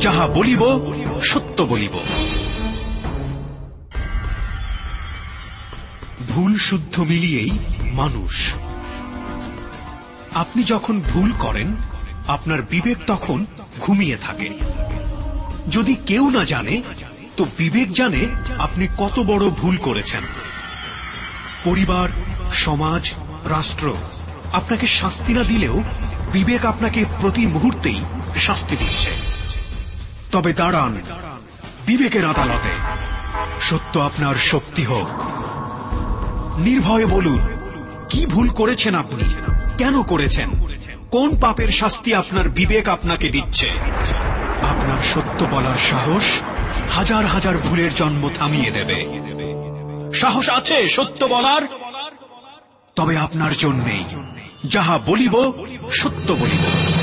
যাহা বলিব, সত্য বলিব। ভুল শুদ্ধ মিলিয়েই মানুষ। আপনি যখন ভুল করেন, আপনার বিবেক তখন ঘুমিয়ে থাকে। যদি কেউ না জানে, তো বিবেক জানে আপনি কত বড় ভুল করেছেন। পরিবার, সমাজ, রাষ্ট্র আপনাকে শাস্তি না দিলেও বিবেক আপনাকে প্রতি মুহূর্তেই শাস্তি দিচ্ছে। তবে দাঁড়ান, বিবেকের আদালতে। সত্য আপনার শক্তি হোক। নির্ভয়ে বলুন, কি ভুল করেছেন আপনি? কেন করেছেন? কোন পাপের শাস্তি আপনার বিবেক আপনাকে দিচ্ছে? আপনার সত্য বলার সাহস হাজার হাজার ভুলের জন্ম থামিয়ে দেবে। সাহস আছে সত্য বলার? তবে আপনার জন্যেই। যাহা বলিব, সত্য বলিব।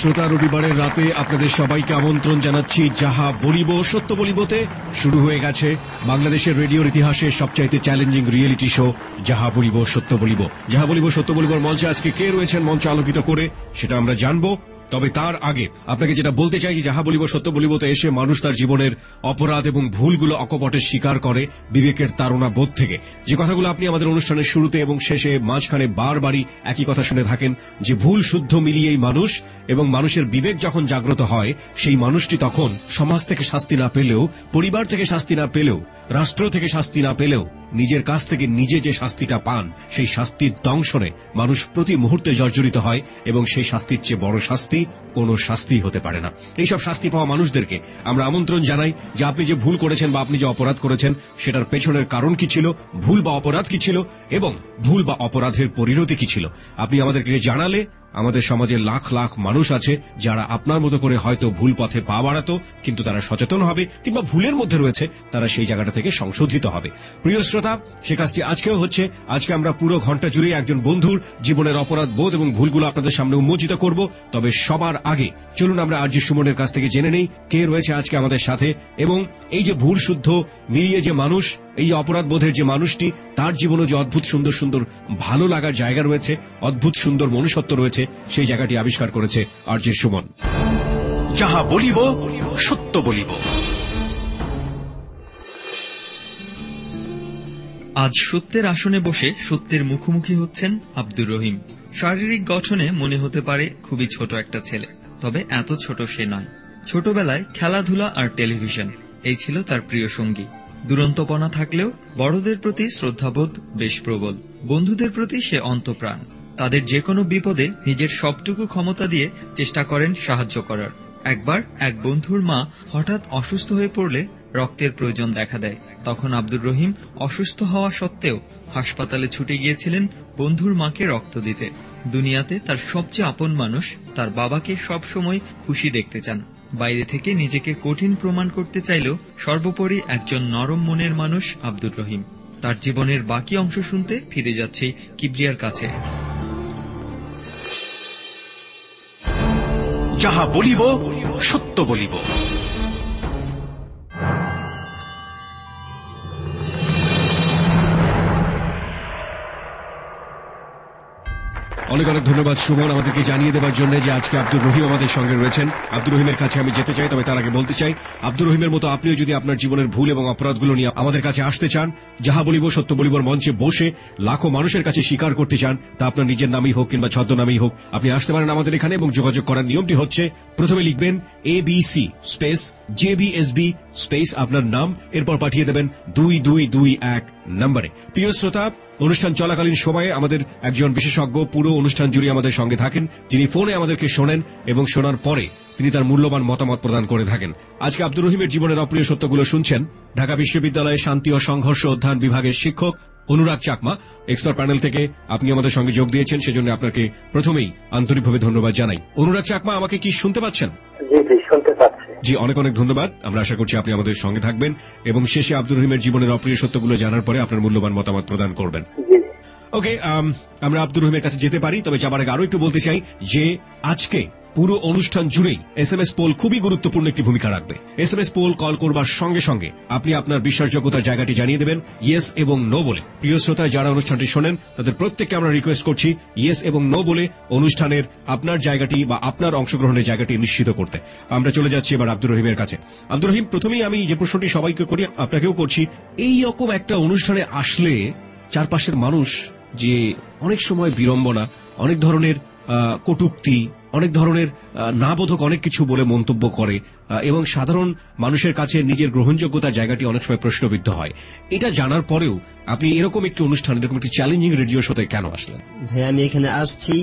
শ্রোতা, রবিবারের রাতে আপনাদের সবাইকে আমন্ত্রণ জানাচ্ছি যাহা বলিব, সত্য বলিবতে শুরু হয়ে গেছে বাংলাদেশের রেডিওর ইতিহাসে সবচাইতে চ্যালেঞ্জিং রিয়েলিটি শো, যাহা বলিব, সত্য বলিব। যাহা বলিব, সত্য বলিবর মঞ্চে আজকে কে রয়েছেন মঞ্চ আলোকিত করে, সেটা আমরা জানব। তবে তার আগে আপনাকে যেটা বলতে চাই যে যাহা বলিব সত্য বলিবতে এসে মানুষ তার জীবনের অপরাধ এবং ভুলগুলো অকপটে স্বীকার করে বিবেকের তাড়না বোধ থেকে। যে কথাগুলো আপনি আমাদের অনুষ্ঠানের শুরুতে এবং শেষে মাঝখানে বারবারই একই কথা শুনে থাকেন, যে ভুল শুদ্ধ মিলিয়েই মানুষ এবং মানুষের বিবেক যখন জাগ্রত হয়, সেই মানুষটি তখন সমাজ থেকে শাস্তি না পেলেও, পরিবার থেকে শাস্তি না পেলেও, রাষ্ট্র থেকে শাস্তি না পেলেও, নিজের কাছ থেকে নিজে যে শাস্তিটা পান, সেই শাস্তির দংশনে মানুষ প্রতি মুহূর্তে জর্জরিত হয় এবং সেই শাস্তির চেয়ে বড় শাস্তি কোনো শাস্তি হতে পারে না। এইসব শাস্তি পাওয়া মানুষদেরকে আমরা আমন্ত্রণ জানাই যে আপনি যে ভুল করেছেন বা আপনি যে অপরাধ করেছেন, সেটার পেছনের কারণ কি ছিল, ভুল বা অপরাধ কি ছিল এবং ভুল বা অপরাধের পরিণতি কি ছিল। আপনি আমাদেরকে জানালে আমাদের সমাজে লাখ লাখ মানুষ আছে যারা আপনার মতো করে হয়তো ভুল পথে পা বাড়াতো, কিন্তু তারা সচেতন হবে কিংবা ভুলের মধ্যে রয়েছে, তারা সেই জায়গাটা থেকে সংশোধিত হবে। প্রিয় শ্রোতা, সে কাজটি আজকেও হচ্ছে। আজকে আমরা পুরো ঘণ্টা জুড়ে একজন বন্ধুর জীবনের অপরাধ, বোধ এবং ভুলগুলো আপনাদের সামনে উন্মোচিত করব। তবে সবার আগে চলুন আমরা আর্য সুমনের কাছ থেকে জেনে নেই কে রয়েছে আজকে আমাদের সাথে এবং এই যে ভুল শুদ্ধ, মিলিয়ে যে মানুষ, এই অপরাধ বোধের যে মানুষটি, তার জীবনে যে অদ্ভুত সুন্দর সুন্দর ভালো লাগার জায়গা রয়েছে, অদ্ভুত সুন্দর মনুষ্যত্ব রয়েছে সেই জায়গাটি আবিষ্কার করেছে আর্যের সুমন। যাহা বলিব সত্য বলিব। আজ সত্যের আসনে বসে সত্যের মুখোমুখি হচ্ছেন আব্দুর রহিম। শারীরিক গঠনে মনে হতে পারে খুবই ছোট একটা ছেলে তবে এত ছোট সে নয়। ছোটবেলায় খেলাধুলা আর টেলিভিশন এই ছিল তার প্রিয় সঙ্গী। দুরন্তপনা থাকলেও বড়দের প্রতি শ্রদ্ধাবোধ বেশ প্রবল বন্ধুদের প্রতি সে অন্তপ্রাণ। তাদের যে কোনো বিপদে নিজের সবটুকু ক্ষমতা দিয়ে চেষ্টা করেন সাহায্য করার। একবার এক বন্ধুর মা হঠাৎ অসুস্থ হয়ে পড়লে রক্তের প্রয়োজন দেখা দেয়। তখন আব্দুর রহিম অসুস্থ হওয়া সত্ত্বেও হাসপাতালে ছুটে গিয়েছিলেন বন্ধুর মাকে রক্ত দিতে। দুনিয়াতে তার সবচেয়ে আপন মানুষ তার বাবাকে সবসময় খুশি দেখতে চান। বাইরে থেকে নিজেকে কঠিন প্রমাণ করতে চাইলেও সর্বোপরি একজন নরম মনের মানুষ আব্দুর রহিম। তার জীবনের বাকি অংশ শুনতে ফিরে যাচ্ছে কিবরিয়ার কাছে। যাহা বলিব সত্য বলিব। অনেক অনেক ধন্যবাদ, সুমন, আমাদেরকে জানিয়ে দেওয়ার জন্য যে আজকে আব্দুর রহিম আমাদের সঙ্গে রয়েছেন। আব্দুর রহিমের কাছে আমি যেতে চাই, তবে তার আগে বলতে চাই, আব্দুর রহিমের মতো আপনিও যদি আপনার জীবনের ভুল এবং অপরাধগুলো নিয়ে আমাদের কাছে আসতে চান, যাহা বলিব সত্য বলিবর মঞ্চে বসে লাখো মানুষের কাছে স্বীকার করতে চান, তা আপনার নিজের নামই হোক কিংবা ছদ্মনামেই হোক, আপনি আসতে পারেন আমাদের এখানে এবং যোগাযোগ করার নিয়মটি হচ্ছে, প্রথমে লিখবেন A B C space J B S B space আপনার নাম, এরপর পাঠিয়ে দেবেন দুই দুই দুই এক নম্বরে। প্রিয় শ্রোতা, অনুষ্ঠান চলাকালীন সময়ে আমাদের একজন বিশেষজ্ঞ পুরো অনুষ্ঠান জুড়ে আমাদের সঙ্গে থাকেন, যিনি ফোনে আমাদেরকে শোনেন এবং শোনার পরে তিনি তার মূল্যবান মতামত প্রদান করে থাকেন। আজকে আব্দুর রহিমের জীবনের অপ্রিয় সত্যগুলো শুনছেন ঢাকা বিশ্ববিদ্যালয়ে শান্তি ও সংঘর্ষ অধ্যয়ন বিভাগের শিক্ষক অনুরাগ চাকমা। এক্সপার্ট প্যানেল থেকে আপনি আমাদের সঙ্গে যোগ দিয়েছেন, সেজন্য আপনাকে প্রথমেই আন্তরিকভাবে ধন্যবাদ জানাই। অনুরাগ চাকমা, আমাকে কি শুনতে পাচ্ছেন? জি অনেক অনেক ধন্যবাদ। আমরা আশা করছি আপনি আমাদের সঙ্গে থাকবেন এবং শেষে আব্দুর রহিমের জীবনের অপ্রিয় সত্যগুলো জানার পরে আপনার মূল্যবান মতামত প্রদান করবেন। ওকে আমরা আব্দুর রহিমের কাছে যেতে পারি তবে যাবার আগে আরও একটু বলতে চাই যে আজকে পুরো অনুষ্ঠান জুড়েই এস এম এস পোল খুবই গুরুত্বপূর্ণ একটি ভূমিকা রাখবে। S M S poll call করবার সঙ্গে সঙ্গে আপনি আপনার বিশ্বাসযোগ্যতার জায়গাটি জানিয়ে দেবেন ইয়েস এবং নো বলে। প্রিয় শ্রোতা, যারা অনুষ্ঠানটি শোনেন, তাদের প্রত্যেককে আমরা রিকোয়েস্ট করছি ইয়েস এবং নো বলে অনুষ্ঠানের আপনার জায়গাটি বা আপনার অংশগ্রহণের জায়গাটি নিশ্চিত করতে। আমরা চলে যাচ্ছি এবার আব্দুর রহিমের কাছে। আব্দুর রহিম, প্রথমেই আমি যে প্রশ্নটি সবাইকে করি, আপনাকেও করছি। এই রকম একটা অনুষ্ঠানে আসলে চারপাশের মানুষ যে অনেক সময় বিড়ম্বনা, অনেক ধরনের কটূক্তি অনেক ধরনের নাবোধক অনেক কিছু বলে মন্তব্য করে এবং সাধারণ মানুষের কাছে নিজের গ্রহণযোগ্যতার জায়গাটি অনেক সময় প্রশ্নবিদ্ধ হয়। এটা জানার পরেও আপনি এরকম একটি অনুষ্ঠান, এরকম একটি চ্যালেঞ্জিং রেডিও শোতে কেন আসলেন? ভাই আমি এখানে আসছি,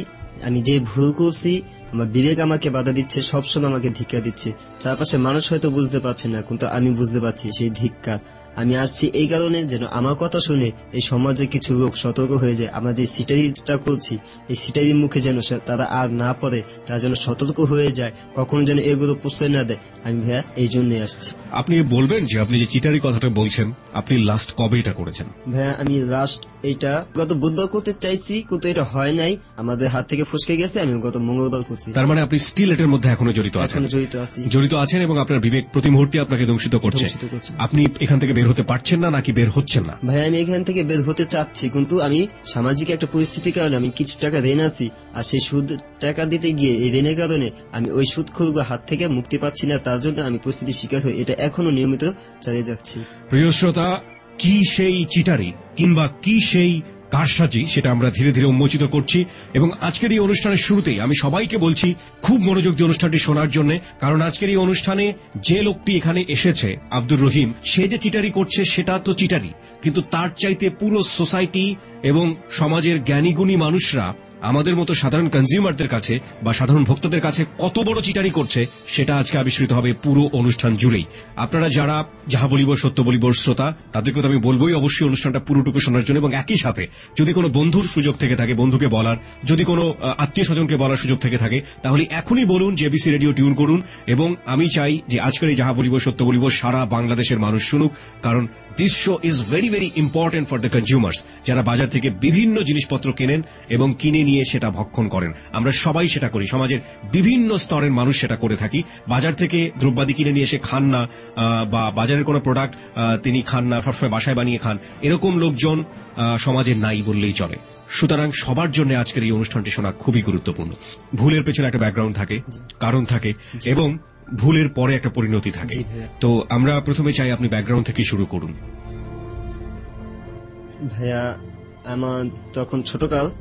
আমি যে ভুল করছি, আমার বিবেক আমাকে বাধা দিচ্ছে, সবসময় আমাকে ধিক্কা দিচ্ছে। চারপাশে মানুষ হয়তো বুঝতে পারছে না, কিন্তু আমি বুঝতে পারছি সেই ধিক্কার। আমি আসছি এই কারণে যেন আমার কথা শুনে এই সমাজে কিছু লোক সতর্ক হয়ে যায়। আমরা যে সিটারিজটা করছি এই সিটারির মুখে যেন তারা আর না পড়ে তারা যেন সতর্ক হয়ে যায় কখনো যেন এগুলো প্রশ্রয় না দেয়। আমি ভাইয়া এই জন্যই আসছি। আপনি বলবেন যে আপনি যে চিটারি কথাটা বলছেন আপনি লাস্ট কবে এটা করেছেন? ভাইয়া আমি লাস্ট এইটা গত বুধবার করতে চাইছি কিন্তু এটা হয় নাই। আমাদের হাত থেকে ফসকে গেছে আমি গত মঙ্গলবার করছি। তার মানে আপনি স্টিল এটার মধ্যে এখনও জড়িত আছেন। এখনও জড়িত আছি। জড়িত আছেন এবং আপনার বিবেক প্রতি মুহূর্তে আপনাকে দংশিত করছে। দংশিত করছে। আপনি এখান থেকে বের হতে পারছেন না নাকি বের হচ্ছেন না? ভাই আমি এখান থেকে বের হতে চাচ্ছি কিন্তু আমি সামাজিক একটা পরিস্থিতির কারণে আমি কিছু টাকা ঋণ আছি আর সেই সুদ টাকা দিতে গিয়ে এই ঋণের কারণে আমি ওই সুদ হাত থেকে মুক্তি পাচ্ছি না তার জন্য আমি পরিস্থিতির শিকার হই এটা এখনও নিয়মিত চালিয়ে যাচ্ছি। প্রিয় শ্রোতা কি সেই চিটারি? কিংবা কি সেই কারসাজি সেটা আমরা ধীরে ধীরে উন্মোচিত করছি। এবং আজকের এই অনুষ্ঠানের শুরুতেই আমি সবাইকে বলছি, খুব মনোযোগ দিয়ে অনুষ্ঠানটি শোনার জন্য, কারণ আজকের এই অনুষ্ঠানে যে লোকটি এখানে এসেছে, আব্দুর রহিম, সে যে চিটারি করছে সেটা তো চিটারি, কিন্তু তার চাইতে পুরো সোসাইটি এবং সমাজের জ্ঞানীগুণী মানুষরা আমাদের মতো সাধারণ কনজিউমারদের কাছে বা সাধারণ ভোক্তাদের কাছে কত বড় চিটারি করছে, সেটা আজকে আবিষ্কৃত হবে পুরো অনুষ্ঠান জুড়েই। আপনারা যারা যাহা বলিব সত্য বলিব শ্রোতা তাদেরকে তো আমি বলবোই অবশ্যই অনুষ্ঠানটা পুরোটুকু শোনার জন্য এবং একই সাথে যদি কোনো বন্ধুর সুযোগ থেকে থাকে, বন্ধুকে বলার, যদি কোনো আত্মীয় স্বজনকে বলার সুযোগ থেকে থাকে, তাহলে এখনই বলুন জেবিসি রেডিও টিউন করুন এবং আমি চাই যে আজকের এই যাহা বলিব সত্য বলিব সারা বাংলাদেশের মানুষ শুনুক, কারণ this show is very very important for the consumers যারা বাজার থেকে বিভিন্ন জিনিসপত্র কেনেন এবং কিনে নিয়ে সেটা ভক্ষণ করেন। আমরা সবাই সেটা করি। সমাজের বিভিন্ন স্তরের মানুষ সেটা করে থাকি। বাজার থেকে দ্রব্যাদি কিনে নিয়ে এসে খান না বা বাজারের কোনো প্রোডাক্ট তিনি খান না সবসময় বাসায় বানিয়ে খান এরকম লোকজন সমাজে নাই বললেই চলে। সুতরাং সবার জন্য আজকের এই অনুষ্ঠানটি শোনা খুবই গুরুত্বপূর্ণ। ভুলের পেছনে একটা ব্যাকগ্রাউন্ড থাকে কারণ থাকে এবং ভুলের পরে একটা পরিণতি থাকে। তো আমরা প্রথমে চাই আপনি ব্যাকগ্রাউন্ড থেকে শুরু করুন। ভাইয়া আমার তখন ছোটকাল।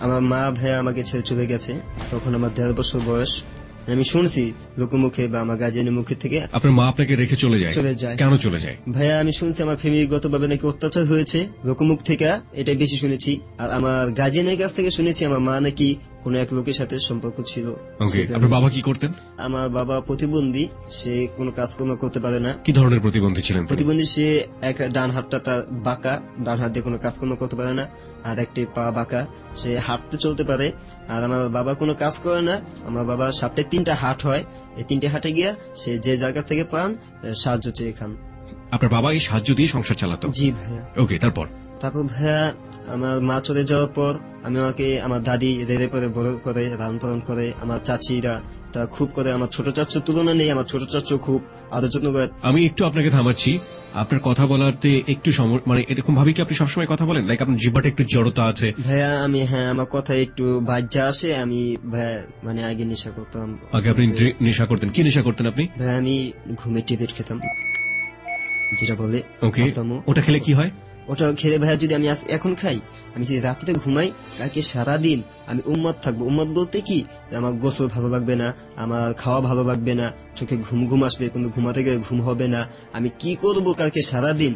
আমার মা ভাইয়া আমাকে ছেড়ে চলে গেছে। তখন আমার দেড় বছর বয়স। আমি শুনছি লোকমুখে বা আমার গার্জিয়ানের মুখে থেকে আপনার মা আপনাকে রেখে চলে যায়? চলে যায়। কেন চলে যায়? ভাইয়া আমি শুনছি আমার ফ্যামিলিগত ভাবে নাকি অত্যাচার হয়েছে। লোকমুখ থেকে এটাই বেশি শুনেছি। আর আমার গার্জিয়ানের কাছ থেকে শুনেছি আমার মা নাকি কোন এক লোকের সাথে সম্পর্ক ছিল। ওকে আপনার বাবা কি করতেন? আমার বাবা প্রতিবন্ধী সে কোনো কাজকর্ম করতে পারে না। কি ধরনের প্রতিবন্ধী ছিলেন প্রতিবন্ধী সে এক ডান হাতটা তার বাঁকা ডান হাত দিয়ে কোনো কাজকর্ম করতে পারে না আর একটি পা বাঁকা সে হাঁটতে চলতে পারে। আর আমার বাবা কোনো কাজ করে না আমার বাবা সপ্তাহে তিনটা হাট হয় এই তিনটে হাটে গিয়া সে যে যার কাছ থেকে পান সাহায্য চেয়ে খান। আপনার বাবা এই সাহায্য দিয়ে সংসার চালাতো? জি ভাইয়া। ওকে তারপর? তারপর ভাইয়া আমার মা চলে যাওয়ার পর আমি আমাকে আমার দাদি রেড়ে পরে বড় করে লালন পালন করে আমার চাচিরা তা খুব করে আমার ছোট চাচুর তুলনা নেই আমার ছোট চাচু খুব আদর যত্ন করে। আমি একটু আপনাকে থামাচ্ছি। আপনার কথা বলাতে একটু মানে এরকম ভাবে কি আপনি সবসময় কথা বলেন? লাইক আপনার জিব্বাটা একটু জড়তা আছে। ভাইয়া আমি হ্যাঁ আমার কথা একটু বাজ্যা আসে আমি ভাইয়া মানে আগে নেশা করতাম। আগে আপনি নেশা করতেন। কি নেশা করতেন আপনি? ভাইয়া আমি ঘুমে টেবলেট খেতাম। যেটা বলে ওকে। ওটা খেলে কি হয়? ওটা খেলে ভাইয়া যদি আমি এখন খাই আমি যদি রাত্রে ঘুমাই কালকে সারাদিন আমি উম্মত থাকব। উম্মত বলতে কি? আমার গোসল ভালো লাগবে না আমার খাওয়া ভালো লাগবে না চোখে ঘুম ঘুম আসবে কিন্তু ঘুমাতে গেলে ঘুম হবে না। আমি কি করব কালকে সারাদিন?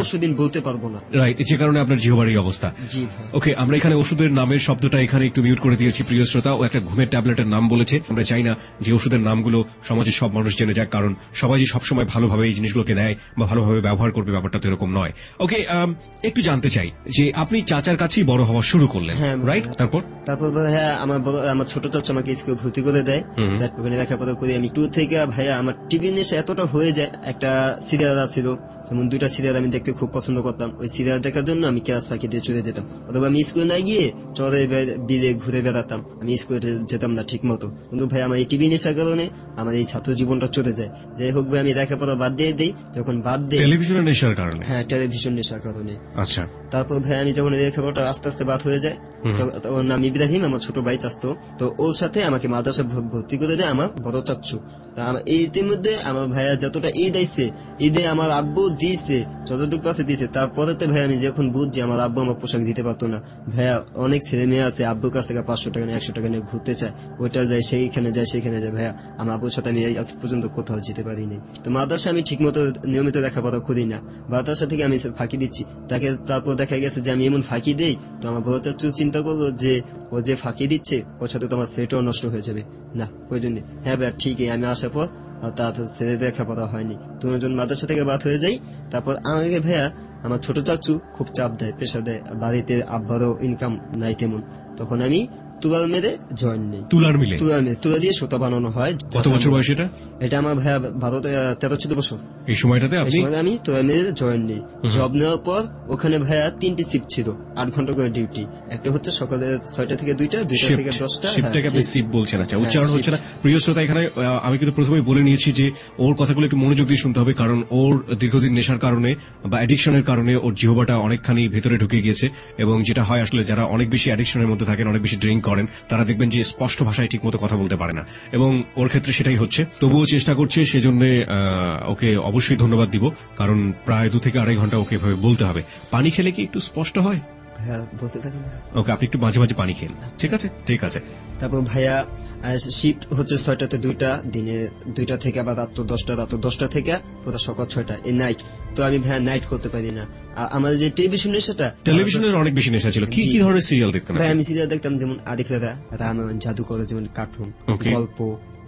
পরশুদিন বলতে পারব না। রাইট যে কারণে আপনার জিহবার এই অবস্থা। জি ওকে আমরা এখানে ওষুধের নামের শব্দটা এখানে একটু মিউট করে দিয়েছি প্রিয় শ্রোতা। ও একটা ঘুমের ট্যাবলেটের নাম বলেছে। আমরা চাই না যে ওষুধের নামগুলো সমাজের সব মানুষ জেনে যাক কারণ সবাই যে সবসময় ভালোভাবে এই জিনিসগুলোকে নেয় বা ভালোভাবে ব্যবহার করবে ব্যাপারটা তো এরকম নয়। ওকে একটু জানতে চাই যে আপনি চাচার কাছেই বড় হওয়া শুরু করলেন হ্যাঁ, রাইট তারপর? তারপর হ্যাঁ আমার বড় আমার ছোট চাচু আমাকে স্কুলে ভর্তি করে দেয়। তারপর ওখানে লেখাপড়া করে আমি টু থেকে ভাইয়া আমার টিভি নেশা এতটা হয়ে যায় একটা সিরিয়াল ছিল যেমন দুইটা সিরিয়াল আমি দেখতে খুব পছন্দ করতাম। ওই সিরিয়াল দেখার জন্য আমি ক্লাস ফাঁকি দিয়ে চলে যেতাম। অথবা আমি স্কুলে না গিয়ে চরে বিলে ঘুরে বেড়াতাম। আমি স্কুলে যেতাম না ঠিক মতো কিন্তু ভাই আমার এই টিভি নেশার কারণে আমার এই ছাত্র জীবনটা চলে যায়। যাই হোক ভাই আমি লেখাপড়া বাদ দিয়ে দিই। যখন বাদ দিই টেলিভিশনের নেশার কারণে? হ্যাঁ টেলিভিশন নেশার কারণে। আচ্ছা। তারপর ভাই আমি যখন এই খবরটা আস্তে আস্তে বাদ হয়ে যায় তখন নাম ইব্রাহিম আমার ছোট ভাই চাস্তো তো ওর সাথে আমাকে মাদ্রাসা ভর্তি করে দেয় আমার বড় চাচ্ছু ইতিমধ্যে আমার ভাইয়া যতটা ঈদ আইছে, ঈদে আমার আব্বু দিয়েছে, যতটুকু পাশে দিয়েছে, তারপরে তো ভাই আমি যখন বুঝছি আমার আব্বু আমার পোশাক দিতে পারতো না। ভাইয়া অনেক ছেলে মেয়ে আছে, আব্বুর কাছ থেকে পাঁচশো টাকা একশো টাকা নিয়ে ঘুরতে চায়, ওইটা যায়, সেইখানে যায় সেইখানে যায়। ভাইয়া, আমার আব্বুর সাথে আমি আজ পর্যন্ত কোথাও যেতে পারিনি। তো মাদ্রাসা আমি ঠিক মতো নিয়মিত লেখাপড়া করি না। মাদ্রাসা থেকে আমি ফাঁকি দিচ্ছি। তাকে তারপর দেখা গেছে যে আমি এমন ফাঁকি দেই, তো আমার বড় চিন্তা করল যে ও যে ফাঁকি দিচ্ছে, ওর সাথে তোমার সেটও নষ্ট হয়ে যাবে। না, ওই জন্য। হ্যাঁ ভাইয়া ঠিকই, আমি আসার পর তার ছেলে লেখাপড়া হয়নি। দুজন মাদ্রাসা থেকে বাদ হয়ে যাই, তারপর আমাকে ভাইয়া, আমার ছোট চাচু খুব চাপ দেয় পেশা দেয়, বাড়িতে আব্বারও ইনকাম নাই তেমন। তখন আমি তুলাল মেরে জয়েন নেই। তুলার মিলে? তুলা মেরে তুলা দিয়ে সুতা বানানো হয় কত বছর বয়স এটা? এটা আমার ভাইয়া ভারত তেরো চোদ্দ বছর। এই সময়টাতে আপনি? আমি তুলা মেরে জয়েন নেই। জব নেওয়ার পর ওখানে ভাইয়া তিনটি শিফট ছিল আট ঘণ্টা করে ডিউটি একটা হচ্ছে সকালে ছয়টা থেকে দুইটা দুইটা থেকে দশটা হ্যাঁ, শিফটটাকে আপনি shift। সিপ বলছেন আচ্ছা হ্যাঁ, উচ্চারণ হচ্ছে না। প্রিয় শ্রোতা এখানে আমি কিন্তু প্রথমেই বলে নিয়েছি যে ওর কথাগুলো একটু মনোযোগ দিয়ে শুনতে হবে কারণ ওর দীর্ঘদিন নেশার কারণে বা অ্যাডিকশনের কারণে ওর জিহবাটা অনেকখানি ভেতরে ঢুকে গিয়েছে এবং যেটা হয় আসলে যারা অনেক বেশি অ্যাডিকশনের মধ্যে থাকেন অনেক বেশি ড্রিঙ্ক করেন তারা দেখবেন যে স্পষ্ট ভাষায় ঠিক মতো কথা বলতে পারে না। এবং ওর ক্ষেত্রে সেটাই হচ্ছে। তবুও চেষ্টা করছে সেজন্য ওকে অবশ্যই ধন্যবাদ দিব কারণ প্রায় দু থেকে আড়াই ঘণ্টা ওকে এভাবে বলতে হবে। পানি খেলে কি একটু স্পষ্ট হয়? ভাইয়া বলতে পারি না। ওকে আপনি একটু মাঝে মাঝে পানি খেলেন ঠিক আছে? ঠিক আছে। তারপর ভাইয়া শিফট হচ্ছে ছয়টাতে দুইটা দিনে দুইটা থেকে বা রাত দশটা রাত দশটা থেকে পুরো সকাল ছয়টা এই নাইট তো আমি ভাইয়া নাইট করতে পারি না। আমাদের যে টেলিভিশন সেটা টেলিভিশনের অনেক বেশি নেশা ছিল। কি কি ধরনের সিরিয়াল দেখতেন ভাই আমি সিরিয়াল দেখতাম যেমন আদিফ দাদা রামায়ণ জাদুকর যেমন কার্টুন গল্প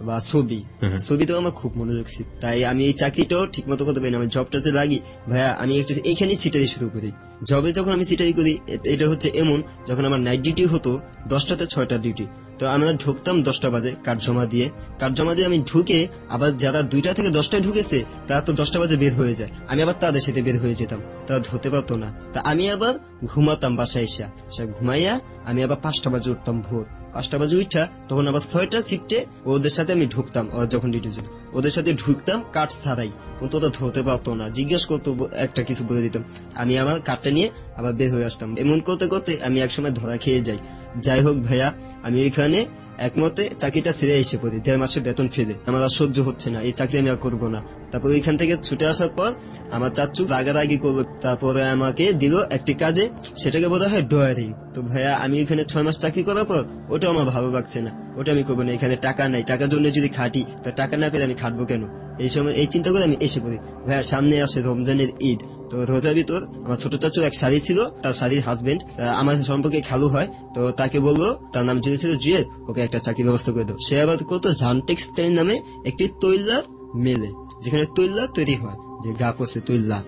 বা ছবি। ছবিতেও আমার খুব মনোযোগ ছিল। তাই আমি এই চাকরিটাও ঠিক মতো করতে পারি না। আমি জবটা যে লাগি ভাইয়া আমি একটা এইখানেই সিটারি শুরু করি। জবে যখন আমি সিটারি করি এটা হচ্ছে এমন যখন আমার নাইট ডিউটি হতো দশটাতে ছয়টা ডিউটি তো আমরা ঢুকতাম দশটা বাজে কার্ড জমা দিয়ে। কার্ড জমা দিয়ে আমি ঢুকে আবার যারা দুইটা থেকে দশটায় ঢুকেছে, তারা তো দশটা বাজে বের হয়ে যায়। আমি আবার তাদের সাথে বের হয়ে যেতাম, তারা ধরতে পারতো না। তা আমি আবার ঘুমাতাম বাসায় এসে। সে ঘুমাইয়া আমি আবার পাঁচটা বাজে উঠতাম ভোর। পাঁচটা বাজে উঠা তখন আবার ছয়টা শিফটে ওদের সাথে আমি ঢুকতাম যখন ডিউটি যেত ওদের সাথে ঢুকতাম, কাঠ ছাড়াই। ওরা ধরতে পারতো না। জিজ্ঞেস করতো, একটা কিছু বলে দিতাম। আমি আমার কাঠটা নিয়ে আবার বের হয়ে আসতাম। এমন করতে করতে আমি একসময় ধরা খেয়ে যাই। যাই হোক ভাইয়া, আমি এখানে একমতে চাকরিটা ছেড়ে এসে পড়ি, দেড় মাসের বেতন ফেলে। আমার আর সহ্য হচ্ছে না, এই চাকরি আমি আর করব না। তারপর ওইখান থেকে ছুটে আসার পর আমার চাচু রাগারাগি করল, তারপরে আমাকে দিল একটি কাজে, সেটাকে বলা হয় ডয়ারিং তো ভাইয়া, আমি এখানে ছয় মাস চাকরি করার পর ওটা আমার ভালো লাগছে না, ওটা আমি করব না, এখানে টাকা নাই, টাকার জন্য যদি খাটি, তা টাকা না পেলে আমি খাটবো কেন? এই সময়, এই চিন্তা করে আমি এসে পড়ি। ভাইয়া, সামনে আসে রমজানের ঈদ তো রোজার ভিতর আমার ছোট চাচুর এক শাড়ি ছিল, তার শাড়ির হাজবেন্ড আমার সম্পর্কে খেলু হয়। তো তাকে বলল, তার নাম যদি ছিল জুয়েল, ওকে একটা চাকরি ব্যবস্থা করে দেবো সে আবার করতো ঝানটেক্স নামে একটি তৈলার মেলে, যেখানে তৈল্লা তৈরি হয়, যে গা পচে তৈলা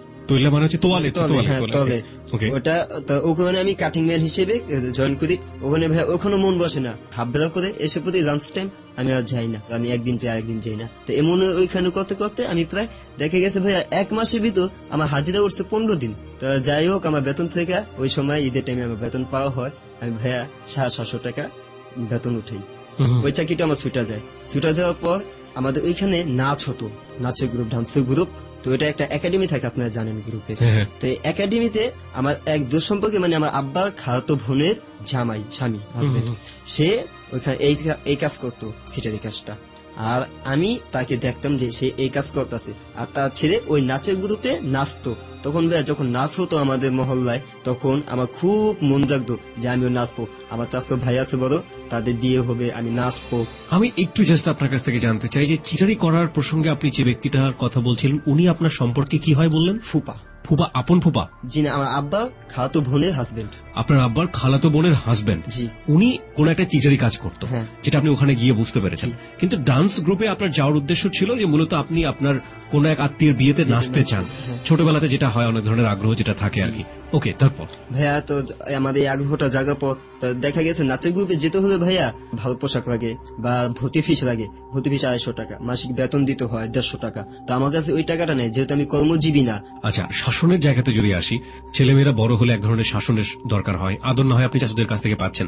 মানে হচ্ছে তোয়ালে হ্যাঁ, ওকে ওটা তা ওখানে আমি কাটিং ম্যান হিসেবে জয়েন করি। ওখানে ভাই ওখানে মন বসে না। হাফ বেলা করে এসে প্রতি লাঞ্চ টাইম আমি আর যাই না। আমি একদিন যাই একদিন যাই না। তো এমন ওইখানে করতে করতে আমি প্রায় দেখে গেছে ভাইয়া এক মাসের ভিতর আমার হাজিরা উঠছে পনেরো দিন। তো যাই হোক আমার বেতন থেকে ওই সময় ঈদের টাইমে আমার বেতন পাওয়া হয়। আমি ভাইয়া সাড়ে সাতশো টাকা বেতন উঠাই। ওই চাকরিটা আমার ছুটা যায়। ছুটা যাওয়ার পর আমাদের ওইখানে নাচ হতো। নাচের গ্রুপ ডান্সের গ্রুপ তো এটা একটা একাডেমি থাকে আপনারা জানেন গ্রুপে হ্যাঁ। তো এই একাডেমিতে আমার এক দূর সম্পর্কে মানে আমার আব্বা খালাতো বোনের জামাই স্বামী হাজবেন্ড সে ওইখানে এই এই কাজ করতো সিটারি কাজটা। আর আমি তাকে দেখতাম যে সে এই কাজ করতেছে। আর তার ছেলে ওই নাচের গ্রুপে নাচতো। তখন ভাইয়া যখন নাচ হতো আমাদের মহল্লায় তখন আমার খুব মন জাগতো যে আমিও নাচবো। আমার চাষতো ভাই আছে বড় তাদের বিয়ে হবে আমি নাচবো। আমি একটু জাস্ট আপনার কাছ থেকে জানতে চাই যে চিটারি করার প্রসঙ্গে আপনি যে ব্যক্তিটার কথা বলছিলেন উনি আপনার সম্পর্কে কি হয় বললেন? ফুপা। ফুপা আপন ফুপা? যিনি আমার আব্বা খালাতো বোনের হাজবেন্ড আপনার আব্বার খালাতো বোনের হাজবেন্ড। উনি কোন একটা চিটারি কাজ করতো হ্যাঁ। যেটা আপনি ওখানে গিয়ে বুঝতে পেরেছেন। কিন্তু ডান্স গ্রুপে আপনার যাওয়ার উদ্দেশ্য ছিল যে মূলত আপনি আপনার কোন এক আত্মীয়ের বিয়েতে নাচতে চান। হ্যাঁ। ছোটবেলাতে যেটা হয় অনেক ধরনের আগ্রহ যেটা থাকে আর কি। ওকে তারপর? ভাইয়া তো আমাদের এই আগ্রহটা জায়গা পর দেখা গেছে নাচের গ্রুপে যেতে হলে ভাইয়া ভালো পোশাক লাগে বা ভর্তি ফিস লাগে। ভর্তি ফিস আড়াইশো টাকা মাসিক বেতন দিতে হয় দেড়শো টাকা। তো আমার কাছে ওই টাকাটা নেই যেহেতু আমি কর্মজীবী না। আচ্ছা শাসনের জায়গাতে যদি আসি ছেলেমেয়েরা বড় হলে এক ধরনের শাসনের দরকার হয়। আদর না হয় আপনি চাচুদের কাছ থেকে পাচ্ছেন।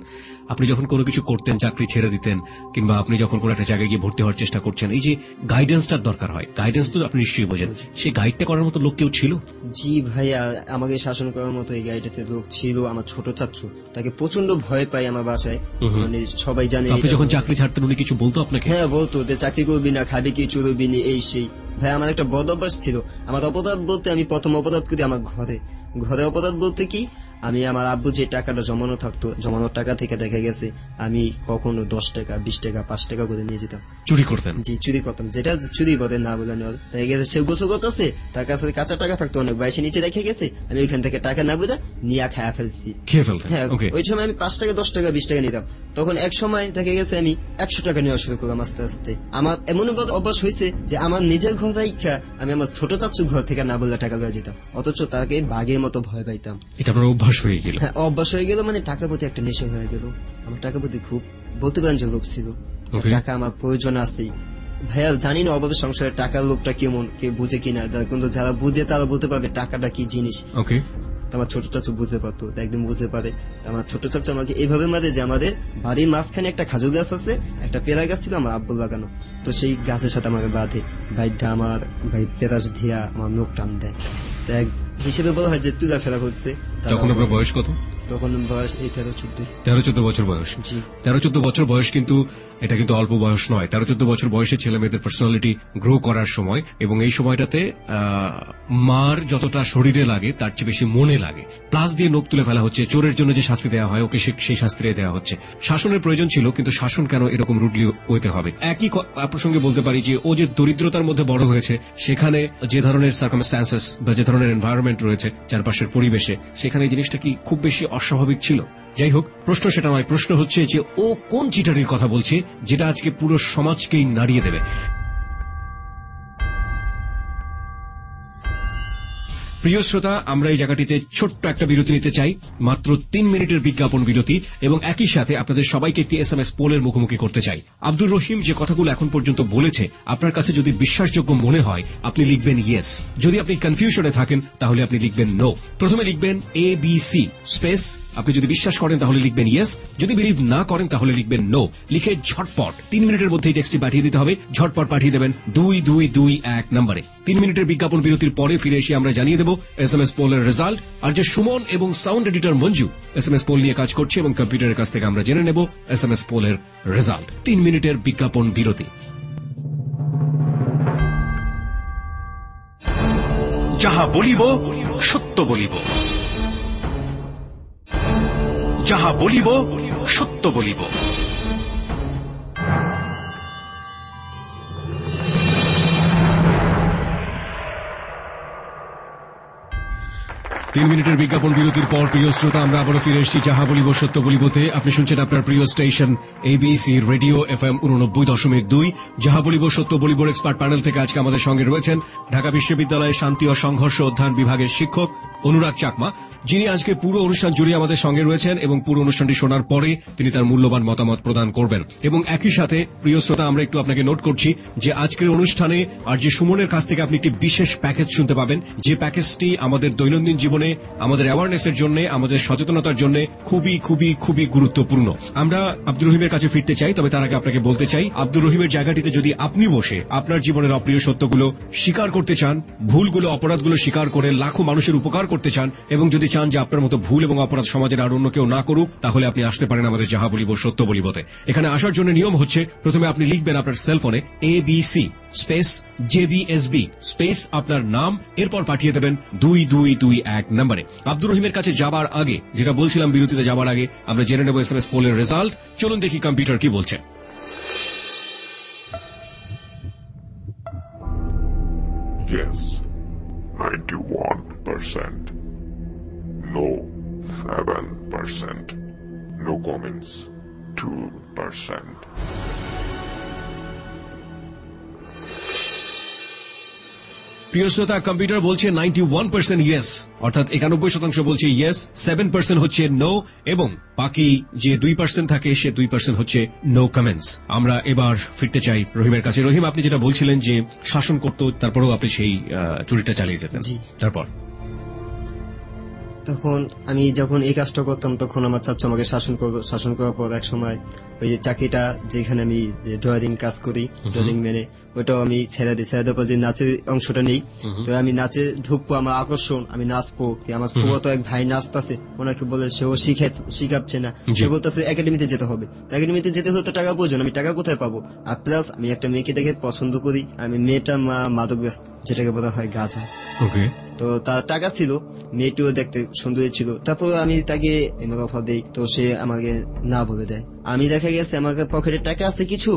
আপনি যখন কোনো কিছু করতেন চাকরি ছেড়ে দিতেন কিংবা আপনি যখন কোনো একটা জায়গায় গিয়ে ভর্তি হওয়ার চেষ্টা করছেন এই যে গাইডেন্সটার দরকার হয়। গাইডেন্স তো আপনি নিশ্চয়ই বোঝেন। সেই গাইডটা করার মতো লোক কেউ ছিল? জি ভাইয়া আমাকে শাসন করার মতো এই গাইডেন্সে লোক ছিল আমার ছোট চাচ্ছু তাকে প্রচণ্ড ভয় পাই আমার বাসায়। মানে সবাই জানে আপনি যখন চাকরি ছাড়তেন উনি কিছু বলতো আপনাকে? হ্যাঁ বলতো যে চাকরি করবি না খাবি কি চুরবি নি এই সেই। ভাই আমার একটা বদ অভ্যাস ছিল। আমার অপরাধ বলতে আমি প্রথম অপরাধ করি আমার ঘরে। ঘরে অপরাধ বলতে কি? আমি আমার আব্বু যে টাকাটা জমানো থাকতো জমানোর টাকা থেকে দেখা গেছে আমি কখনো দশ টাকা বিশ টাকা পাঁচ টাকা করে নিয়ে যেতাম। চুরি করতেন? জি চুরি করতাম। যেটা চুরি করে না বলে দেখা গেছে সে গোসল করতেছে তার কাছে কাঁচা টাকা থাকতো অনেক বাইশে নিচে রেখে গেছে আমি ওইখান থেকে টাকা না বুঝা নিয়ে খায়া ফেলছি। খেয়ে ফেলতেন হ্যাঁ ওই সময় আমি পাঁচ টাকা দশ টাকা বিশ টাকা নিতাম। তখন এক সময় দেখা গেছে আমি একশো টাকা নেওয়া শুরু করলাম আস্তে আস্তে। আমার এমন অভ্যাস হয়েছে যে আমার নিজের ঘর রাইখা আমি আমার ছোট চাচু ঘর থেকে না বললে টাকা লয়ে যেতাম। অথচ তাকে বাঘের মতো ভয় পাইতাম। এটা আপনার অভ্যাস? হয়ে গেল। হ্যাঁ অভ্যাস হয়ে গেল মানে টাকার প্রতি একটা নেশা হয়ে গেল। আমার টাকার প্রতি খুব বলতে পারেন যে লোভ ছিল। টাকা আমার প্রয়োজন আছেই ভাইয়া জানি না অভাবে সংসারে টাকার লোভটা কেমন কে বুঝে কিনা। যারা কিন্তু যারা বুঝে তারা বলতে পারবে টাকাটা কি জিনিস। ওকে আমার ছোট চাচু বুঝতে পারতো একদম বুঝতে পারে। আমার ছোট চাচু আমাকে এইভাবে মারে যে আমাদের বাড়ির মাঝখানে একটা খাজুর গাছ আছে একটা পেয়ারা গাছ ছিল আমার আব্বুল লাগানো তো সেই গাছের সাথে আমাকে বাঁধে। বাইধ্যা আমার ভাই পেরাস দিয়া আমার নোখ টান দেয়। তো এক হিসেবে বলা হয় যে তুলা ফেলা হচ্ছে। তখন আপনার বয়স কত? তখন বয়স এই তেরো চোদ্দ। তেরো চোদ্দ বছর বয়স। জি। তেরো চোদ্দ বছর বয়স কিন্তু এটা কিন্তু অল্প বয়স নয়। তেরো চোদ্দ বছর বয়সে ছেলে মেয়েদের পার্সোনালিটি গ্রো করার সময় এবং এই সময়টাতে মার যতটা শরীরে লাগে, তার চেয়ে বেশি মনে লাগে। প্লাস দিয়ে নখ তুলে ফেলা হচ্ছে, চোরের জন্য যে শাস্তি দেওয়া হয়, ওকে সেই শাস্তি দেওয়া হচ্ছে। শাসনের প্রয়োজন ছিল, কিন্তু শাসন কেন এরকম রুডলি হতে হবে? একই প্রসঙ্গে বলতে পারি যে, ও যে দরিদ্রতার মধ্যে বড় হয়েছে, সেখানে যে ধরনের সার্কামস্ট্যান্সেস বা যে ধরনের এনভায়রনমেন্ট রয়েছে, চারপাশের পরিবেশে, সেখানে জিনিসটা কি খুব বেশি অস্বাভাবিক ছিল? যাই হোক প্রশ্ন সেটা নয়, প্রশ্ন হচ্ছে যে ও কোন চিটারির কথা বলছে, যেটা আজকে পুরো সমাজকেই নাড়িয়ে দেবে। প্রিয় শ্রোতা, আমরা এই জায়গাটিতে ছোট্ট একটা বিরতি নিতে চাই। মাত্র তিন মিনিটের বিজ্ঞাপন বিরতি এবং একই সাথে আপনাদের সবাইকে একটি এস এম এস পোলের মুখোমুখি করতে চাই। আব্দুর রহিম যে কথাগুলো এখন পর্যন্ত বলেছে, আপনার কাছে যদি বিশ্বাসযোগ্য মনে হয়, আপনি লিখবেন ইয়েস যদি আপনি কনফিউশনে থাকেন, তাহলে আপনি লিখবেন নো প্রথমে লিখবেন এ বি সি স্পেস আপনি যদি বিশ্বাস করেন, তাহলে লিখবেন ইয়েস যদি বিলিভ না করেন, তাহলে লিখবেন নো লিখে ঝটপট, তিন মিনিটের মধ্যে টেক্সটটি পাঠিয়ে দিতে হবে। ঝটপট পাঠিয়ে দেবেন দুই দুই দুই এক নম্বরে। তিন মিনিটের বিজ্ঞাপন বিরতির পরে ফিরে এসে আমরা জানিয়ে দেবো এস এম এস পোলের রেজাল্ট আর যে সুমন এবং sound editor Manju S M S poll নিয়ে কাজ করছে এবং কম্পিউটারের কাছ থেকে আমরা জেনে নেব এস এম এস পোলের রেজাল্ট তিন মিনিটের বিজ্ঞাপন বিরতি। যাহা বলিব, সত্য বলিব। যাহা বলিব, সত্য বলিব। তিন মিনিটের বিজ্ঞাপন বিরতির পর, প্রিয় শ্রোতা, আমরা আবারও ফিরে এসেছি। যাহা বলিব সত্য বলিবতে আপনি শুনছেন আপনার প্রিয় station ABC radio F M উননব্বই দশমিক দুই। যাহা বলিব সত্য বলিব এক্সপার্ট প্যানেল থেকে আজকে আমাদের সঙ্গে রয়েছেন ঢাকা বিশ্ববিদ্যালয়ের শান্তি ও সংঘর্ষ অধ্যয়ন বিভাগের শিক্ষক অনুরাগ চাকমা, যিনি আজকে পুরো অনুষ্ঠান জুড়ে আমাদের সঙ্গে রয়েছেন এবং পুরো অনুষ্ঠানটি শোনার পরে তিনি তার মূল্যবান মতামত প্রদান করবেন। এবং একই সাথে, প্রিয় শ্রোতা, আমরা একটু আপনাকে নোট করছি যে আজকের অনুষ্ঠানে আর যে সুমনের কাছ থেকে আপনি একটি বিশেষ প্যাকেজ শুনতে পাবেন, যে প্যাকেজটি আমাদের দৈনন্দিন জীবনে, আমাদের অ্যাওয়ারনেসের জন্য, আমাদের সচেতনতার জন্য খুবই খুবই খুবই গুরুত্বপূর্ণ। আমরা আব্দুর রহিমের কাছে ফিরতে চাই, তবে তার আগে আপনাকে বলতে চাই, আব্দুর রহিমের জায়গাটিতে যদি আপনি বসে আপনার জীবনের অপ্রিয় সত্যগুলো স্বীকার করতে চান, ভুলগুলো, অপরাধগুলো স্বীকার করে লাখো মানুষের উপকার করতে চান এবং যদি চান যে আপনার মতো ভুল এবং অপরাধ সমাজের আর অন্য কেউ না করুক তাহলে আপনি আসতে পারেন আমাদের যাহা বলিব সত্য বলিবতে। এখানে আসার জন্য নিয়ম হচ্ছে প্রথমে আপনি লিখবেন আপনার সেলফোনে A B C space JBSB space আপনার নাম এরপর পাঠিয়ে দেবেন দুই দুই দুই এক নম্বরে। আব্দুর রহিমের কাছে যাবার আগে যেটা বলছিলাম বিরতিতে যাবার আগে আমরা জেনে নেব এস এম এস পোলের রেজাল্ট চলুন দেখি কম্পিউটার কি বলছে। Yes, 91%. No, 7%. No comments. 2%. প্রিয় শ্রোতা কম্পিউটার বলছে নাইনটি ওয়ান পার্সেন্ট ইয়েস অর্থাৎ একানব্বই শতাংশ বলছে ইয়েস সেভেন পার্সেন্ট হচ্ছে নো এবং বাকি যে দুই পার্সেন্ট থাকে সে দুই পার্সেন্ট হচ্ছে নো কমেন্টস আমরা এবার ফিরতে চাই রহিমের কাছে রহিম আপনি যেটা বলছিলেন যে শাসন করতো তারপরেও আপনি সেই আহ, চুরিটা চালিয়ে যেতেন তারপর তখন আমি যখন এই কাজটা করতাম তখন আমার চাচু আমাকে শাসন শাসন করার পর এক সময় ওই যে চাকরিটা যেখানে আমি যে ড্রয়িং কাজ করি ড্রয়িং মেনে ওটাও আমি ছেড়ে দিই। ছেড়ে দেওয়ার পর যে নাচের অংশটা নেই তো আমি নাচে ঢুকবো আমার আকর্ষণ আমি নাচবো। আমার তো এক ভাই নাচতাছে ওনাকে বলে সেও শিখে শিখাচ্ছে না। সে বলতেছে একাডেমিতে যেতে হবে। তো একাডেমিতে যেতে হলে তো টাকা প্রয়োজন আমি টাকা কোথায় পাবো? আর প্লাস আমি একটা মেয়েকে দেখে পছন্দ করি আমি মেয়েটা মা মাদক ব্যস্ত যেটাকে বলা হয় গাঁজা। ওকে তো তার টাকা ছিল, মেয়েটিও দেখতে সুন্দরী ছিল। তারপর আমি তাকে অফার দিই, তো সে আমাকে না বলে দেয়। আমি দেখা গেছে আমার পকেটে টাকা আছে কিছু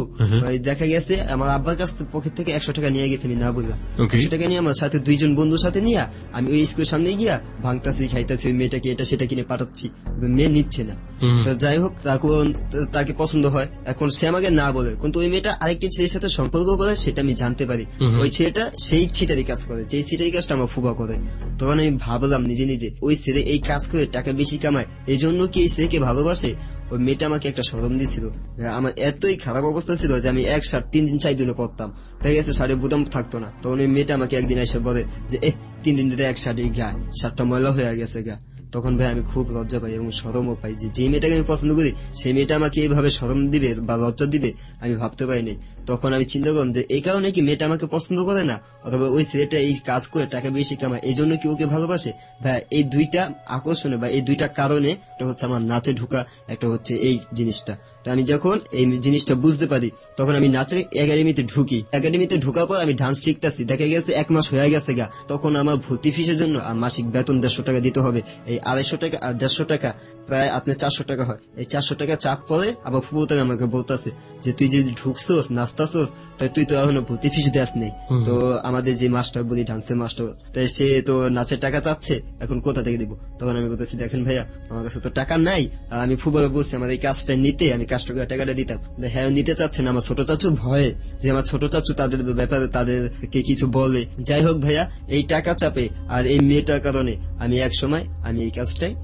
দেখা গেছে আমার আব্বার কাছ থেকে পকেট থেকে একশো টাকা নিয়ে গেছে আমি না বললাম. একশো টাকা নিয়ে আমার সাথে দুইজন বন্ধুর সাথে নিয়ে আমি ওই স্কুলের সামনে গিয়া ভাঙতাছি খাইতাছি ওই মেয়েটাকে এটা সেটা কিনে পাঠাচ্ছি। মেয়ে নিচ্ছে না। তো যাই হোক তাকে পছন্দ হয়। এখন সে আমাকে না বলে। কিন্তু ওই মেয়েটা আরেকটি ছেলের সাথে সম্পর্ক করে সেটা আমি জানতে পারি। ওই ছেলেটা সেই ছিটারি কাজ করে যেই ছিটারি কাজটা আমার ফুবা করে। তখন আমি ভাবলাম নিজে নিজে ওই ছেলে এই কাজ করে টাকা বেশি কামায় এই জন্য কি এই ছেলেকে ভালোবাসে? ওই মেয়েটা আমাকে একটা সরম দিয়েছিল আমার এতই খারাপ অবস্থা ছিল যে আমি এক শার্ট তিন দিন, চার দিনে পড়তাম। তাই গেছে শাড়ি বুদাম থাকতো না। তখন ওই মেয়েটা আমাকে একদিন এসে বলে যে এ তিন দিন ধরে এক শাড়ি গা শার্টটা ময়লা হয়ে গেছে গা। তখন ভাই আমি খুব লজ্জা পাই এবং সরমও পাই যে যে মেয়েটাকে আমি পছন্দ করি, সেই মেয়েটা আমাকে এইভাবে সরম দিবে বা লজ্জা দিবে আমি ভাবতে পারিনি। তখন আমি চিন্তা করলাম যে, এই কারণে কি মেয়েটা আমাকে পছন্দ করে না? অথবা ওই ছেলেটা এই কাজ করে টাকা বেশি কামায় এই জন্য কি ওকে ভালোবাসে? ভাই এই দুইটা আকর্ষণে বা এই দুইটা কারণে একটা হচ্ছে আমার নাচে ঢুকা, একটা হচ্ছে এই জিনিসটা। আমি যখন এই জিনিসটা বুঝতে পারি, তখন আমি নাচের একাডেমিতে ঢুকি। একাডেমিতে ঢুকার পর আমি ডান্স শিখতেছি। দেখা গেছে এক মাস হয়ে গেছে গা। তখন আমার ভর্তি ফিসের জন্য আর মাসিক বেতন দেড়শো টাকা দিতে হবে। এই আড়াইশো টাকা আর দেড়শো টাকা প্রায় আপনার চারশো টাকা হয়। এই চারশো টাকা চাপ পরে আবার ফুবুতাকে আমাকে বলতেছে যে, তুই যদি ঢুকছোস নাচতাছোস তাই তুই তো এখনও ভর্তি ফিস দেস নেই তো আমাদের যে মাস্টার বলি ডান্সের মাস্টার তাই সে তো নাচের টাকা চাচ্ছে এখন কোথা থেকে দিব? তখন আমি বলতেছি দেখেন ভাইয়া আমার কাছে তো টাকা নাই আর আমি ফুটবলে বলছি আমার এই কাজটা নিতে আমি কাজটা টাকাটা দিতাম। হ্যাঁ নিতে চাচ্ছে না আমার ছোট চাচু ভয়ে যে আমার ছোট চাচু তাদের ব্যাপারে তাদেরকে কিছু বলে। যাই হোক ভাইয়া এই টাকা চাপে আর এই মেয়েটার কারণে আমি এক সময় আমি এই কাজটাই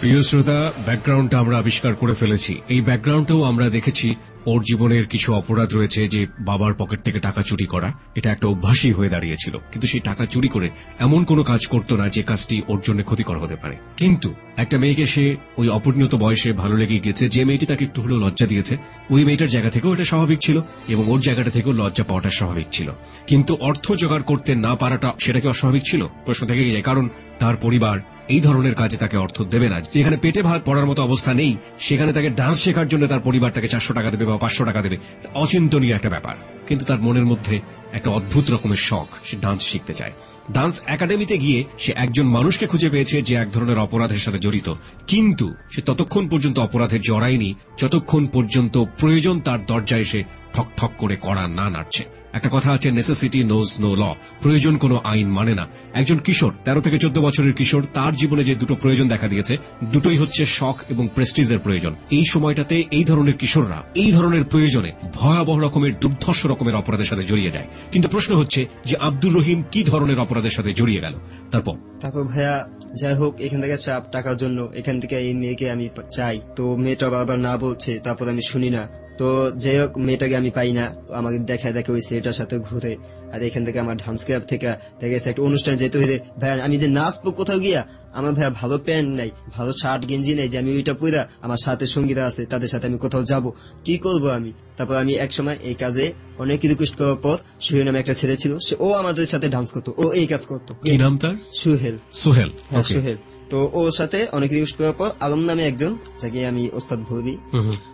প্রিয় শ্রোতা ব্যাকগ্রাউন্ডটা আমরা আবিষ্কার করে ফেলেছি। এই ব্যাকগ্রাউন্ডেও আমরা দেখেছি ওর জীবনের কিছু অপরাধ রয়েছে যে বাবার পকেট থেকে টাকা চুরি করা। এটা একটা অভ্যাসই হয়ে দাঁড়িয়েছিল। কিন্তু সেই টাকা চুরি করে এমন কোনো কাজ করতো না যে কাজটি ওর জন্য ক্ষতিকর হতে পারে। কিন্তু একটা মেয়েকে সে ওই অপরিণত বয়সে ভালো লেগে গেছে যে মেয়েটি তাকে একটু হলেও লজ্জা দিয়েছে। ওই মেয়েটার জায়গা থেকেও এটা স্বাভাবিক ছিল এবং ওর জায়গাটা থেকেও লজ্জা পাওয়াটা স্বাভাবিক ছিল। কিন্তু অর্থ জোগাড় করতে না পারাটা সেটা কি অস্বাভাবিক ছিল? প্রশ্ন থেকে যায়, কারণ তার পরিবার এই ধরনের কাজে তাকে অর্থ দেবে না। যেখানে পেটে ভাত পড়ার মতো অবস্থা নেই, সেখানে তাকে ডান্স শেখার জন্য তার পরিবার তাকে চারশো টাকা দেবে বা পাঁচশো টাকা দেবে। অচিন্তনীয় একটা ব্যাপার। কিন্তু তার মনের মধ্যে একটা অদ্ভুত রকমের শখ, সে ডান্স শিখতে চায়। ডান্স একাডেমিতে গিয়ে সে একজন মানুষকে খুঁজে পেয়েছে যে এক ধরনের অপরাধের সাথে জড়িত। কিন্তু সে ততক্ষণ পর্যন্ত অপরাধে জড়ায়নি, যতক্ষণ পর্যন্ত প্রয়োজন তার দরজায় এসে ঠক ঠক করে কড়া না নাড়ছে। একটা কথা আছে নেসেসিটি নোজ নো ল প্রয়োজন কোনো আইন মানে না। একজন কিশোর, তেরো থেকে চোদ্দ বছরের কিশোর, তার জীবনে যে দুটো প্রয়োজন দেখা দিয়েছে, দুটোই হচ্ছে শখ এবং প্রেস্টিজের প্রয়োজন। এই সময়টাতে এই ধরনের কিশোররা, এই ধরনের প্রয়োজনে ভয়াবহ রকমের, দুর্ধর্ষ রকমের অপরাধের সাথে জড়িয়ে যায়। কিন্তু প্রশ্ন হচ্ছে যে আব্দুর রহিম কি ধরনের অপরাধের সাথে জড়িয়ে গেল? তারপর। তারপর ভাইয়া, যাই হোক, এখান থেকে চাপ টাকার জন্য, এখান থেকে এই মেয়েকে আমি চাই। তো মেয়েটা বারবার না বলছে, তারপর আমি শুনি না। তো যাই হোক মেয়েটাকে আমি পাই না। আমাকে দেখা দেখে ওই ছেলেটার সাথে ঘুরে। আর এখান থেকে আমার ডান্স ক্লাব থেকে দেখা গেছে একটা অনুষ্ঠান যেতে হইলে ভাইয়া আমি যে নাচবো কোথাও গিয়া আমার ভাইয়া ভালো প্যান্ট নাই ভালো শার্ট গেঞ্জি নেই যে আমি ওইটা পইরা আমার সাথে সঙ্গীরা আছে তাদের সাথে আমি কোথাও যাব। কি করব আমি? তারপর আমি এক সময় এই কাজে অনেক রিকোয়েস্ট করার পর সুহেল নামে একটা ছেলে ছিল সে ও আমাদের সাথে ডান্স করতো ও এই কাজ করতো। কি নাম তার? সুহেল। সুহেল হ্যাঁ. সোহেল। তো ওর সাথে অনেক রিকোয়েস্ট করার পর আলম নামে একজন যাকে আমি ওস্তাদ ভৌদি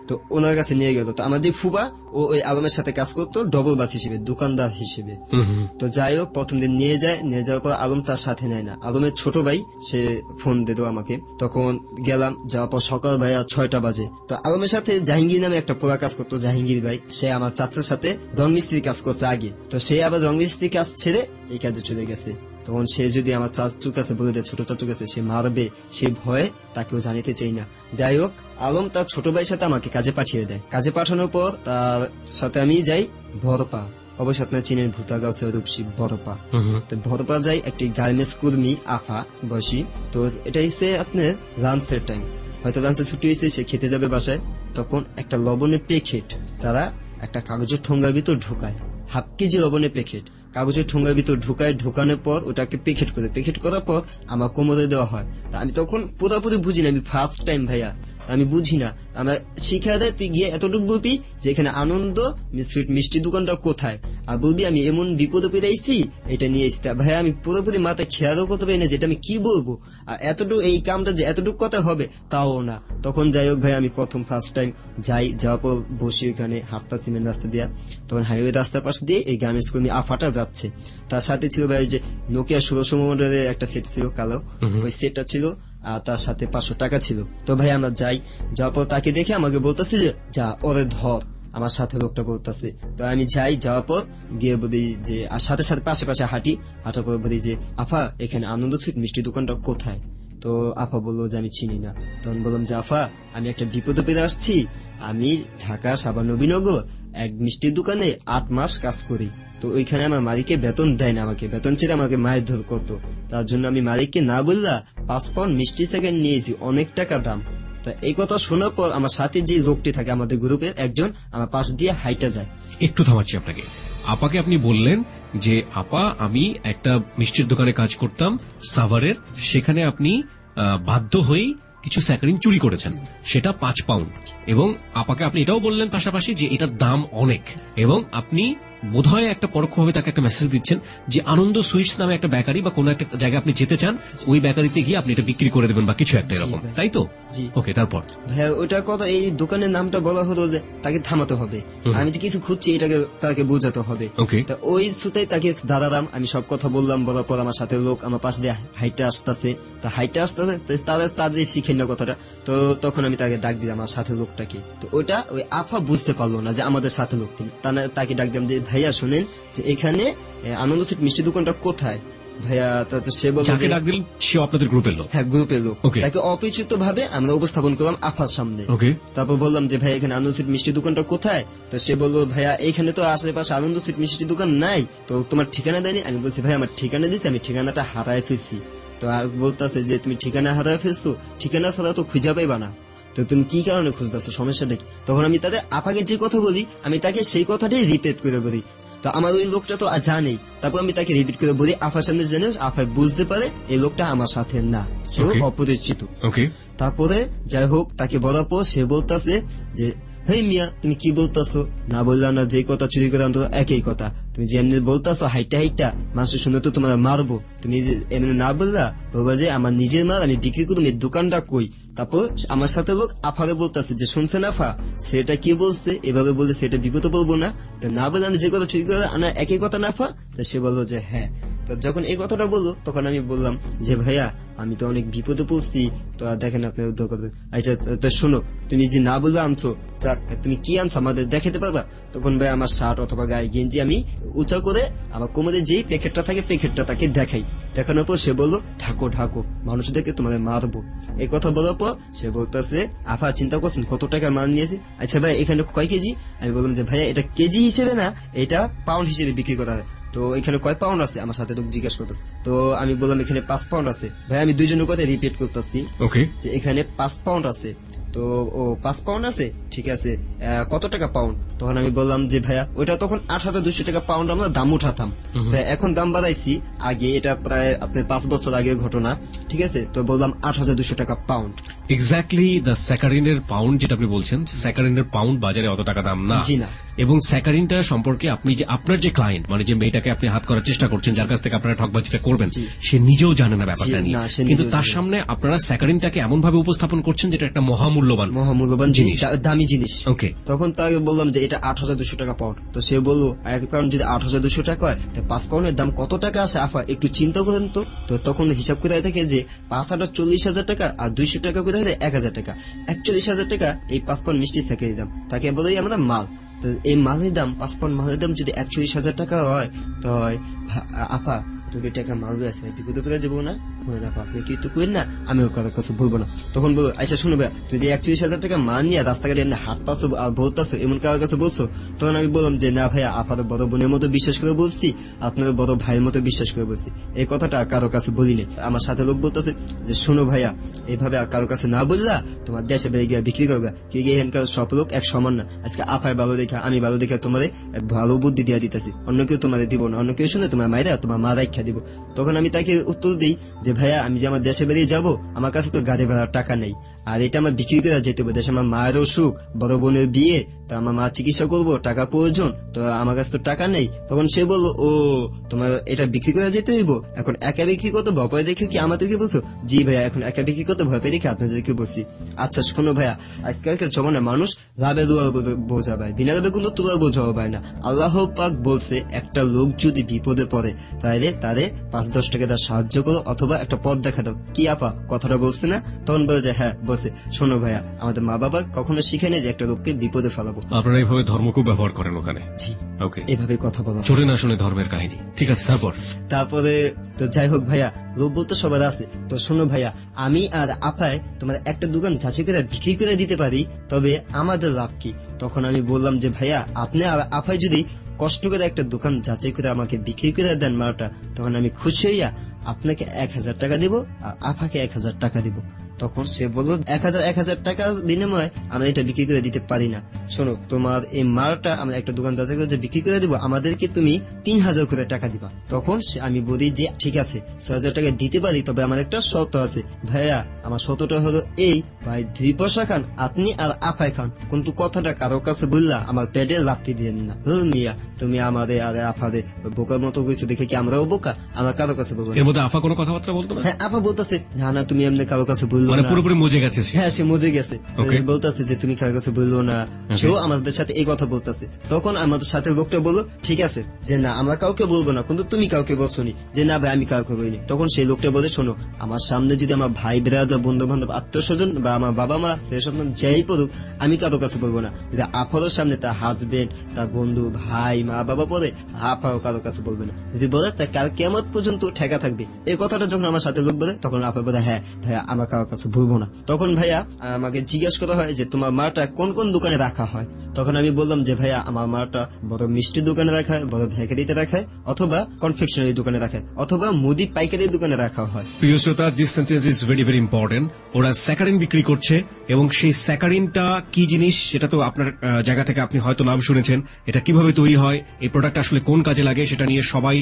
তো ওনার কাছে নিয়ে গেল। তো আমার যে ফুবা ও ওই আলমের সাথে কাজ করতো ডবল বাস হিসেবে দোকানদার হিসেবে। তো যাই হোক প্রথম দিন নিয়ে যায় নিয়ে যাওয়ার পর আলম তার সাথে নেয় না। আলমের ছোট ভাই সে ফোন দিত আমাকে। তখন গেলাম যাওয়ার পর সকাল ভাই আর ছয়টা বাজে। তো আলমের সাথে জাহাঙ্গীর নামে একটা পোলা কাজ করতো জাহাঙ্গীর ভাই। সে আমার চাচার সাথে রং মিস্ত্রি কাজ করছে আগে। তো সে আবার রং মিস্ত্রি কাজ ছেড়ে এই কাজে চলে গেছে। তখন সে যদি আমার চাচুর কাছে বলে দেয় ছোট চাচুর কাছে সে মারবে সে ভয়ে তাকেও জানিতে চাই না। যাই হোক আলম তার ছোট ভাইয়ের সাথে আমাকে কাজে পাঠিয়ে দেয়। কাজে পাঠানোর পর তার সাথে আমি যাই বড়পা। অবশ্য আপনার চীনের ভূতাগাঁও সৌরূপসী বড়পা। তো ভরপা যাই একটি গার্মেন্টস কর্মী আফা বসি তো এটা হচ্ছে আপনার লাঞ্চের টাইম হয়তো লাঞ্চের ছুটি হয়েছে সে খেতে যাবে বাসায়। তখন একটা লবণের প্যাকেট তারা একটা কাগজের ঠোঙ্গার ভিতর ঢুকায়। হাফ কেজি লবণের প্যাকেট কাগজের ঠোঙ্গার ভিতর ঢুকায় ঢুকানোর পর ওটাকে প্যাকেট করে। প্যাকেট করার পর আমার কোমরে দেওয়া হয়। তা আমি তখন পুরোপুরি বুঝি না, আমি ফার্স্ট টাইম ভাইয়া। আমি বুঝি না। আমার শিখা দেয় তুই গিয়ে এতটুকু বলবি যে এখানে আনন্দ সুইট মিষ্টি দোকানটা কোথায়? আর বলবি আমি এমন বিপদে পেয়ে এটা নিয়ে এসছি ভাই আমি পুরোপুরি মাথায় খেয়ালও করতে পারি না যেটা আমি কি বলব। আর এতটুকু এই কামটা যে এতটুকু কথা হবে তাও না। তখন যাই হোক ভাই আমি প্রথম ফার্স্ট টাইম যাই যাওয়ার পর বসি ওখানে হাফটা সিমেন্ট রাস্তা দিয়া। তখন হাইওয়ে রাস্তার পাশ দিয়ে এই গ্রামের কর্মী আফাটা যাচ্ছে। তার সাথে ছিল ভাই ওই যে নোকিয়া ষোলোশো মডেলের একটা সেট ছিল কালো। ওই সেটটা ছিল আর তার সাথে পাঁচশো টাকা ছিল। তো ভাই, আমরা যাই। যাওয়ার পর তাকে দেখে আমাকে বলতেছে যে, যা, ওরে ধর। আমার সাথে লোকটা বলতেছে। তো আমি যাই, যাওয়ার পর গিয়ে বলি যে, আর সাথে সাথে পাশে পাশে হাঁটি। হাঁটার পর বলি যে, আফা, এখানে আনন্দ সুইট মিষ্টি দোকানটা কোথায়? তো আফা বলল যে, আমি চিনি না। তখন বললাম যে, আফা, আমি একটা বিপদে পেয়ে আসছি। আমি ঢাকা সাবা নবীনগর এক মিষ্টির দোকানে আট মাস কাজ করি। তো ওইখানে আমার মালিককে বেতন দেয় না আমাকে। বেতন চেয়ে আমাকে মায়ের ধর করতো। তার জন্য আমি মালিককে না বললা, পাঁচ পাউন্ড মিষ্টি সেকেন্ড নিয়েছি অনেক টাকা দাম। তা এই কথা শোনার পর আমার সাথে যে লোকটি থাকে, আমাদের গ্রুপের একজন আমার পাশ দিয়ে হাইটা যায়। একটু থামাচ্ছি আপনাকে। আপাকে আপনি বললেন যে, আপা, আমি একটা মিষ্টির দোকানে কাজ করতাম, সাভারের। সেখানে আপনি বাধ্য হয়েই কিছু স্যাকারিন চুরি করেছেন। সেটা পাঁচ পাউন্ড এবং আপাকে আপনি এটাও বললেন পাশাপাশি যে, এটার দাম অনেক। এবং আপনি বোধহয় একটা পরোক্ষভাবে তাকে একটা মেসেজ দিচ্ছেন যে আনন্দ সুইটস নামে একটা বেকারি বা কোনো একটা জায়গায় আপনি যেতে চান ওই বেকারিতে গিয়ে আপনি এটা বিক্রি করে দেবেন বা কিছু একটা এরকম। তাই তো? ওকে তারপর? ভাইয়া ওইটা কথা এই দোকানের নামটা বলা হলো যে তাকে থামাতে হবে। আমি যে কিছু খুঁজছি এটাকে তাকে বোঝাতে হবে। ওকে তা ওই সুতাই তাকে দাঁড়ালাম আমি সব কথা বললাম বলার পর আমার সাথে লোক আমার পাশে দিয়ে হাইটে আসতেছে। তা হাইটে আসতেছে তাদের তাদের শিখে না কথাটা। তো তখন আমি তাকে ডাক দিলাম আমার সাথে লোকটাকে তো ওটা ওই আফা বুঝতে পারল না যে আমাদের সাথে লোক তিনি। তাকে ডাক দিলাম যে ভাইয়া শুনেন যে এখানে আনন্দ সুইট মিষ্টি দোকানটা কোথায়? ভাইয়া সে বলল যাকে ডাক দিলেন সেও আপনাদের গ্রুপের লোক। হ্যাঁ গ্রুপের লোক। তাকে অপরিচিত ভাবে আমরা উপস্থাপন করলাম আফার সামনে। তারপর বললাম যে ভাই এখানে আনন্দ সুইট মিষ্টি দোকানটা কোথায়? তো সে বলল ভাইয়া এখানে তো আশেপাশে আনন্দ সুইট মিষ্টি দোকান নাই। তো তোমার ঠিকানা দেয়নি? আমি বলছি ভাই আমার ঠিকানা দিছি আমি ঠিকানাটা হারায় ফেলছি। তো বলতেছে যে তুমি ঠিকানা হারায় ফেলছো ঠিকানা ছাড়া তো খুঁজে পাইবা না। তো তুমি কি কারণে খুঁজতেছো? সমস্যাটা কি? তখন আমি তাদের আপাকে যে কথা বলি আমি তাকে সেই কথাটাই রিপিট করে বলি। তো আমার ওই লোকটা তো আর জানেই তারপর আমি তাকে রিপিট করে বলি আফার সামনে জেনে আফায় বুঝতে পারে এই লোকটা আমার সাথে না। সেও Okay. অপরিচিত। তারপরে যাই হোক তাকে বলার পর সে বলতাছে যে হেই মিয়া তুমি কি বলতাছো? না বললা না যে কথা চুরি করে অন্তত একই কথা। তুমি যে এমনি বলতাছো হাইটা হাইটা মানুষের শুনে তো তোমার মারবো। তুমি এমনি না বললা বলবা যে আমার নিজের মাল আমি বিক্রি করুম এই দোকানটা কই? তারপর আমার সাথে লোক আফারে বলতেছে যে, শুনছেন আফা? সেটা কি বলছে? এভাবে বলে সেটা বিপদে বলব না। তা না বলে যে কথা চুরি করে আনা একই কথা না আফা? তো সে বলল যে হ্যাঁ। তো যখন এই কথাটা বলল, তখন আমি বললাম যে, ভাইয়া আমি তো অনেক বিপদে পড়ছি, তো দেখেন আপনি উদ্যোগ করবেন। আচ্ছা তো- শোনো, তুমি যে না বলে আনছো তুমি কি আনছো আমাদের দেখাতে পারবা? তখন ভাই আমার শার্ট অথবা গায়ে গেঞ্জি আমি উঁচা করে আমার কোমরে যেই প্যাকেটটা থাকে, প্যাকেটটা তাকে দেখাই। দেখানোর পর সে বলল, ঢাকো ঢাকো মানুষ দেখে তোমাদের মারবো। এই কথা বলার পর সে বলতেছে, আফা, চিন্তা করছেন, কত টাকা মাল নিয়েছে আচ্ছা ভাই, এখানে কয় কেজি? আমি বললাম যে, ভাইয়া, এটা কেজি হিসেবে না, এটা পাউন্ড হিসেবে বিক্রি করা হয়। তো এখানে কয় পাউন্ড আছে? আমার সাথে লোক জিজ্ঞাসা করতেছে। তো আমি বললাম এখানে পাঁচ পাউন্ড আছে। ভাই আমি দুইজনের কথা রিপিট করতেছি। ওকে যে এখানে পাঁচ পাউন্ড আছে। তো ও পাঁচ পাউন্ড আছে? ঠিক আছে। কত টাকা পাউন্ড তখন আমি বললাম যে ভাইয়া ওইটা তখন আট হাজার দুশো টাকা পাউন্ড আমরা দাম উঠাতাম। এখন দাম বাড়াইছি। আগে এটা প্রায় আপনার পাঁচ বছর আগের ঘটনা। ঠিক আছে? তো বললাম আট হাজার দুশো টাকা পাউন্ড এক্স্যাক্টলি দ্য স্যাকারিনের পাউন্ড যেটা আপনি বলছেন স্যাকারিনের পাউন্ড বাজারে অত টাকা দাম না। জি না। এবং স্যাকারিনটা সম্পর্কে আপনি যে আপনার যে ক্লায়েন্ট মানে যে মেয়েটাকে আপনি হাত করার চেষ্টা করছেন যার কাছ থেকে আপনারা ঠকবাজিটা করবেন সে নিজেও জানে না ব্যাপারটা নিয়ে। কিন্তু তার সামনে আপনারা স্যাকারিনটাকে এমন ভাবে উপস্থাপন করছেন যেটা একটা মহামূল্যবান মহামূল্যবান জিনিস। দামি জিনিস। ওকে। তখন তাকে বললাম যে এটা আট হাজার দুশো টাকা পাউন্ড। তো সে বলল এক পাউন্ড যদি আট হাজার দুশো টাকা হয় তো পাঁচ পাউন্ডের দাম কত টাকা আসে আফা একটু চিন্তা করেন তো। তো তখন হিসাব করে থাকে যে পাঁচ হাজার চল্লিশ হাজার টাকা আর দুইশো টাকা করে এক হাজার টাকা। একচল্লিশ হাজার টাকা এই পাঁচ পাউন্ড মিষ্টি থেকে দিতাম তাকে বলে আমরা মাল। তো এই মালের দাম, পাঁচ মালের দাম যদি একচল্লিশ হাজার টাকা হয়, তো আফা এত টাকা মাল আছে বিপদে যাব না? মনে রাখো, আপনি কি তো করেন না আমিও কারও কাছে বলব না। তখন বলো আচ্ছা শুনো ভাই তুমি যে একচল্লিশ হাজার টাকা মাল নিয়ে রাস্তাঘাটে এমনি হাঁটতাছো আর বলতাছো, এমন কারোর কাছে বলছো? তখন আমি বললাম যে, না ভাইয়া আপনাদের বড় বোনের মতো বিশ্বাস করে বলছি আপনাদের বড় ভাইয়ের মতো বিশ্বাস করে বলছি। এই কথাটা কারও কাছে বলিনি। আমার সাথে লোক বলতেছে যে, শোনো ভাইয়া এইভাবে আর কারও কাছে না বললা, তোমার দেশে বেড়ে গিয়ে বিক্রি করবা। কি গিয়ে এখানকার সব লোক এক সমান না। আজকে আপায় ভালো দেখা, আমি ভালো দেখা তোমাদের ভালো বুদ্ধি দিয়ে দিতেছি। অন্য কেউ তোমাদের দিব না, অন্য কেউ শুনে তোমার মায়েরা তোমার মা রাখা দিব। তখন আমি তাকে উত্তর দিই যে ভাইয়া, আমি যে আমার দেশে বেরিয়ে যাব, আমার কাছে তো গাড়ি ভাড়ার টাকা নেই। আর এটা আমার বিক্রি করা যেতে হবে, দেশে আমার মায়ের অসুখ বড় বোনের বিয়ে তা আমার মা চিকিৎসা করব, টাকা প্রয়োজন, তো আমার কাছে তো টাকা নেই। তখন সে বলল, ও, তোমার এটা বিক্রি করে যেতে হইব? এখন একা বিক্রি করতে ভয় পাই দেখে কি আমাদেরকে বলছো? জি ভাইয়া, এখন একা বিক্রি করতে ভয় পাই দেখে আপনাদেরকে বলছি। আচ্ছা শোনো ভাইয়া, আজকালকার জমানায় মানুষ লাভে দুয়ার বোঝা পায়, বিনা লাভে কিন্তু তোলার বোঝা পায় না। আল্লাহ পাক বলছে, একটা লোক যদি বিপদে পড়ে তাহলে তারে পাঁচ, দশ টাকা তার সাহায্য করো অথবা একটা পথ দেখা দাও। কি আপা, কথাটা বলছে না? তখন বলে যে হ্যাঁ বলছে, শোনো ভাইয়া, আমাদের মা বাবা কখনো শিখে নেই যে একটা লোককে বিপদে ফেলাবো আপনারা এইভাবে ধর্ম খুব ব্যবহার করেন ওখানে। জি ওকে এভাবে কথা বলা। চলে না শুনে ধর্মের কাহিনী। ঠিক আছে তারপর? তারপরে তো যাই হোক ভাইয়া লোভ তো সবার আছে। তো শোনো ভাইয়া আমি আর আপায় তোমার একটা দোকান যাচাই করে বিক্রি করে দিতে পারি তবে আমাদের লাভ কি? তখন আমি বললাম যে ভাইয়া আপনি আর আপায় যদি কষ্ট করে একটা দোকান যাচাই করে আমাকে বিক্রি করে দেন মালটা তখন আমি খুশি হইয়া আপনাকে এক হাজার টাকা দিব আর আপাকে এক হাজার টাকা দিব। তখন সে বলল এক হাজার এক হাজার টাকার বিনিময়ে আমরা এটা বিক্রি করে দিতে পারি না। শোনো তোমার এই মালটা আমরা একটা দোকান যাচাই করে বিক্রি করে দিব আমাদেরকে তুমি তিন হাজার করে টাকা দিবা। তখন সে- আমি বলি যে ঠিক আছে ছয় হাজার টাকা দিতে পারি তবে আমার একটা শর্ত আছে। ভাইয়া আমার শর্তটা হলো এই ভাই দুই পয়সা খান আপনি আর আফাই খান। কিন্তু কথাটা কারও কাছে বললা আমার পেটে লাত্তি দিয়ে না। হুম, মিয়া তুমি আমাদের আর আফারে বোকার মতো কিছু দেখে কি আমরাও বোকা? আমরা কারও কাছে বলব এর মধ্যে আফা কোনো কথাবার্তা বলতো হ্যাঁ আপা বলতেছে না না তুমি এমনি কারও কাছে বলল মানে পুরোপুরি মজে গেছে হ্যাঁ সে মজে গেছে। বলতেছে যে তুমি কার কাছে বলল না। সেও আমাদের সাথে এই কথা বলতেছে। তখন আমাদের সাথে লোকটা বলল ঠিক আছে যে না আমরা কাউকে বলব না কিন্তু তুমি কাউকে বলছো যে না ভাই আমি কাউকে বলিনি। তখন সেই লোকটা বলে শোনো আমার সামনে যদি আমার ভাই বেড়াদা বন্ধু বান্ধব আত্মীয় স্বজন বা আমার বাবা মা সে সব যাই পড়ুক আমি কারও কাছে বলব না। যদি আফারও সামনে তার হাজবেন্ড তার বন্ধু ভাই মা বাবা পড়ে আফাও কারও কাছে বলবে না। যদি বলে তা কাল কেমন পর্যন্ত ঠেকা থাকবে। এই কথাটা যখন আমার সাথে লোক বলে তখন আপা বলে হ্যাঁ ভাইয়া আমার কারও কাছে ভুলবো না। তখন ভাইয়া, আমাকে জিজ্ঞাসা করা হয় যে, তোমার মাটা কোন কোন দোকানে রাখা হয়? তখন আমি বললাম যে, ভাইয়া, আমার মাটা বড় মিষ্টি দোকানে রাখা হয়, বড় ভেকারিতে রাখা হয়, অথবা কনফেকশনারি দোকানে রাখা হয়, অথবা মুদি পাইকারি দোকানে রাখা হয়। প্রিয় শ্রোতা this sentence is very very important ওরা স্যাকারিন বিক্রি করছে, এবং সেই স্যাকারিনটা কি জিনিস, সেটা তো আপনার জায়গা থেকে আপনি হয়তো নাম শুনেছেন। এটা কীভাবে তৈরি হয়, এই প্রোডাক্ট আসলে কোন কাজে লাগে, সেটা নিয়ে সবাই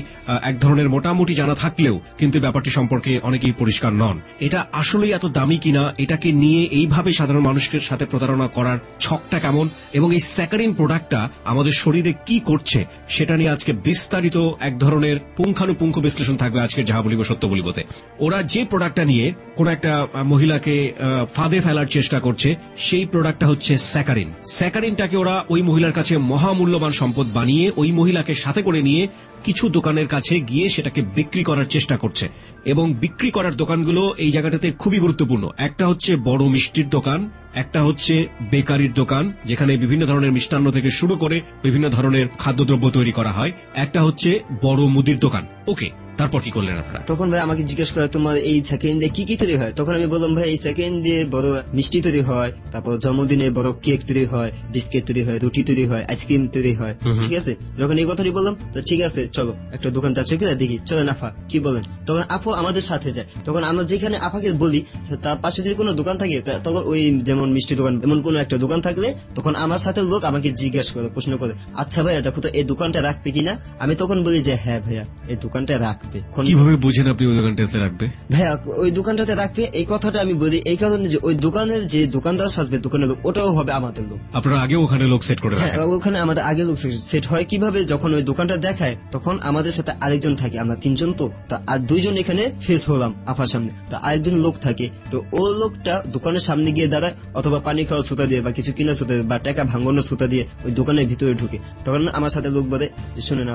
এক ধরনের মোটামুটি জানা থাকলেও কিন্তু ব্যাপারটি সম্পর্কে অনেকেই পরিষ্কার নন। এটা আসলেই এত দামি কিনা, এটাকে নিয়ে এইভাবে সাধারণ মানুষের সাথে প্রতারণা করার ছকটা কেমন, এবং এই স্যাকারিন প্রোডাক্টটা আমাদের শরীরে কি করছে, সেটা নিয়ে আজকে বিস্তারিত এক ধরনের পুঙ্খানুপুঙ্খ বিশ্লেষণ থাকবে আজকের যাহা বলিব সত্য বলিবতে। ওরা যে প্রোডাক্টটা নিয়ে কোন একটা মহিলাকে ফাঁদে ফেলার চেষ্টা করছে, সেই প্রোডাক্টটা হচ্ছে স্যাকারিন স্যাকারিনটাকে ওরা ওই মহিলার কাছে মহামূল্যবান সম্পদ বানিয়ে ওই মহিলাকে সাথে করে নিয়ে কিছু দোকানের কাছে গিয়ে সেটাকে বিক্রি করার চেষ্টা করছে। এবং বিক্রি করার দোকানগুলো এই জায়গাটাতে খুবই গুরুত্বপূর্ণ। একটা হচ্ছে বড় মিষ্টির দোকান, একটা হচ্ছে বেকারির দোকান, যেখানে বিভিন্ন ধরনের মিষ্টান্ন থেকে শুরু করে বিভিন্ন ধরনের খাদ্যদ্রব্য তৈরি করা হয়। একটা হচ্ছে বড় মুদির দোকান। ওকে তারপর কি করলেন আপনারা? তখন ভাই আমাকে জিজ্ঞেস করে তোমার এই সেকেন্ড দিয়ে কি কি তৈরি হয়? তখন আমি বললাম ভাই এই সেকেন্ড দিয়ে বড় মিষ্টি তৈরি হয় তারপর জন্মদিনে বড় কেক তৈরি হয় বিস্কিট তৈরি হয় রুটি তৈরি হয় আইসক্রিম তৈরি হয় ঠিক আছে? যখন এই কথাটি বললাম তো ঠিক আছে চলো একটা দোকান যাচ্ছে কিনা দেখি চলেন নাফা কি বলেন? তখন আপু আমাদের সাথে যায়। তখন আমরা যেখানে আপাকে বলি তার পাশে যদি কোনো দোকান থাকে তখন ওই যেমন মিষ্টি দোকান এমন কোনো একটা দোকান থাকলে তখন আমার সাথে লোক আমাকে জিজ্ঞেস করে প্রশ্ন করে আচ্ছা ভাইয়া দেখো তো এই দোকানটা রাখবে কিনা? আমি তখন বলি যে হ্যাঁ ভাইয়া এই দোকানটা রাখবে। কীভাবে বুঝেন আপনি ওই দোকানটাতে রাখবে? ভাইয়া ওই দোকানটাতে রাখবে এই কথাটা আমি বলি এই কারণে যে ওই দোকানের যে দোকানদার সাজবে দোকানের লোক ওটাও হবে আমাদের লোক। আপনারা আগে ওখানে লোক সেট করে হ্যাঁ ওখানে আমাদের আগে লোক সেট হয়। কীভাবে? যখন ওই দোকানটা দেখায় তখন আমাদের সাথে আরেকজন থাকে আমরা তিনজন তো তা আর দুইজন এখানে ফেস হলাম আপার সামনে। তো আরেকজন লোক থাকে তো ও লোকটা দোকানের সামনে গিয়ে দাঁড়ায় অথবা পানি খাওয়া সুতা দিয়ে বা কিছু কিনা সুতা দিয়ে বা টাকা ভাঙানোর সুতা দিয়ে ওই দোকানের ভিতরে ঢুকে। তখন আমার সাথে লোক বলে যে শুনে না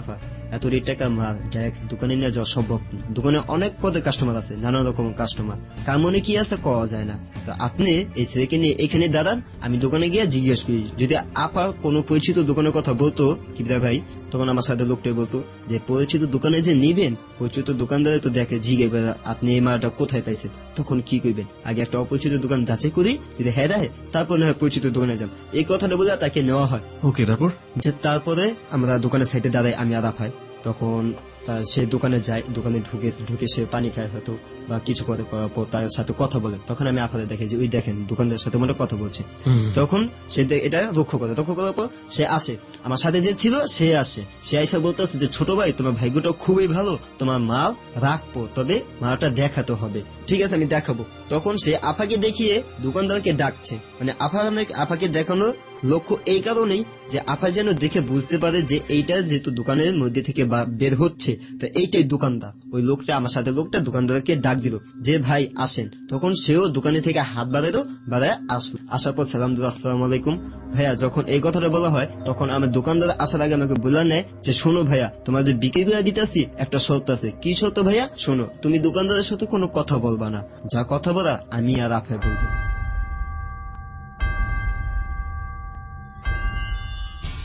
এত রেট টাকা মাল ডাইরেক্ট দোকানে নিয়ে যাওয়া সম্ভব দোকানে অনেক পদের কাস্টমার আছে নানা রকম কাস্টমার কার মনে কি আছে কওয়া যায় না। তো আপনি এই ছেলেকে নিয়ে এখানে দাঁড়ান আমি দোকানে গিয়ে জিজ্ঞেস করি যদি আপা কোনো পরিচিত দোকানের কথা বলতো কিবদা ভাই? তখন আমার সাথে লোকটা বলতো যে পরিচিত দোকানে যে নিবেন পরিচিত দোকানদারে তো দেখে জিগে আপনি এই মালটা কোথায় পাইছেন? তখন কি করবেন আগে একটা অপরিচিত দোকান যাচাই করি যদি হ্যাঁ দেয় তারপর না হয় পরিচিত দোকানে যান এই কথাটা বলে তাকে নেওয়া হয়। ওকে তারপর? যে তারপরে আমরা দোকানের সাইডে দাঁড়াই আমি আর আফাই তখন সে দোকানে যায় দোকানে ঢুকে ঢুকে সে পানি খায় হয়তো বা কিছু তার সাথে কথা বলে। তখন আমি আফাতে দেখে যে ওই দেখেন দোকানদারের সাথে মনে কথা বলছে। তখন সে এটা লক্ষ্য করে। লক্ষ্য করার পর সে আসে। আমার সাথে যে ছিল সে আসে। সে আইসা বলতেছে যে ছোট ভাই তোমার ভাগ্যটা খুবই ভালো। তোমার মাল রাখব তবে মালটা দেখাতে হবে। ঠিক আছে আমি দেখাবো। তখন সে আফাকে দেখিয়ে দোকানদারকে ডাকছে। মানে আফা আফাকে দেখানো লক্ষ্য এই কারণেই যে আফা যেন দেখে বুঝতে পারে যে এইটা যেহেতু দোকানের মধ্যে থেকে বা- বের হচ্ছে। তো এইটাই দোকানদার। ওই লোকটা আমার সাথে, লোকটা দোকানদারকে ডাক দিল, যে ভাই আসেন। তখন সেও দোকানে থেকে হাত বাড়াইলো, বাড়ায় আসলো। আসার পর সালাম আসসালাম আলাইকুম। ভাইয়া, যখন এই কথাটা বলা হয়, তখন আমার দোকানদার আসার আগে আমাকে বলে নেয় যে, শোনো ভাইয়া, তোমার যে বিক্রি করে দিতেছি, একটা শর্ত আছে। কি শর্ত ভাইয়া? শোনো, তুমি দোকানদারের সাথে কোনো কথা বলবা না। যা কথা বলা, আমি আর আফে বলব।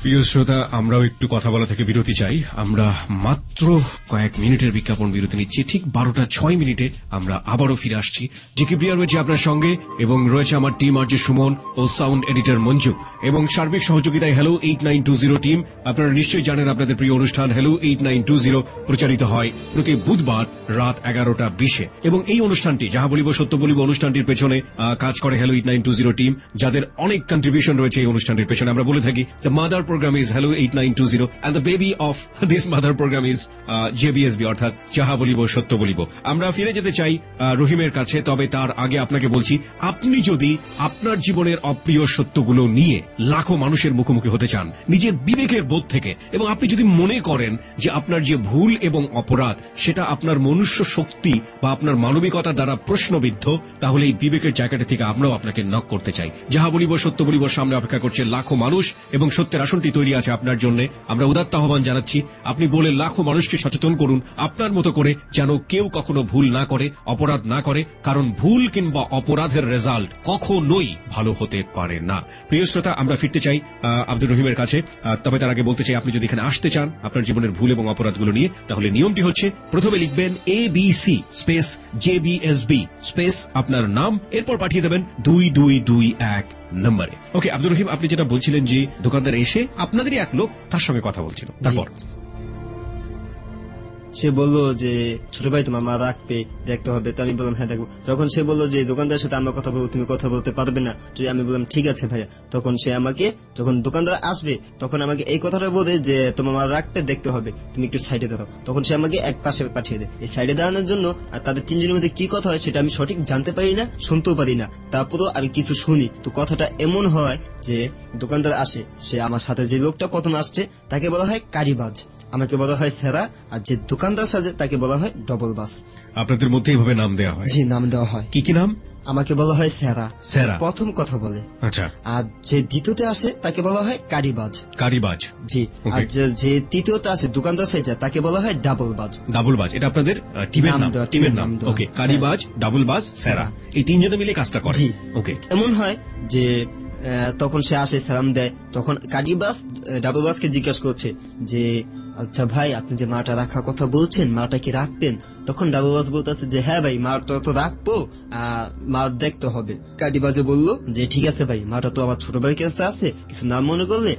প্রিয় শ্রোতা, আমরাও একটু কথা বলা থেকে বিরতি চাই। আমরা মাত্র কয়েক মিনিটের বিজ্ঞাপন বিরতি নিচ্ছি। ঠিক বারোটা ছয় মিনিটে আমরা আবারও ফিরে আসছি। যে কি প্রিয়া রয়েছে আপনার সঙ্গে এবং রয়েছে আমার টিম আর সুমন ও সাউন্ড এডিটর মঞ্জু। এবং সার্বিক সহযোগিতায় hello eight nine two zero team আপনারা নিশ্চয়ই জানেন আপনাদের প্রিয় অনুষ্ঠান hello eight nine two zero প্রচারিত হয় প্রতি বুধবার রাত এগারোটা বিশে। এবং এই অনুষ্ঠানটি, যাহা বলিব সত্য বলিব, অনুষ্ঠানটির পেছনে কাজ করে hello eight nine two zero team যাদের অনেক কন্ট্রিবিউশন রয়েছে এই অনুষ্ঠানটির পেছনে। আমরা বলে থাকি mother eight nine two zero and the baby of this mother programme is JBSB অর্থাৎ যাহা বলিব সত্য বলিব। আমরা ফিরে যেতে চাই আহ, রহিমের কাছে তবে তার আগে আপনাকে বলছি আপনি যদি আপনার জীবনের অপ্রিয় সত্যগুলো নিয়ে লাখো মানুষের মুখোমুখি হতে চান নিজের বিবেকের বোধ থেকে এবং আপনি যদি মনে করেন যে আপনার যে ভুল এবং অপরাধ সেটা আপনার মনুষ্য শক্তি বা আপনার মানবিকতা দ্বারা প্রশ্নবিদ্ধ তাহলে এই বিবেকের জায়গাটা থেকে আমরাও আপনাকে নক করতে চাই। যাহা বলিব সত্য বলিব সামনে অপেক্ষা করছে লাখো মানুষ এবং সত্যের আসনটি তৈরি আছে আপনার জন্য। আমরা উদাত্ত আহ্বান জানাচ্ছি, আপনি বলে লাখো মানুষকে সচেতন করুন, আপনার মতো করে যেন কেউ কখনো ভুল না করে, অপরাধ না করে, কারণ ভুল কিংবা অপরাধের রেজাল্ট কখনোই ভালো হতে পারে না। প্রিয় শ্রোতা, আমরা ফিরতে চাই আব্দুর রহিমের কাছে। তবে তার আগে বলতে চাই, আপনি যদি এখানে আসতে চান আপনার জীবনের ভুল এবং অপরাধগুলো নিয়ে, তাহলে নিয়মটি হচ্ছে, প্রথমে লিখবেন A B C space J B S B space আপনার নাম, এরপর পাঠিয়ে দেবেন দুই দুই দুই এক নম্বরে ওকে আব্দুর রহিম, আপনি যেটা বলছিলেন যে দোকানদার এসে আপনাদেরই এক লোক তার সঙ্গে কথা বলছিল। তারপর? সে বলল যে, ছোট ভাই, তোমার মা রাখবে, দেখতে হবে। তো আমি বললাম হ্যাঁ দেখব। যখন সে বলল যে, দোকানদারের সাথে আমরা কথা বলব, তুমি কথা বলতে পারবে না। তো আমি বললাম, ঠিক আছে ভাইয়া। তখন সে আমাকে, যখন দোকানদার আসবে, তখন আমাকে এই কথাটা বলে যে, তোমার মা রাখবে, দেখতে হবে। তুমি একটু সাইডে দাঁড়াও। তখন সে আমাকে এক পাশে পাঠিয়ে দেয়। এই সাইডে দাঁড়ানোর জন্য আর তাদের তিনজনের মধ্যে কি কথা হয় সেটা আমি সঠিক জানতে পারি না, শুনতেও পারি না। তারপরেও আমি কিছু শুনি। তো কথাটা এমন হয় যে, দোকানদার আসে, সে আমার সাথে যে লোকটা প্রথম আসছে, তাকে বলা হয় কারিবাজ। আমাকে বলা হয় সেরা আর যে দোকানদার সাজে তাকে বলা হয় ডবল বাস আপনাদের মধ্যে এইভাবে নাম দেওয়া হয়? জি নাম দেওয়া হয়। কি কি নাম? আমাকে বলা হয় সেরা। সেরা। প্রথম কথা বলে। আচ্ছা। আর যে দ্বিতীয়তে আসে তাকে বলা হয় কারিবাজ। কারিবাজ। জি আর যে- তৃতীয়তে আসে দোকানদার সাইজা তাকে বলা হয় ডাবল বাজ ডাবল বাজ এটা আপনাদের টিমের নাম টিমের নাম। ওকে কারিবাজ ডাবল বাজ সেরা। এই তিনজনে মিলে কাজটা করে জি। ওকে এমন হয় যে তখন সে আসে সালাম দেয় তখন কারিবাস ডাবল বাসকে জিজ্ঞাসা করছে যে আচ্ছা ভাই আপনি যে মাটা রাখার কথা বলছেন মাটা কি রাখবেন? তখন ডাবল বাস বলতেছে যে হ্যাঁ ভাই মাটা তো রাখব আহ, মা দেখতে হবে। কারিবাজে বলল যে ঠিক আছে ভাই মাটা তো আমার ছোট ভাইয়ের কাছে আছে কিছু নাম মনে করলে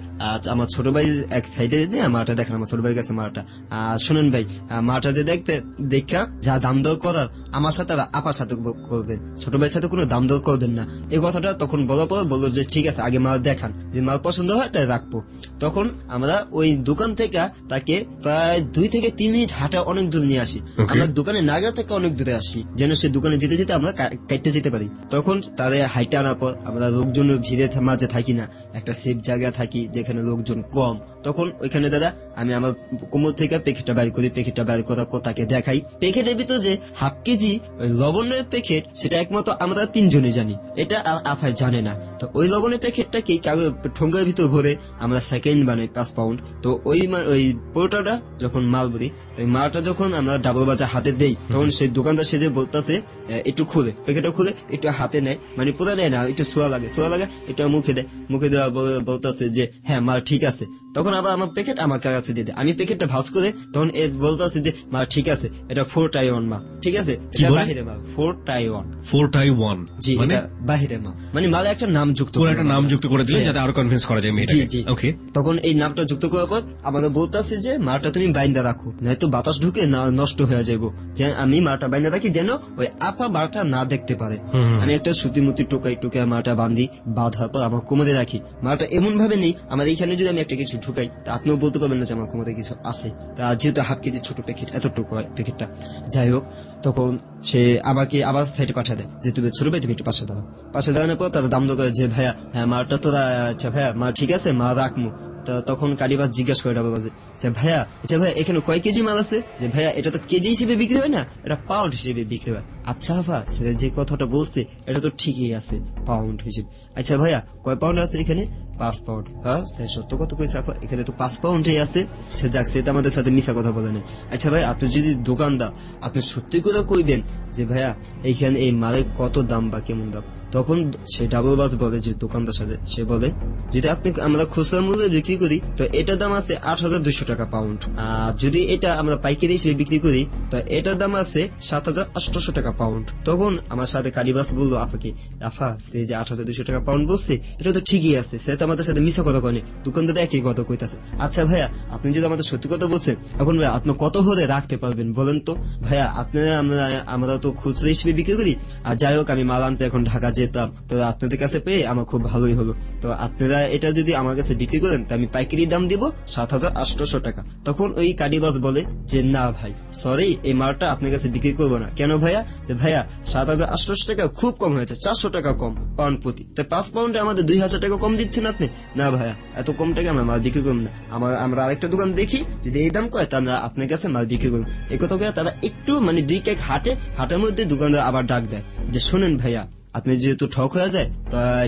আমার ছোট ভাই এক সাইডে দিয়ে মাটা দেখেন আমার ছোট ভাইয়ের কাছে মাটা আর শুনুন ভাই মাটা যে দেখবে দেখা যা দাম দর করার আমার সাথে আর আপার সাথে করবেন। ছোট ভাইয়ের সাথে কোনো দাম দর করবেন না। এই কথাটা তখন বলার পর বলল যে ঠিক আছে আগে মাল দেখান যদি মাল পছন্দ হয় তাই রাখব। তখন আমরা ওই দোকান থেকে তাকে প্রায় দুই থেকে তিন মিনিট হাঁটা অনেক দূর নিয়ে আসি। আমরা দোকানে নাগা থেকে অনেক দূরে আসি। যেন সে দোকানে যেতে যেতে আমরা কাটতে যেতে পারি। তখন তাদের হাইটে আনার পর আমরা লোকজন ভিড়ে মাঝে থাকি না। একটা সেফ জায়গা থাকি যেখানে লোকজন কম। তখন ওইখানে, দাদা, আমি আমার কোমর থেকে প্যাকেটটা বাইর করি। প্যাকেটটা বাইর করার পর তাকে দেখাই। প্যাকেটের ভিতর যে হাফ কেজি ওই লবণের প্যাকেট, সেটা একমাত্র আমরা তিনজনই জানি। এটা আর আফাই জানে না। তো ওই লবণের প্যাকেটটাকে কাগজ ঠোঙ্গার ভিতর ভরে আমরা সেকেন্ড বানাই পাঁচ পাউন্ড তো ওই ওই পোটাটা যখন মাল বলি ওই মালটা যখন আমরা ডাবল বাজা হাতে দেই, তখন সেই দোকানদার সে যে বলতেছে একটু খুলে। প্যাকেটটা খুলে, একটু হাতে নেয়। মানে পুরা নেয় না, একটু সোয়া লাগে সোয়া লাগে, একটু মুখে দেয়। মুখে দেওয়া বলতেছে যে হ্যাঁ মাল ঠিক আছে। তখন আবার আমার প্যাকেট আমার কাছে দিয়ে দেয় আমি প্যাকেটটা ভাস করে তখন এ বলতেছে যে মাল ঠিক আছে এটা ফোর টাইওয়ান মাল ঠিক আছে এটা বাহিরে মাল four Taiwan four tie one G মানে? এটা বাহিরে মাল মানে মালে একটা নাম যুক্ত করে একটা নাম যুক্ত করে দিলেন জি। যাতে আরও কনভিন্স করা যায় জি মেয়েটাকে। জি ওকে তখন এই নামটা যুক্ত করার পর আমাদের বলতেছে যে মাটা তুমি বাইন্দা রাখো নয়তো বাতাস ঢুকে না নষ্ট হয়ে যাব যে আমি মাটা বাইন্দা রাখি যেন ওই আপা মাটা না দেখতে পারে। আমি একটা সুতি মুতি টোকাই টোকাই মাটা বান্ধি বাঁধার পর আমার কোমরে রাখি। মাটা এমন ভাবে নেই আমার এইখানে যদি আমি একটা কিছু ঢুকাই। তা আপনিও বলতে পারবেন না যে আমার কোমরে কিছু আছে। তা যেহেতু হাফ কেজি ছোট প্যাকেট এতটুকু হয় প্যাকেটটা যাই হোক, তখন সে আমাকে আবার সাইডে পাঠিয়ে দেয় যে, তুমি ছোট ভাই, তুমি একটু পাশে দাও পাশে দাঁড়ানোর পর তারা দাম করে যে, ভাইয়া হ্যাঁ মারটা তোরা আচ্ছা ভাইয়া মা ঠিক আছে মা রাখমু। তা তখন কালীবাস জিজ্ঞাসা করে ডাবল বাজে যে ভাইয়া আচ্ছা ভাইয়া, এখানে কয় কেজি মাল আছে? যে, ভাইয়া, এটা তো কেজি হিসেবে বিক্রি হয় না, এটা পাউন্ড হিসেবে বিক্রি হয়। আচ্ছা সে যে কথাটা বলছে, এটা তো ঠিকই আছে পাউন্ড হিসেবে। আচ্ছা ভাইয়া, কয় পাউন্ড আছে এখানে? পাউন্ড হ্যাঁ সে সত্য কথা কইছে এখানে তো পাঁচ পাউন্ডই আছে। সে যাক, সে তো আমাদের সাথে মিশা কথা বলে নাই। আচ্ছা ভাই, আপনি যদি দোকানদার, আপনি সত্যি কথা কইবেন যে ভাইয়া, এইখানে এই মালের কত দাম বা কেমন দাম? তখন সে ডাবল বাস বলে যে দোকানদার সাথে, সে বলে, যদি আপনি আমরা খুচরা মূল্যে বিক্রি করি, তো এটার দাম আছে আট হাজার দুইশো টাকা পাউন্ড আর যদি এটা আমরা পাইকারি হিসেবে বিক্রি করি, তো এটার দাম আছে সাত হাজার আটশোশো টাকা পাউন্ড তখন আমার সাথে কারিবাস বলল আপাকে আফা সে যে আট হাজার দুইশো টাকা পাউন্ড বলছে, এটা তো ঠিকই আছে, সে তো আমাদের সাথে মিশা কথা কনে দোকানদার একই কথা কইতাছে। আচ্ছা ভাইয়া, আপনি যদি আমাদের সত্যি কথা বলছেন, এখন ভাইয়া আপনি কত হলে রাখতে পারবেন বলেন তো? ভাইয়া আপনারা আমরা আমরা তো খুচরা হিসেবে বিক্রি করি, আর যাই হোক, আমি মাল আনতে এখন ঢাকা যেতাম তো আপনাদের কাছে পেয়ে আমার খুব ভালোই হলো। তো আপনারা এটা যদি আমার কাছে বিক্রি করেন, তো আমি পাইকারি দাম দিব সাত হাজার আটশোশো টাকা। তখন ওই কারিবাস বলে যে, না ভাই সরি এই মালটা আপনার কাছে বিক্রি করব না। কেন ভাইয়া? ভাইয়া, সাত হাজার আটশোশো টাকা খুব কম হয়েছে, চারশো টাকা কম পাউন্ড প্রতি। তো পাঁচ পাউন্ডে আমাদের দুই হাজার টাকা কম দিচ্ছেন আপনি? না ভাইয়া, এত কম টাকা আমরা মাল বিক্রি করব না। আমার, আমরা আরেকটা দোকান দেখি, যদি এই দাম কয়, তা আমরা আপনার কাছে মাল বিক্রি করব। এই কথা তারা একটু মানে দুই কেক হাটে, হাটের মধ্যে দোকানদার আবার ডাক দেয়। যে, শোনেন ভাইয়া আপনি যেহেতু ঠক হয়ে যায়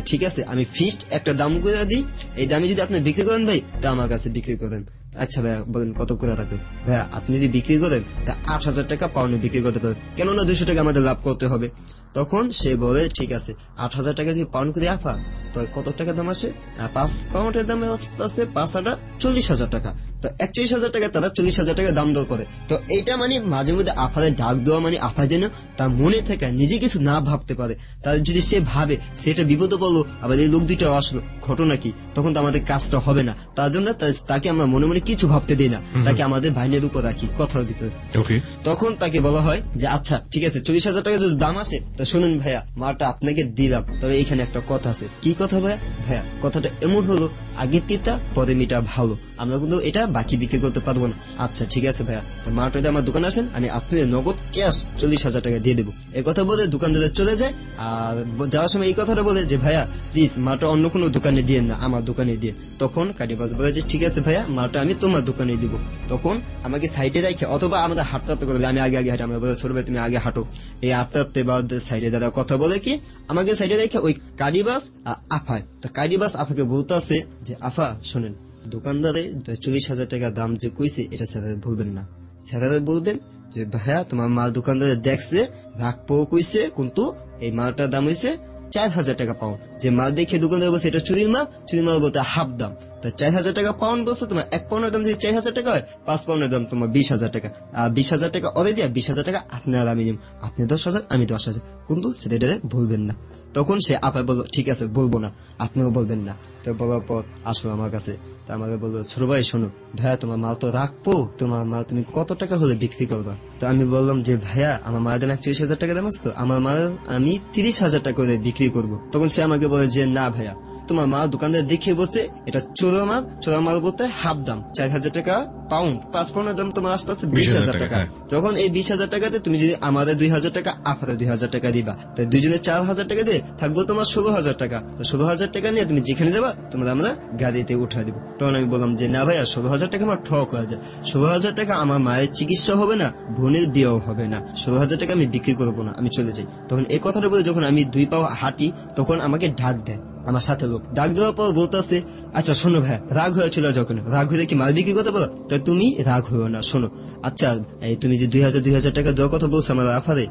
ঠিক আছে, আমি ফিস্ট একটা দাম করে দিই। এই দামে যদি আপনি বিক্রি করেন ভাই, তা আমার কাছে বিক্রি করেন আচ্ছা ভাইয়া, বলেন কত করে থাকবে ভাইয়া, আপনি যদি বিক্রি করেন, তা আট হাজার টাকা পাউন্ডে বিক্রি করতে পারবেন। কেননা দুশো টাকা আমাদের লাভ করতে হবে। তখন সে বলে ঠিক আছে আট হাজার টাকা যদি পাউন্ড করে আফা। তো কত টাকা দাম আসে পাঁচ পাউন্ডের দাম আছে পাঁচ হাজার চল্লিশ হাজার টাকা। তো একচল্লিশ হাজার টাকা তারা চল্লিশ হাজার টাকা দাম দর করে। তো এইটা মানে মাঝে মধ্যে আফাদের ডাক দেওয়া মানে আফা যেন তার মনে থেকে নিজে কিছু না ভাবতে পারে। তার যদি সে ভাবে সেটা বিপদে পড়ল আবার এই লোক দুইটা আসলো ঘটনা কি? তখন তো আমাদের কাজটা হবে না। তার জন্য তাকে আমরা মনে মনে কিছু ভাবতে দিই না। তাকে আমাদের ভাইনের উপর রাখি কথার ভিতরে। তখন তাকে বলা হয় যে আচ্ছা ঠিক আছে চল্লিশ হাজার টাকা যদি দাম আসে তো শুনুন ভাইয়া, মাটা আপনাকে দিলাম। তবে এখানে একটা কথা আছে। কি কথা ভাইয়া? ভাইয়া, কথাটা এমন হলো আগে তিতা, পরে মিটা ভালো। আমরা কিন্তু এটা বাকি বিক্রি করতে পারব না। আচ্ছা ঠিক আছে ভাইয়া। মাটা আমার দোকানে আসেন, আমি আপনাদের নগদ ক্যাশ চল্লিশ হাজার টাকা দিয়ে দেবো। এই কথা বলে দোকানদার চলে যায়, আর যাওয়ার সময় এই কথাটা বলে যে, ভাইয়া প্লিজ মাটা অন্য কোনো দোকানে দিয়ে না, আমার দোকানে দিয়ে। তখন কাটিবাস বলে যে, ঠিক আছে ভাইয়া, মাটা আমি তোমার দোকানে দিব। তখন আমাকে সাইডে রেখে, অথবা আমাদের হাঁটতে করে আমি আগে আগে হাঁটি, আমরা ছোট ভাই, তুমি আগে হাঁটো। এই হাঁটতে হাঁটতে বা সাইডে দাদা কথা বলে কি, আমাকে সাইডে রেখে ওই কারিবাস আফায়। তো কারিবাস আফাকে বলতে আছে যে, আফা, শোনেন, দোকানদারে চল্লিশ হাজার টাকা দাম যে কইছে, এটা স্যার বলবেন না। স্যার বলবেন যে, ভাইয়া, তোমার মাল দোকানদারে দেখছে রাখব কইছে, কিন্তু এই মালটার দাম হয়েছে চার হাজার টাকা পাউন্ড। যে মাল দেখে দোকানদার বলছে, এটা চুরির মাল? চুরির মাল বলতে, হাফ দাম। তো চার হাজার টাকা পাউন্ড বলছে, তোমার এক পাউন্ডের দাম যদি চার হাজার টাকা হয়, পাঁচ পাউন্ডের দাম তোমার বিশ হাজার টাকা। আর বিশ হাজার টাকা অরে দিয়া বিশ হাজার টাকা আপনি আর আমি নিম আপনি দশ হাজার, আমি দশ হাজার। কিন্তু সেটা ভুলবেন না। তখন সে আপা বলল, ঠিক আছে, বলব না। আপনিও বলবেন না। তো বলার পর আসলো আমার কাছে। তা আমাকে বলল, ছোট ভাই, শোনো, ভাইয়া, তোমার মাল তো রাখব। তোমার মাল তুমি কত টাকা হলে বিক্রি করবা? তো আমি বললাম যে, ভাইয়া, আমার মায়ের দাম একচল্লিশ হাজার টাকা দাম আছে তো, আমার মাল আমি তিরিশ হাজার টাকা করে বিক্রি করব। তখন সে আমাকে বলে যে না ভাইয়া তোমার মাল দোকানদার দেখে বলছে এটা চোরা মাল চোরা মাল বলতে হাফ দাম চার হাজার টাকা পাউন্ড পাঁচ পাউন্ডের দাম তোমার আস্তে আস্তে বিশ হাজার টাকা হ্যাঁ। তখন এই বিশ হাজার টাকাতে তুমি যদি আমাদের দুই হাজার টাকা আফারে দুই হাজার টাকা দিবা তাই দুইজনে চার হাজার টাকা দিয়ে থাকব তোমার ষোলো হাজার টাকা। তো ষোলো হাজার টাকা নিয়ে তুমি যেখানে যাবা তোমার আমরা গাড়িতে উঠা দিব। তখন আমি বললাম যে না ভাইয়া ষোলো হাজার টাকা আমার ঠক হয়ে যায়। ষোলো হাজার টাকা আমার মায়ের চিকিৎসা হবে না বোনের বিয়েও হবে না। ষোলো হাজার টাকা আমি বিক্রি করব না আমি চলে যাই। তখন এই কথাটা বলে যখন আমি দুই পাও হাঁটি তখন আমাকে ঢাক দেয়। আমার সাথে লোক ডাক দেওয়ার পর বলতেছে আচ্ছা শোনো ভাই রাগ হয়েছিল যখন। রাগ হয়ে কি মাল বিক্রি করতে পারো তো তুমি রাগ হয়েও না, শোনো। আচ্ছা তুমি যে দুই হাজার দুই হাজার টাকা দেওয়ার কথা বলছো আমার আফারে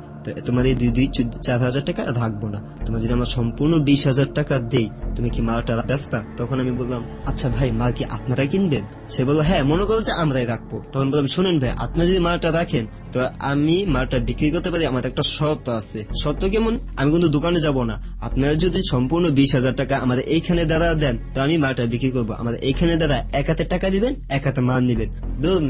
তোমার এই দুই দুই চার হাজার টাকা রাখব না। তোমার যদি আমার সম্পূর্ণ বিশ হাজার টাকা দেই, তুমি কি মালটা ব্যস্তা তখন আমি বললাম আচ্ছা ভাই, মাল কি আপনারা কিনবেন? সে বলল হ্যাঁ মনে করো যে আমরাই রাখব। তখন বললাম, শুনেন ভাই আপনারা যদি মালটা রাখেন, তো আমি মালটা বিক্রি করতে পারি, আমার একটা শর্ত আছে। শর্ত কেমন? আমি কিন্তু দোকানে যাব না। আপনারা যদি সম্পূর্ণ বিশ হাজার টাকা আমাদের এইখানে দ্বারা দেন, তো আমি মালটা বিক্রি করব। আমাদের এইখানে দ্বারা এক হাতে টাকা দিবেন, এক হাতে মাল নিবেন। দৌড়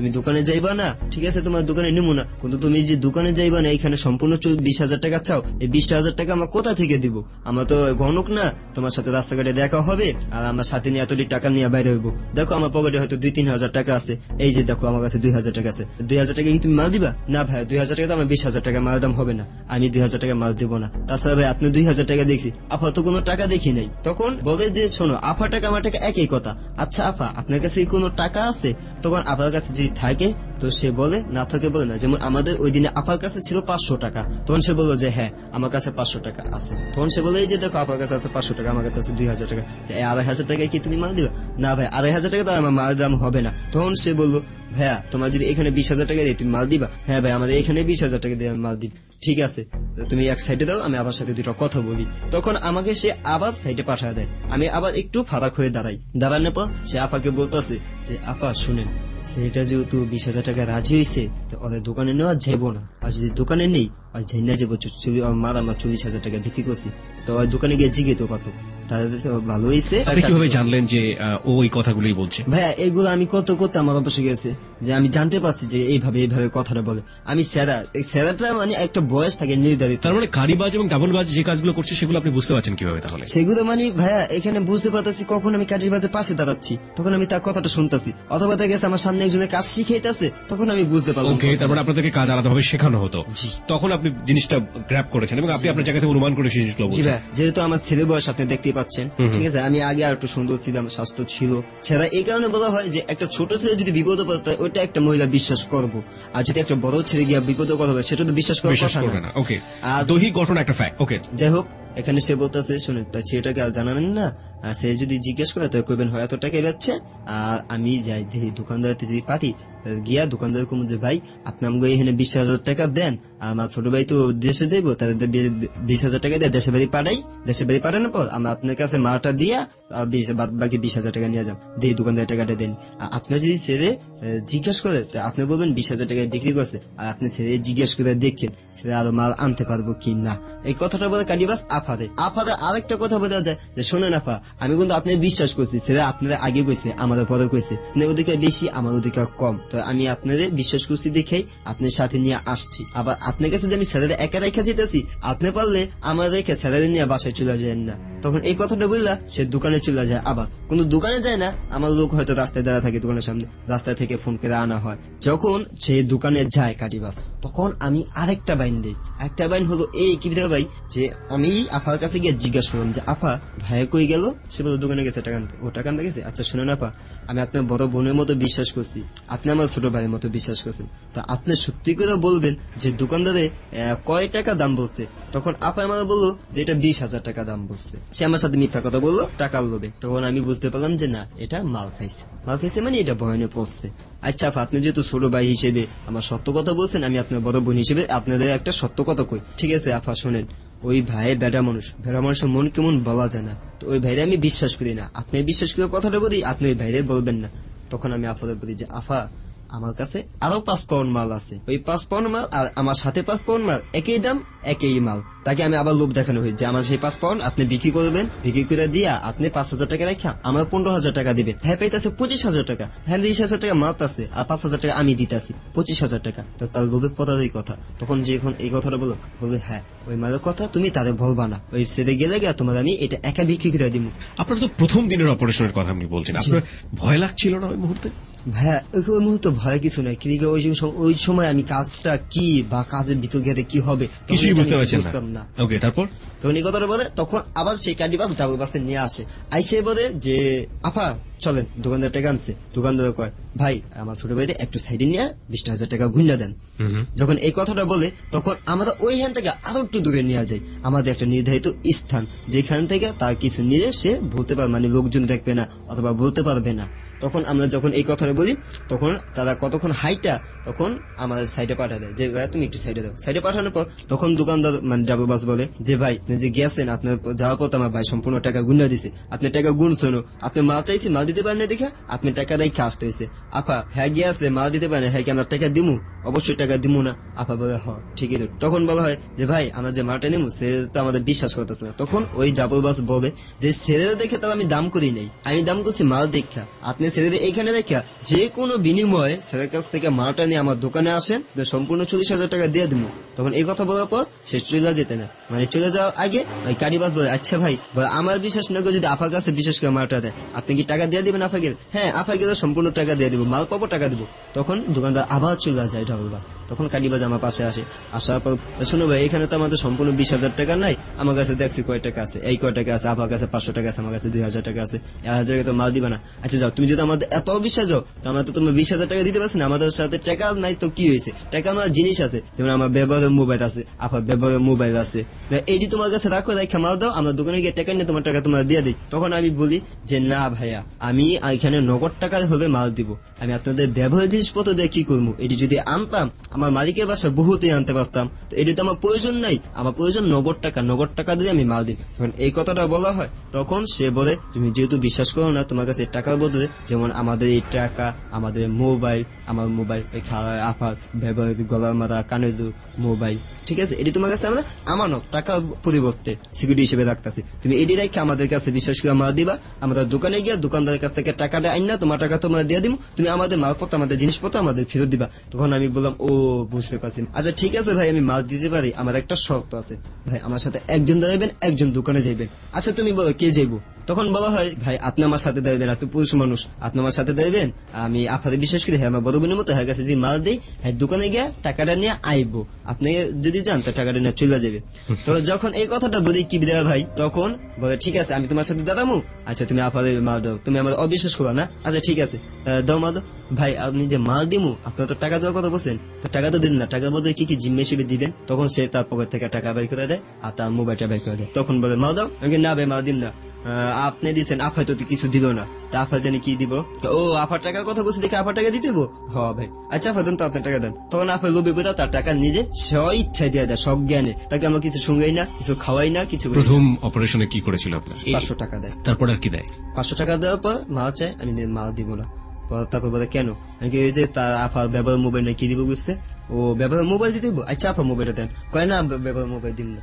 তুমি দোকানে যাইবা না? ঠিক আছে, তোমার দোকানে নেব না। কিন্তু তুমি যে দোকানে যাইবা না এখানে সম্পূর্ণ বিশ হাজার টাকা চাও। এই বিশ হাজার টাকা আমার কোথা থেকে দিব? আমরা তো গণক না। তোমার সাথে রাস্তাঘাটে দেখা হবে আর আমার সাথে নিয়ে এতটি টাকা নিয়ে বাইরে হইবো। দেখো, আমার পকেটে হয়তো দুই তিন হাজার টাকা আছে। এই যে দেখো, আমার কাছে দুই হাজার টাকা আছে। দুই হাজার টাকা কি তুমি মাল দিবা? না ভাই দুই হাজার টাকা তো আমার বিশ হাজার টাকা মাল দাম হবে না। আমি দুই হাজার টাকা মাল দিব না। তাছাড়া ভাই, আপনি দুই হাজার টাকা দেখছি। আফা তো কোনো টাকা দেখি নাই। তখন বলে যে, শোনো, আফা টাকা আমার টাকা একই কথা। আচ্ছা আফা, আপনার কাছে কোনো টাকা আছে? তখন আপার কাছে যদি থাকে, তো সে বলে, না থাকে বলে না যেমন আমাদের ওই দিনে আপার কাছে ছিল পাঁচশো টাকা, তখন সে বলল যে হ্যাঁ আমার কাছে পাঁচশো টাকা আছে। তখন সে বলে, এই যে দেখো, আপার কাছে আছে পাঁচশো টাকা, আমার কাছে আছে দুই হাজার টাকা। এই আড়াই হাজার টাকায় কি তুমি মাল দিবে? না ভাই, আড়াই হাজার টাকা তো আমার মাল দাম হবে না। তখন সে বলল, ভাইয়া, তোমার যদি এখানে বিশ হাজার টাকা দিয়ে, তুমি মাল দিবা? হ্যাঁ ভাই, আমাদের এখানে বিশ হাজার টাকা দিয়ে মাল দিব। ঠিক আছে, তুমি এক সাইডে দাও, আমি আবার সাথে দুটো কথা বলি। তখন আমাকে সে আবার সাইডে পাঠায় দেয়। আমি আবার একটু ফারাক হয়ে দাঁড়াই। দাঁড়ানোর পর সে আপাকে বলতেছে যে, আপা, শুনেন সেটা যেহেতু বিশ হাজার টাকা রাজি হয়েছে তো ওদের দোকানে নেওয়া যাব না। আর যদি দোকানে নেই আর যাই না যাব মারা মার আমরা চল্লিশ হাজার টাকা বিক্রি করছি। তো ওই দোকানে গিয়ে জিগে তো কত। তাদের ভালো হয়েছে আপনি কীভাবে জানলেন যে ও ওই কথাগুলোই বলছে? ভাইয়া এগুলো আমি কত করতে আমার অবশ্যই গেছে যে আমি জানতে পারছি যে এইভাবে এইভাবে কথাটা বলে। আমি স্যারা স্যারাটা মানে একটা বয়স থাকে নির্ধারিত। তার মানে কারিবাজ এবং ডাবল বাজ যে কাজগুলো করছে সেগুলো আপনি বুঝতে পারছেন কীভাবে তাহলে? সেগুলো মানে ভাইয়া এখানে বুঝতে পারতেছি কখন আমি কাজের বাজে পাশে দাঁড়াচ্ছি তখন আমি তার কথাটা শুনতেছি। অথবা দেখা গেছে আমার সামনে একজনের কাজ শিখাইতেছে তখন আমি বুঝতে পারলাম ওকে তার মানে আপনাদেরকে কাজ আলাদাভাবে শেখানো হতো। তখন আপনি জিনিসটা গ্র্যাপ করেছেন এবং আপনি আপনার জায়গা থেকে অনুমান করে জিনিসগুলো যেহেতু আমার ছেলে বয়স আপনি দেখতেই পাচ্ছেন। ঠিক আছে আমি আগে আর একটু সুন্দর ছিলাম স্বাস্থ্য ছিল। ছেড়া এই কারণে বলা হয় যে একটা ছোট ছেলে যদি বিপদে পড়তে হয় ওইটা একটা মহিলা বিশ্বাস করব। আর যদি একটা বড় ছেলে গিয়া বিপদে করা হবে সেটা তো বিশ্বাস করার কথা করবে না। আর দৈহিক ঘটনা একটা ফ্যাক্ট ওকে যাই হোক এখানে সে বলতেছে, শুনে, তা ছেলেটাকে আর জানালেন না? আর সে যদি জিজ্ঞেস করে, তো কইবেন, হয় এত টাকা বেচছে, আর আমি যাই দেখি দোকানদারতে যদি পাতি গিয়া দোকানদার কম যে, ভাই, আপনি আমাকে এখানে বিশ হাজার টাকা দেন আমার ছোট ভাই তো দেশে যাইবো তাদের বিশ হাজার টাকা দিয়ে দেশে বাড়ি পাঠাই দেশে বাড়ি পাঠানোর পর আমরা আপনার কাছে মালটা দিয়া বাদ বাকি বিশ হাজার টাকা নিয়ে যাম দিয়ে দোকানদার টাকাটা দেন। আর আপনি যদি ছেড়ে জিজ্ঞেস করে, তো আপনি বলবেন, বিশ হাজার টাকায় বিক্রি করছে, আর আপনি ছেড়ে জিজ্ঞেস করে দেখেন ছেড়ে আরও মাল আনতে পারব কি না? এই কথাটা বলে কালিবাস আফাদে। আফাদে আরেকটা কথা বলা যায় যে শোনেন আফা, আমি কিন্তু আপনি বিশ্বাস করছি ছেড়ে আপনাদের আগে কইছে, আমাদের পরে কইছে। আপনার অধিকার বেশি, আমার অধিকার কম। তো আমি আপনাদের বিশ্বাস করছি দেখেই আপনার সাথে নিয়ে আসছি। আবার আপনার কাছে যে আমি স্যালারি একা রেখা যেতেছি, আপনি পারলে আমার রেখে স্যালারি নিয়ে বাসায় চলে যাবেন না। তখন এই কথাটা বললা, সে দোকানে চলে যায়। আবার কোনো দোকানে যায় না, আমার লোক হয়তো রাস্তায় দাঁড়া থাকে দোকানের সামনে রাস্তা থেকে ফোন করে আনা হয়। যখন সে দোকানে যায় কাটিবাস, তখন আমি আরেকটা বাইন দিই। একটা বাইন হলো এই, কি ভাই? যে আমি আপার কাছে গিয়ে জিজ্ঞাসা করলাম যে আপা ভাইয়া কই গেল? সে বলল দোকানে গেছে টাকা আনতে। ও টাকা আনতে গেছে? আচ্ছা শুনেন আপা আমি আপনার বড় বোনের মতো বিশ্বাস করছি। আপনি আমার ছোট ভাইয়ের মতো বিশ্বাস করছেন। তো আপনি সত্যি করে বলবেন যে দোকানদারে কয় টাকা দাম বলছে? তখন আপা আমার বলল যে এটা বিশ হাজার টাকা দাম বলছে। সে আমার সাথে মিথ্যা কথা বলল টাকার লোভে তখন আমি বুঝতে পারলাম যে না এটা মাল খাইছে। মাল খাইছে মানে এটা ভয়নে পড়ছে। আচ্ছা আপা, আপনি যেহেতু ছোট ভাই হিসেবে আমার সত্য কথা বলছেন আমি আপনার বড় বোন হিসেবে আপনাদের একটা সত্য কথা কই। ঠিক আছে আফা শোনেন। ওই ভাই বেটা মানুষ। বেটা মানুষের মন কেমন বলা যায় না। তো ওই ভাইরে আমি বিশ্বাস করি না। আপনি বিশ্বাস করে কথাটা বলি, আপনি ওই ভাইরে বলবেন না। তখন আমি আফাদের বলি যে, আফা আমার কাছে আরও পাঁচ পাউন্ড মাল আছে। ওই পাঁচ পাউন্ড মাল আর আমার সাথে পাঁচ পাউন্ড মাল একই দাম একই মাল। তাকে আমি আবার লোভ দেখানো হয়েছে যে আমার সেই পাঁচ পাউন্ড আপনি বিক্রি করবেন বিক্রি করে দিয়া আপনি পাঁচ হাজার টাকা রেখা আমার পনেরো হাজার টাকা দিবেন। হ্যাঁ পাইতেছে পঁচিশ হাজার টাকা। হ্যাঁ বিশ হাজার টাকা মাল আছে আর পাঁচ হাজার টাকা আমি দিতেছি পঁচিশ হাজার টাকা। তো তার লোভে পদারই কথা। তখন যে এখন এই কথাটা বলো বলে হ্যাঁ ওই মালের কথা তুমি তাদের বলবা না। ওই সেরে গেলে গিয়া তোমার আমি এটা একা বিক্রি করে দিব আপনার তো প্রথম দিনের অপারেশনের কথা আপনি বলছেন। আপনার ভয় লাগছিল না ওই মুহূর্তে? ভাইয়া ওই মুহূর্তে ভয় কিছু নাই। কিন্তু ওই ওই সময় আমি কাজটা কি বা কাজের ভিতর গেলে কি হবে কিছুই বুঝতে পারছিলাম না ওকে তারপর? তখন এই কথাটা বলে তখন আবার সেই ক্যান্ডি বাস ডাবল বাসে নিয়ে আসে। আইসে বলে যে আপা চলেন দোকানদার টাকা আনছে। দোকানদার কয় ভাই আমার ছোট ভাইতে একটু সাইডে নিয়ে বিশটা হাজার টাকা গুন্ডা দেন। যখন এই কথাটা বলে তখন আমরা ওইখান থেকে আরও একটু দূরে নিয়ে যাই আমাদের একটা নির্ধারিত স্থান যেখান থেকে তার কিছু নিয়ে সে বলতে পারবে মানে লোকজন দেখবে না অথবা বলতে পারবে না। তখন আমরা যখন এই কথাটা বলি তখন তারা কতক্ষণ হাইটা তখন আমাদের সাইডে পাঠা দেয় যে ভাই, তুমি একটু সাইডে দাও। সাইডে পাঠানোর পর তখন দোকানদার মানে ডাবল বাস বলে, যে ভাই যে গেছেন, আপনার যাওয়ার পর আমার ভাই সম্পূর্ণ টাকা গুন্ডা দিছে। আপনি টাকা গুণ শোনো আপনি মাল চাইছি, মাল দিতে পারেন দেখে আপনি টাকা দেয় কাস্ট হয়েছে আপা হ্যাঁ গিয়ে আসলে মাল দিতে পারেন হ্যাঁ কি আমরা টাকা দিমু। অবশ্যই টাকা দিব না। আপা বলে, হ, ঠিকই তো তখন বলা হয় যে, ভাই, আমরা যে মালটা নিমু সে তো আমাদের বিশ্বাস করতেছে না। তখন ওই ডাবল বাস বলে যে ছেলে দেখে তাহলে আমি দাম করি নাই। আমি দাম করছি মাল দেখা আপনি ছেলে এইখানে দেখা যে কোনো বিনিময়ে ছেলের কাছ থেকে মালটা নিয়ে আমার দোকানে আসেন সম্পূর্ণ চল্লিশ হাজার টাকা দিয়ে দিব তখন এই কথা বলার পর সে চলে যেতে না। মানে চলে যাওয়ার আগে ওই কারিবাস বলে আচ্ছা ভাই আমার বিশ্বাস না যদি আপার কাছে বিশেষ করে মালটা দেয়, আপনি কি টাকা দিয়ে দিবেন আপাকে? হ্যাঁ গেলে সম্পূর্ণ টাকা দিয়ে দিব, মাল পাবো, টাকা দিব। তখন দোকানদার আবার চলে যায় ডাবল বাস। তখন কারিবাজ আমার পাশে আসে। আসার পর শোনো ভাই, এখানে তো আমাদের সম্পূর্ণ বিশ হাজার টাকা নাই, আমার কাছে দেখছি কয় টাকা আছে। এই কয় টাকা আছে, আপার কাছে পাঁচশো টাকা আছে, আমার কাছে দুই হাজার টাকা আছে। এক হাজার টাকা তো মাল দিবে না। আচ্ছা যাও, তুমি যদি আমাদের এত বিশ্বাস যাও তো আমরা তো তুমি বিশ হাজার টাকা দিতে পারছি না, আমাদের সাথে টাকা নাই তো কি হয়েছে? টাকা আমার জিনিস আছে, যেমন আমার ব্যবহারের মোবাইল আছে আপার ব্যবহারের মোবাইল আছে। তো এইটি তোমার কাছে রাখো রাখা মাল দাও আমরা দোকানে গিয়ে টাকা নিয়ে তোমার টাকা তোমার দিয়ে দিই। তখন আমি বলি যে না ভাইয়া আমি এখানে নগদ টাকা হলে মাল দিব। আমি আপনাদের ব্যবহার জিনিসপত্র দিয়ে কি করব? এটি যদি আনতাম আমার মালিকের বাসা বহুতেই আনতে পারতাম। তো এটি তো আমার প্রয়োজন নাই আমার প্রয়োজন নগদ টাকা নগদ টাকা দিয়ে আমি মাল দিই। যখন এই কথাটা বলা হয়। তখন সে বলে তুমি যেহেতু বিশ্বাস করো না তোমার কাছে টাকার বদলে যেমন আমাদের এই টাকা আমাদের মোবাইল আমার মোবাইল এই খাওয়া আফার ব্যবহার গলার মারা কানের দুল, মোবাইল ঠিক আছে? এটি তোমার কাছে আমরা আমানত টাকার পরিবর্তে সিকিউরিটি হিসেবে রাখতেছি। তুমি এটি রেখে আমাদের কাছে বিশ্বাস করে মাল দিবা। আমাদের দোকানে গিয়ে দোকানদারের কাছ থেকে টাকাটা আইন না তোমার টাকা তোমার দিয়ে দিব তুমি আমাদের মালপত্র, আমাদের জিনিসপত্র আমাদের ফেরত দিবা। তখন আমি বললাম, ও, বুঝতে পারছি। আচ্ছা ঠিক আছে ভাই, আমি মাল দিতে পারি। আমার একটা শর্ত আছে। ভাই, আমার সাথে একজন দাঁড়াবেন একজন দোকানে যাইবেন। আচ্ছা তুমি বলো, কে যাইবো? তখন বলা হয় ভাই আপনি আমার সাথে দাঁড়াবেন আপনি পুরুষ মানুষ। আপনি আমার সাথে দাঁড়াবেন আমি আপনাদের বিশ্বাস করি হ্যাঁ আমার বড় বোনের মতো হ্যাঁ কাছে যদি মাল দিই হ্যাঁ দোকানে গিয়ে টাকাটা নিয়ে আইবো। আপনি যদি যান তো টাকাটা নিয়ে চলে যাবে। তো যখন এই কথাটা বলি কি দেওয়া ভাই? তখন বলে ঠিক আছে আমি তোমার সাথে দাঁড়াবো আচ্ছা তুমি আপনাদের মাল দাও। তুমি আমার অবিশ্বাস করো না। আচ্ছা ঠিক আছে দাও মাল দাও। ভাই আপনি যে মাল দিমু আপনার তো টাকা দেওয়ার কথা বলছেন তো টাকা তো দিন না। টাকা বলতে কি কি জিম্মে হিসেবে দিবেন? তখন সে তার পকেট থেকে টাকা বের করে দেয় আর তার মোবাইলটা বের করে দেয়। তখন বলে মাল দাও? আমি না ভাই মাল দিন না। আপনি দিচ্ছেন আফা তো কিছু দিল না। তা আফা জানি কি দিব? ও আফার টাকার কথা বলছি দেখে আফার টাকা দিতে? হ ভাই। আচ্ছা আফা দেন তো আপনার টাকা দেন। তখন আফা লোভে বোঝা তার টাকা নিজে স্ব ইচ্ছায় দিয়ে দেয় সজ্ঞানে তাকে আমার কিছু শুঙ্গাই না কিছু খাওয়াই না কিছু প্রথম অপারেশনে কি করেছিল আপনার? পাঁচশো টাকা দেয়। তারপর আর কি দেয়? পাঁচশো টাকা দেওয়ার পর মা চায় আমি মা মাল দিব না। তারপর বলে, কেন? আমি কি ওই যে তার আফা ব্যবহার মোবাইল না কি দিব বুঝছে? ও, ব্যবহার মোবাইল দিতে? আচ্ছা আফা মোবাইলটা দেন। কয়, না ব্যবহার মোবাইল দিম না।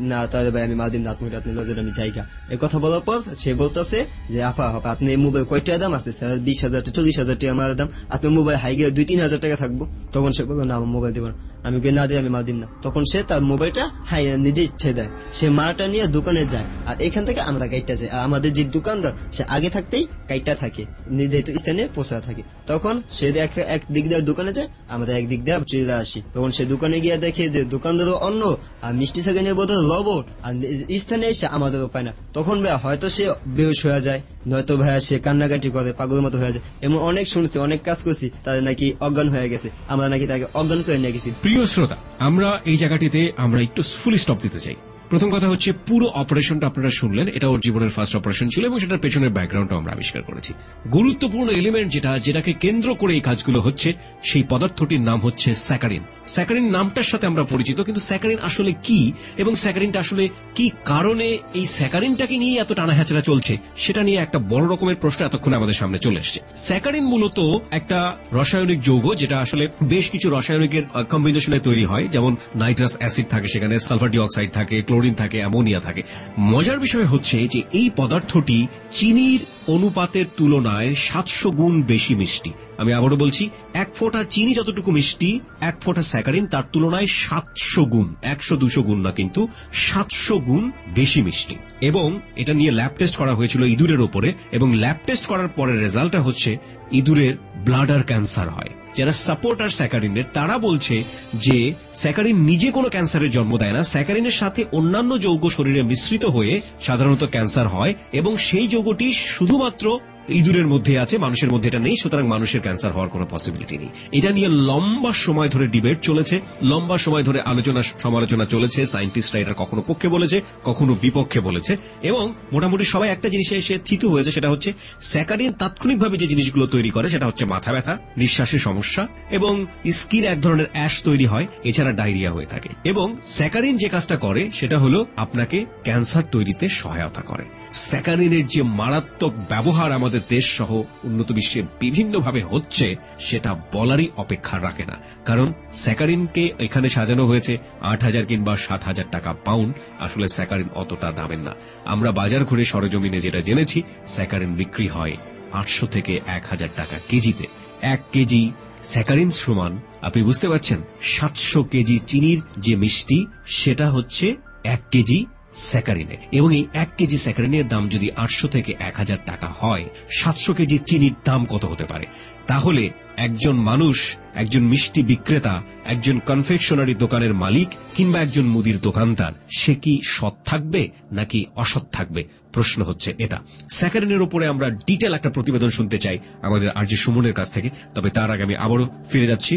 না, তাহলে ভাই, আমি মাল দিম না, আপনি আপনি লজের আমি জায়গা। এই কথা বলার পর সে বলতেছে যে আফা আফা আপনি মোবাইল কয়টা দাম আছে? স্যার, বিশ হাজার চল্লিশ হাজার টাকা আমার দাম। আপনার মোবাইল হাই গেলে দুই তিন হাজার টাকা থাকব। তখন সে বলল, না, আমার মোবাইল দিব না। আমি কই, না দিই আমি মাল দিম না। তখন সে তার মোবাইলটা হাই, নিজে ইচ্ছে দেয়। সে মালটা নিয়ে দোকানে যায় আর এখান থেকে আমরা গাইডটা যাই। আর আমাদের যে দোকানদার, সে আগে থাকতেই গাইডটা থাকে। নির্ধারিত স্থানে পৌঁছা থাকে। তখন সে এক- এক দিক দিয়ে দোকানে যায় আমরা এক দিক দিয়ে চলে আসি। তখন সে দোকানে গিয়ে দেখে যে দোকানদার অন্য, আর মিষ্টি সেখানে বোধহয় লবণ, আর স্থানে এসে আমাদের পায় না। তখন ভাইয়া হয়তো সে বেউস হয়ে যায়, নয়তো ভাইয়া সে কান্নাকাটি করে, পাগলের মতো হয়ে যায়। এমন অনেক শুনছি, অনেক কাজ করছি, তাদের নাকি অজ্ঞান হয়ে গেছে। আমরা নাকি তাকে অজ্ঞান করে নিয়ে গেছি। প্রিয় শ্রোতা, আমরা এই জায়গাটিতে আমরা একটু ফুল স্টপ দিতে চাই। প্রথম কথা হচ্ছে, পুরো অপারেশনটা আপনারা শুনলেন। এটা ওর জীবনের ফার্স্ট অপারেশন ছিল এবং সেটার পেছনের ব্যাকগ্রাউন্ডটা আমরা আবিষ্কার করেছি। গুরুত্বপূর্ণ এলিমেন্ট যেটা, যেটাকে কেন্দ্র করে এই কাজগুলো হচ্ছে, সেই পদার্থটির নাম হচ্ছে স্যাকারিন। স্যাকারিন নামটার সাথে আমরা পরিচিত, কিন্তু স্যাকারিন আসলে কি এবং স্যাকারিনটা আসলে কি কারণে এই স্যাকারিনটাকে নিয়ে এত টানা হ্যাচড়া চলছে, সেটা নিয়ে একটা বড় রকমের প্রশ্ন এতক্ষণ আমাদের সামনে চলে এসছে। স্যাকারিন মূলত একটা রাসায়নিক যৌগ, যেটা আসলে বেশ কিছু রাসায়নিকের কম্বিনেশনে তৈরি হয়। যেমন নাইট্রাস অ্যাসিড থাকে সেখানে সালফার ডিঅক্সাইড থাকে ক্লোরিন থাকে, অ্যামোনিয়া থাকে। মজার বিষয় হচ্ছে যে এই পদার্থটি চিনির অনুপাতের তুলনায় সাতশো গুণ বেশি মিষ্টি। আমি আবারও বলছি, এক ফোঁটা চিনি যতটুকু মিষ্টি, এক ফোঁটা স্যাকারিন তার তুলনায় সাতশো গুণ, একশো, দুশো গুণ না কিন্তু সাতশো গুণ বেশি মিষ্টি। এবং এটা নিয়ে ল্যাব টেস্ট করা হয়েছিল ইঁদুরের ওপরে, এবং ল্যাব টেস্ট করার পরের রেজাল্টটা হচ্ছে ইঁদুরের ব্লাডার ক্যান্সার হয়। যারা সাপোর্টার স্যাকারিনের, তারা বলছে যে স্যাকারিন নিজে কোনো ক্যান্সারের জন্ম দেয় না। স্যাকারিনের সাথে অন্যান্য যৌগ শরীরে মিশ্রিত হয়ে সাধারণত ক্যান্সার হয় এবং সেই যৌগটি শুধুমাত্র ইঁদুরের মধ্যে আছে, মানুষের মধ্যে এটা নেই, সুতরাং মানুষের ক্যান্সার হওয়ার কোনো পসিবিলিটি নেই। এটা নিয়ে লম্বা সময় ধরে ডিবেট চলেছে, লম্বা সময় ধরে আলোচনা, সমালোচনা চলেছে সায়েন্টিস্টরা এটা কখনো পক্ষে বলেছে, কখনো বিপক্ষে বলেছে, এবং মোটামুটি সবাই একটা জিনিসে এসে থিতু হয়েছে, সেটা হচ্ছে স্যাকারিন তাৎক্ষণিকভাবে যে জিনিসগুলো তৈরি করে, সেটা হচ্ছে মাথা ব্যথা, নিঃশ্বাসের সমস্যা, এবং স্কিন এক ধরনের অ্যাশ তৈরি হয়, এছাড়া ডায়রিয়া হয়ে থাকে। এবং স্যাকারিন যে কাজটা করে, সেটা হলো আপনাকে ক্যান্সার তৈরিতে সহায়তা করে। স্যাকারিনের যে মারাত্মক ব্যবহার আমাদের দেশ সহ উন্নত বিশ্বে বিভিন্নভাবে হচ্ছে, সেটা বলারই অপেক্ষা রাখে না। কারণ স্যাকারিনকে এখানে সাজানো হয়েছে আট হাজার কিংবা সাত হাজার টাকা পাউন্ড। আসলে স্যাকারিন অতটা দামের না। আমরা বাজার ঘুরে সরজমিনে যেটা জেনেছি, স্যাকারিন বিক্রি হয় আটশো থেকে এক হাজার টাকা কেজিতে। এক কেজি স্যাকারিন সমান, আপনি বুঝতে পারছেন, সাতশো কেজি চিনির যে মিষ্টি, সেটা হচ্ছে এক কেজি স্যাকারিনে এবং এই এক কেজি স্যাকারিনের দাম যদি আটশো থেকে এক হাজার টাকা হয়, সাতশো কেজি চিনির দাম কত হতে পারে? তাহলে একজন মানুষ, একজন মিষ্টি বিক্রেতা, একজন কনফেকশনারি দোকানের মালিক কিংবা একজন মুদির দোকানদার, সে কি সৎ থাকবে নাকি অসৎ থাকবে? প্রশ্ন হচ্ছে এটা। স্যাকারিনের উপরে আমরা ডিটেল একটা প্রতিবেদন শুনতে চাই আমাদের আর জি সুমনের কাছ থেকে, তবে তার আগে আমি আবারও ফিরে যাচ্ছি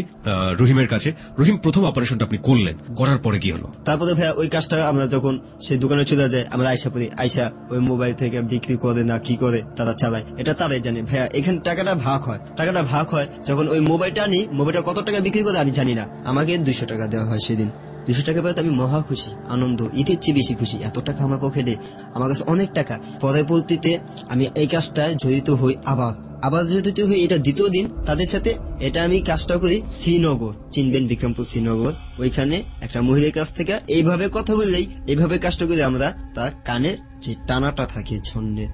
রহিমের কাছে। রহিম, প্রথম অপারেশনটা আপনি করলেন, করার পরে কি হলো? তারপরে ভাইয়া, ওই কাজটা আমরা যখন সেই দোকানে চলে যায় আমরা আইসা পড়ি, আইসা ওই মোবাইল থেকে বিক্রি করে না কি করে, তারা চালায়। এটা তারাই জানে। ভাইয়া, এখানে টাকাটা ভাগ হয়। টাকাটা ভাগ হয় যখন ওই মোবাইলটা আনি মোবাইলটা কত টাকা বিক্রি করে, আমি জানি না। আমাকে দুইশো টাকা দেওয়া হয় সেদিন। দুশো টাকা পেয়ে তো আমি মহা খুশি আনন্দ ঈদের চেয়ে বেশি খুশি। এত টাকা আমার পকেটে আমার কাছে অনেক টাকা। পরবর্তীতে আমি এই কাজটায় জড়িত হই আবার। আবার জড়িত হই এটা দ্বিতীয় দিন। তাদের সাথে এটা আমি কাজটা করি শ্রীনগর চিনবেন বিক্রমপুর শ্রীনগর। ওইখানে একটা মহিলার কাছ থেকে এইভাবে কথা বললেই এইভাবে কাজটা করি আমরা তার কানের যে টানাটা থাকে ছন্দের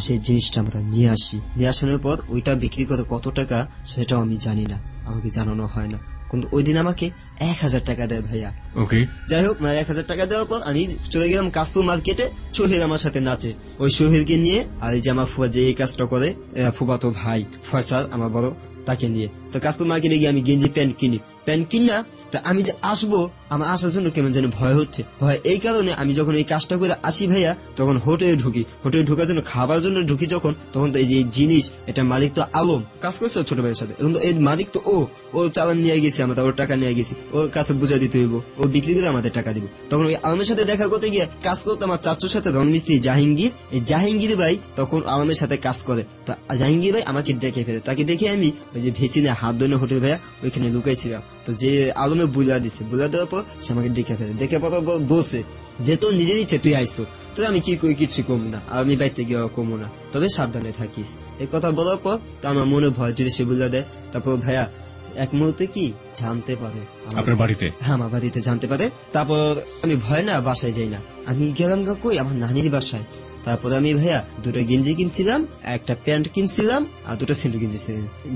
সেই জিনিসটা আমরা নিয়ে আসি। নিয়ে আসানোর পর ওইটা বিক্রি করে কত টাকা সেটাও আমি জানি না। আমাকে জানানো হয় না। কিন্তু ওই দিন আমাকে এক হাজার টাকা দেয় ভাইয়া। ওকে যাই হোক এক হাজার টাকা দেওয়ার পর আমি চলে গেলাম কাশপুর মার্কেটে সোহেল আমার সাথে নাচে। ওই সোহেলকে নিয়ে আর এই যে আমার ফুয়া যে এই কাজটা করে ফুবাতো ভাই ফয়সাল আমার বড় তাকে নিয়ে। তো কাশপুর মার্কেটে গিয়ে আমি গেঞ্জি প্যান্ট কিনি। প্যান্ট কিনা তা আমি যে আসব, আমার আসার জন্য কেমন যেন ভয় হচ্ছে। ভয় এই কারণে আমি যখন এই কাজটা করে আসি ভাইয়া, তখন হোটেলে ঢুকি। হোটেলে ঢোকার জন্য, খাবার জন্য ঢুকি যখন, তখন তো এই যে জিনিস, এটা মালিক তো আলম। কাজ করছে ছোট ভাইয়ের সাথে। এখন এই মালিক তো ও। ও চালান নিয়ে গেছি, আমরা ওর টাকা নিয়ে গেছি। ওর কাছে বুঝা দিতে হইব। ও বিক্রি করে আমাদের টাকা দিব। তখন ওই আলমের সাথে দেখা করতে গিয়ে কাজ করতে আমার চাচুর সাথে রং মিস্ত্রি জাহাঙ্গীর। এই জাহাঙ্গীর ভাই তখন আলমের সাথে কাজ করে। তো জাহাঙ্গীর ভাই আমাকে দেখে ফেলে। তাকে দেখে আমি ওই যে ভেসিনে হাত ধরে হোটেল ভাইয়া ওইখানে লুকাইছিলাম। তো যে আলমে বুলা দিছে বুলা দেওয়ার পর সে আমাকে দেখে ফেলে। দেখে পর বলছে যে তোর নিজের ইচ্ছে তুই আইসো তো। আমি কি করি কিছু কম না। আমি বাইতে গিয়ে কমো না। তবে সাবধানে থাকিস। এই কথা বলার পর তো আমার মনে ভয় যদি সে বুলা দেয় তারপর ভাইয়া এক মুহূর্তে কি? জানতে পারে। আপনার বাড়িতে? হ্যাঁ আমার বাড়িতে জানতে পারে। তারপর আমি ভয় না বাসায় যাই না। আমি গেলাম কই? আমার নানির বাসায়। তারপর আমি ভাইয়া দুটো গেঞ্জি কিনছিলাম একটা প্যান্ট কিনছিলাম আর দুটো সিন্টু গেঞ্জি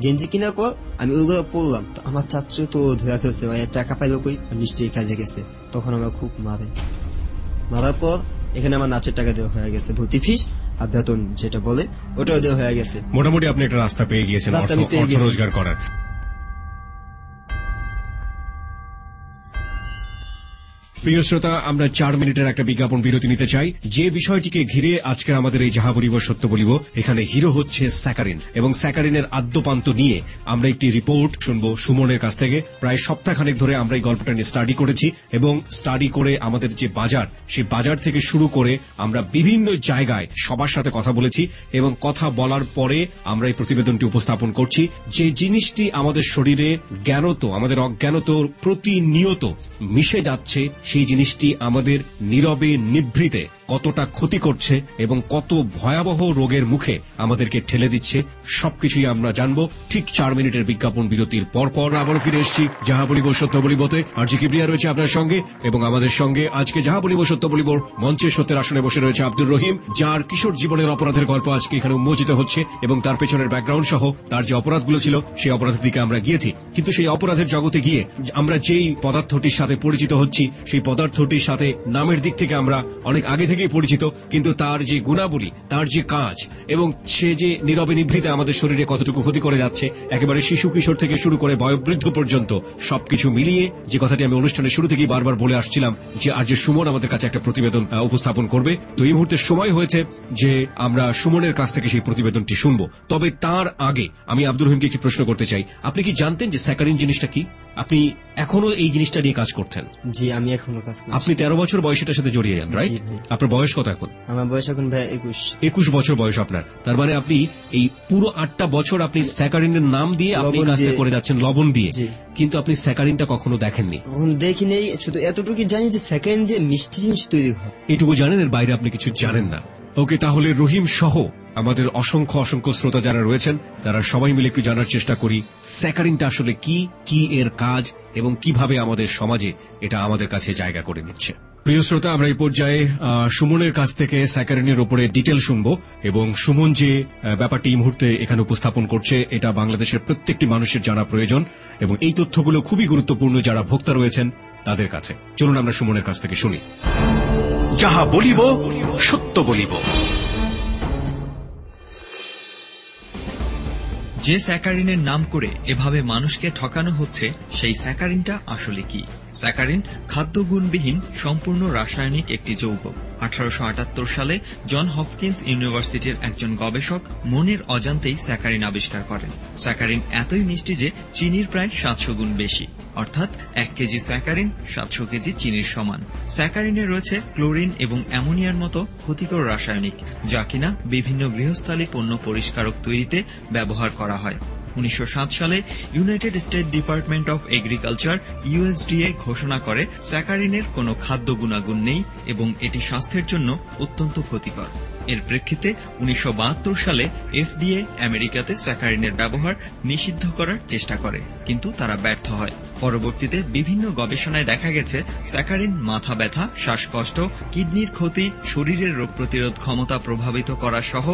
গেঞ্জি কেনার পর আমি ওইগুলো পরলাম। তো আমার চাচ্ছু তো ধরে ফেলছে ভাই টাকা পাইলো কই? নিশ্চয়ই কাজে গেছে। তখন আমার খুব মারে। মারার পর এখানে আমার নাচের টাকা দেওয়া হয়ে গেছে ভর্তি ফিস আর বেতন যেটা বলে ওটাও দেওয়া হয়ে গেছে। মোটামুটি আপনি একটা রাস্তা পেয়ে গিয়েছেন রাস্তা আমি পেয়ে অর্থ রোজগার করার। প্রিয় শ্রোতা, আমরা চার মিনিটের একটা বিজ্ঞাপন বিরতি নিতে চাই। যে বিষয়টিকে ঘিরে আজকে আমাদের এই যাহা বলিব, সত্য বলিব, এখানে হিরো হচ্ছে স্যাকারিন। এবং স্যাকারিনের আদ্যপান্ত নিয়ে আমরা একটি রিপোর্ট শুনব সুমনের কাছ থেকে। প্রায় সপ্তাহখানেক ধরে আমরা এই গল্পটা নিয়ে স্টাডি করেছি এবং স্টাডি করে আমাদের যে বাজার, সেই বাজার থেকে শুরু করে আমরা বিভিন্ন জায়গায় সবার সাথে কথা বলেছি এবং কথা বলার পরে আমরা এই প্রতিবেদনটি উপস্থাপন করছি। যে জিনিসটি আমাদের শরীরে জ্ঞানত, আমাদের অজ্ঞানত প্রতিনিয়ত মিশে যাচ্ছে সেই জিনিসটি আমাদের নীরবে নিভৃতে কতটা ক্ষতি করছে এবং কত ভয়াবহ রোগের মুখে আমাদেরকে ঠেলে দিচ্ছে, সবকিছুই আমরা জানব। ঠিক চার মিনিটের বিজ্ঞাপন বিরতির পর পর আবারও ফিরে এসেছি যাহা বলিব সত্য বলিবতে আর জি কিবরিয়া রয়েছে আপনার সঙ্গে এবং আমাদের সঙ্গে আজকে যাহা বলিব সত্য বলিবর মঞ্চে সত্যের আসনে বসে রয়েছে আব্দুর রহিম, যার কিশোর জীবনের অপরাধের গল্প আজকে এখানে উন্মোচিত হচ্ছে এবং তার পেছনের ব্যাকগ্রাউন্ড সহ তার যে অপরাধগুলো ছিল সেই অপরাধের দিকে আমরা গিয়েছি। কিন্তু সেই অপরাধের জগতে গিয়ে আমরা যেই পদার্থটির সাথে পরিচিত হচ্ছি, সেই পদার্থটির সাথে নামের দিক থেকে আমরা অনেক আগে থেকেই পরিচিত, কিন্তু তার যে গুণাবলী, তার যে কাজ, এবং সে যে নীরবে নিভৃতে আমাদের শরীরে কতটুকু ক্ষতি করে যাচ্ছে, একেবারে শিশু কিশোর থেকে শুরু করে বয়োবৃদ্ধ পর্যন্ত সবকিছু মিলিয়ে যে কথাটি আমি অনুষ্ঠানের শুরু থেকেই বারবার বলে আসছিলাম, যে আর যে সুমন আমাদের কাছে একটা প্রতিবেদন উপস্থাপন করবে। তো এই মুহূর্তে সময় হয়েছে যে আমরা সুমনের কাছ থেকে সেই প্রতিবেদনটি শুনব। তবে তার আগে আমি আব্দুর রহিমকে কি প্রশ্ন করতে চাই। আপনি কি জানতেন যে স্যাকারিন জিনিসটা কি? আপনি এখনও এই জিনিসটা নিয়ে কাজ করতেন জি আমি এখনও কাজ করছি। আপনি তেরো বছর বয়স এটার সাথে জড়িয়ে যান রাইট আপনার বয়স কত এখন? আমার বয়স এখন ভাই একুশ। একুশ বছর বয়স আপনার। তার মানে আপনি এই পুরো আটটা বছর আপনি স্যাকারিনের নাম দিয়ে আপনি কাজটা করে যাচ্ছেন লবণ দিয়ে। কিন্তু আপনি স্যাকারিনটা কখনো দেখেননি? কখন দেখি নেই শুধু এতটুকু জানি যে সেকেন্ড দিয়ে মিষ্টি জিনিস তৈরি হয়। এটুকু জানেন এর বাইরে আপনি কিছু জানেন না। ওকে তাহলে রহিম সহ আমাদের অসংখ্য অসংখ্য শ্রোতা যারা রয়েছেন, তারা সবাই মিলে একটু জানার চেষ্টা করি, স্যাকারিনটা আসলে কি কি এর কাজ, এবং কীভাবে আমাদের সমাজে এটা আমাদের কাছে জায়গা করে নিচ্ছে। প্রিয় শ্রোতা, আমরা এই পর্যায়ে সুমনের কাছ থেকে স্যাকারিনের উপরে ডিটেল শুনব, এবং সুমন যে ব্যাপারটি এই মুহূর্তে এখানে উপস্থাপন করছে, এটা বাংলাদেশের প্রত্যেকটি মানুষের জানা প্রয়োজন, এবং এই তথ্যগুলো খুবই গুরুত্বপূর্ণ যারা ভোক্তা রয়েছেন, তাদের কাছে। চলুন আমরা সুমনের কাছ থেকে শুনি। যাহা বলিব, সত্য বলিব। যে স্যাকারিনের নাম করে এভাবে মানুষকে ঠকানো হচ্ছে, সেই স্যাকারিনটা আসলে কি? স্যাকারিন খাদ্যগুণবিহীন, সম্পূর্ণ রাসায়নিক একটি যৌগ আঠারোশো আটাত্তর সালে জন হফকিন্স ইউনিভার্সিটির একজন গবেষক মনের অজান্তেই স্যাকারিন আবিষ্কার করেন। স্যাকারিন এতই মিষ্টি যে চিনির প্রায় সাতশো গুণ বেশি। অর্থাৎ এক কেজি স্যাকারিন সাতশো কেজি চিনির সমান। স্যাকারিনে রয়েছে ক্লোরিন এবং অ্যামোনিয়ার মতো ক্ষতিকর রাসায়নিক, যা কিনা বিভিন্ন গৃহস্থালী পণ্য পরিষ্কারক তৈরিতে ব্যবহার করা হয়। উনিশশো সাত সালে United State Department of Agriculture, USDA, ঘোষণা করে স্যাকারিনের কোনো খাদ্য গুণাগুণ নেই এবং এটি স্বাস্থ্যের জন্য অত্যন্ত ক্ষতিকর। এর প্রেক্ষিতে উনিশশো বাহাত্তর সালে এফডিএ আমেরিকাতে স্যাকারিনের ব্যবহার নিষিদ্ধ করার চেষ্টা করে, কিন্তু তারা ব্যর্থ হয়। পরবর্তীতে বিভিন্ন গবেষণায় দেখা গেছে, স্যাকারিন মাথা ব্যথা, শ্বাসকষ্ট, কিডনির ক্ষতি, শরীরের রোগ প্রতিরোধ ক্ষমতা প্রভাবিত করা সহ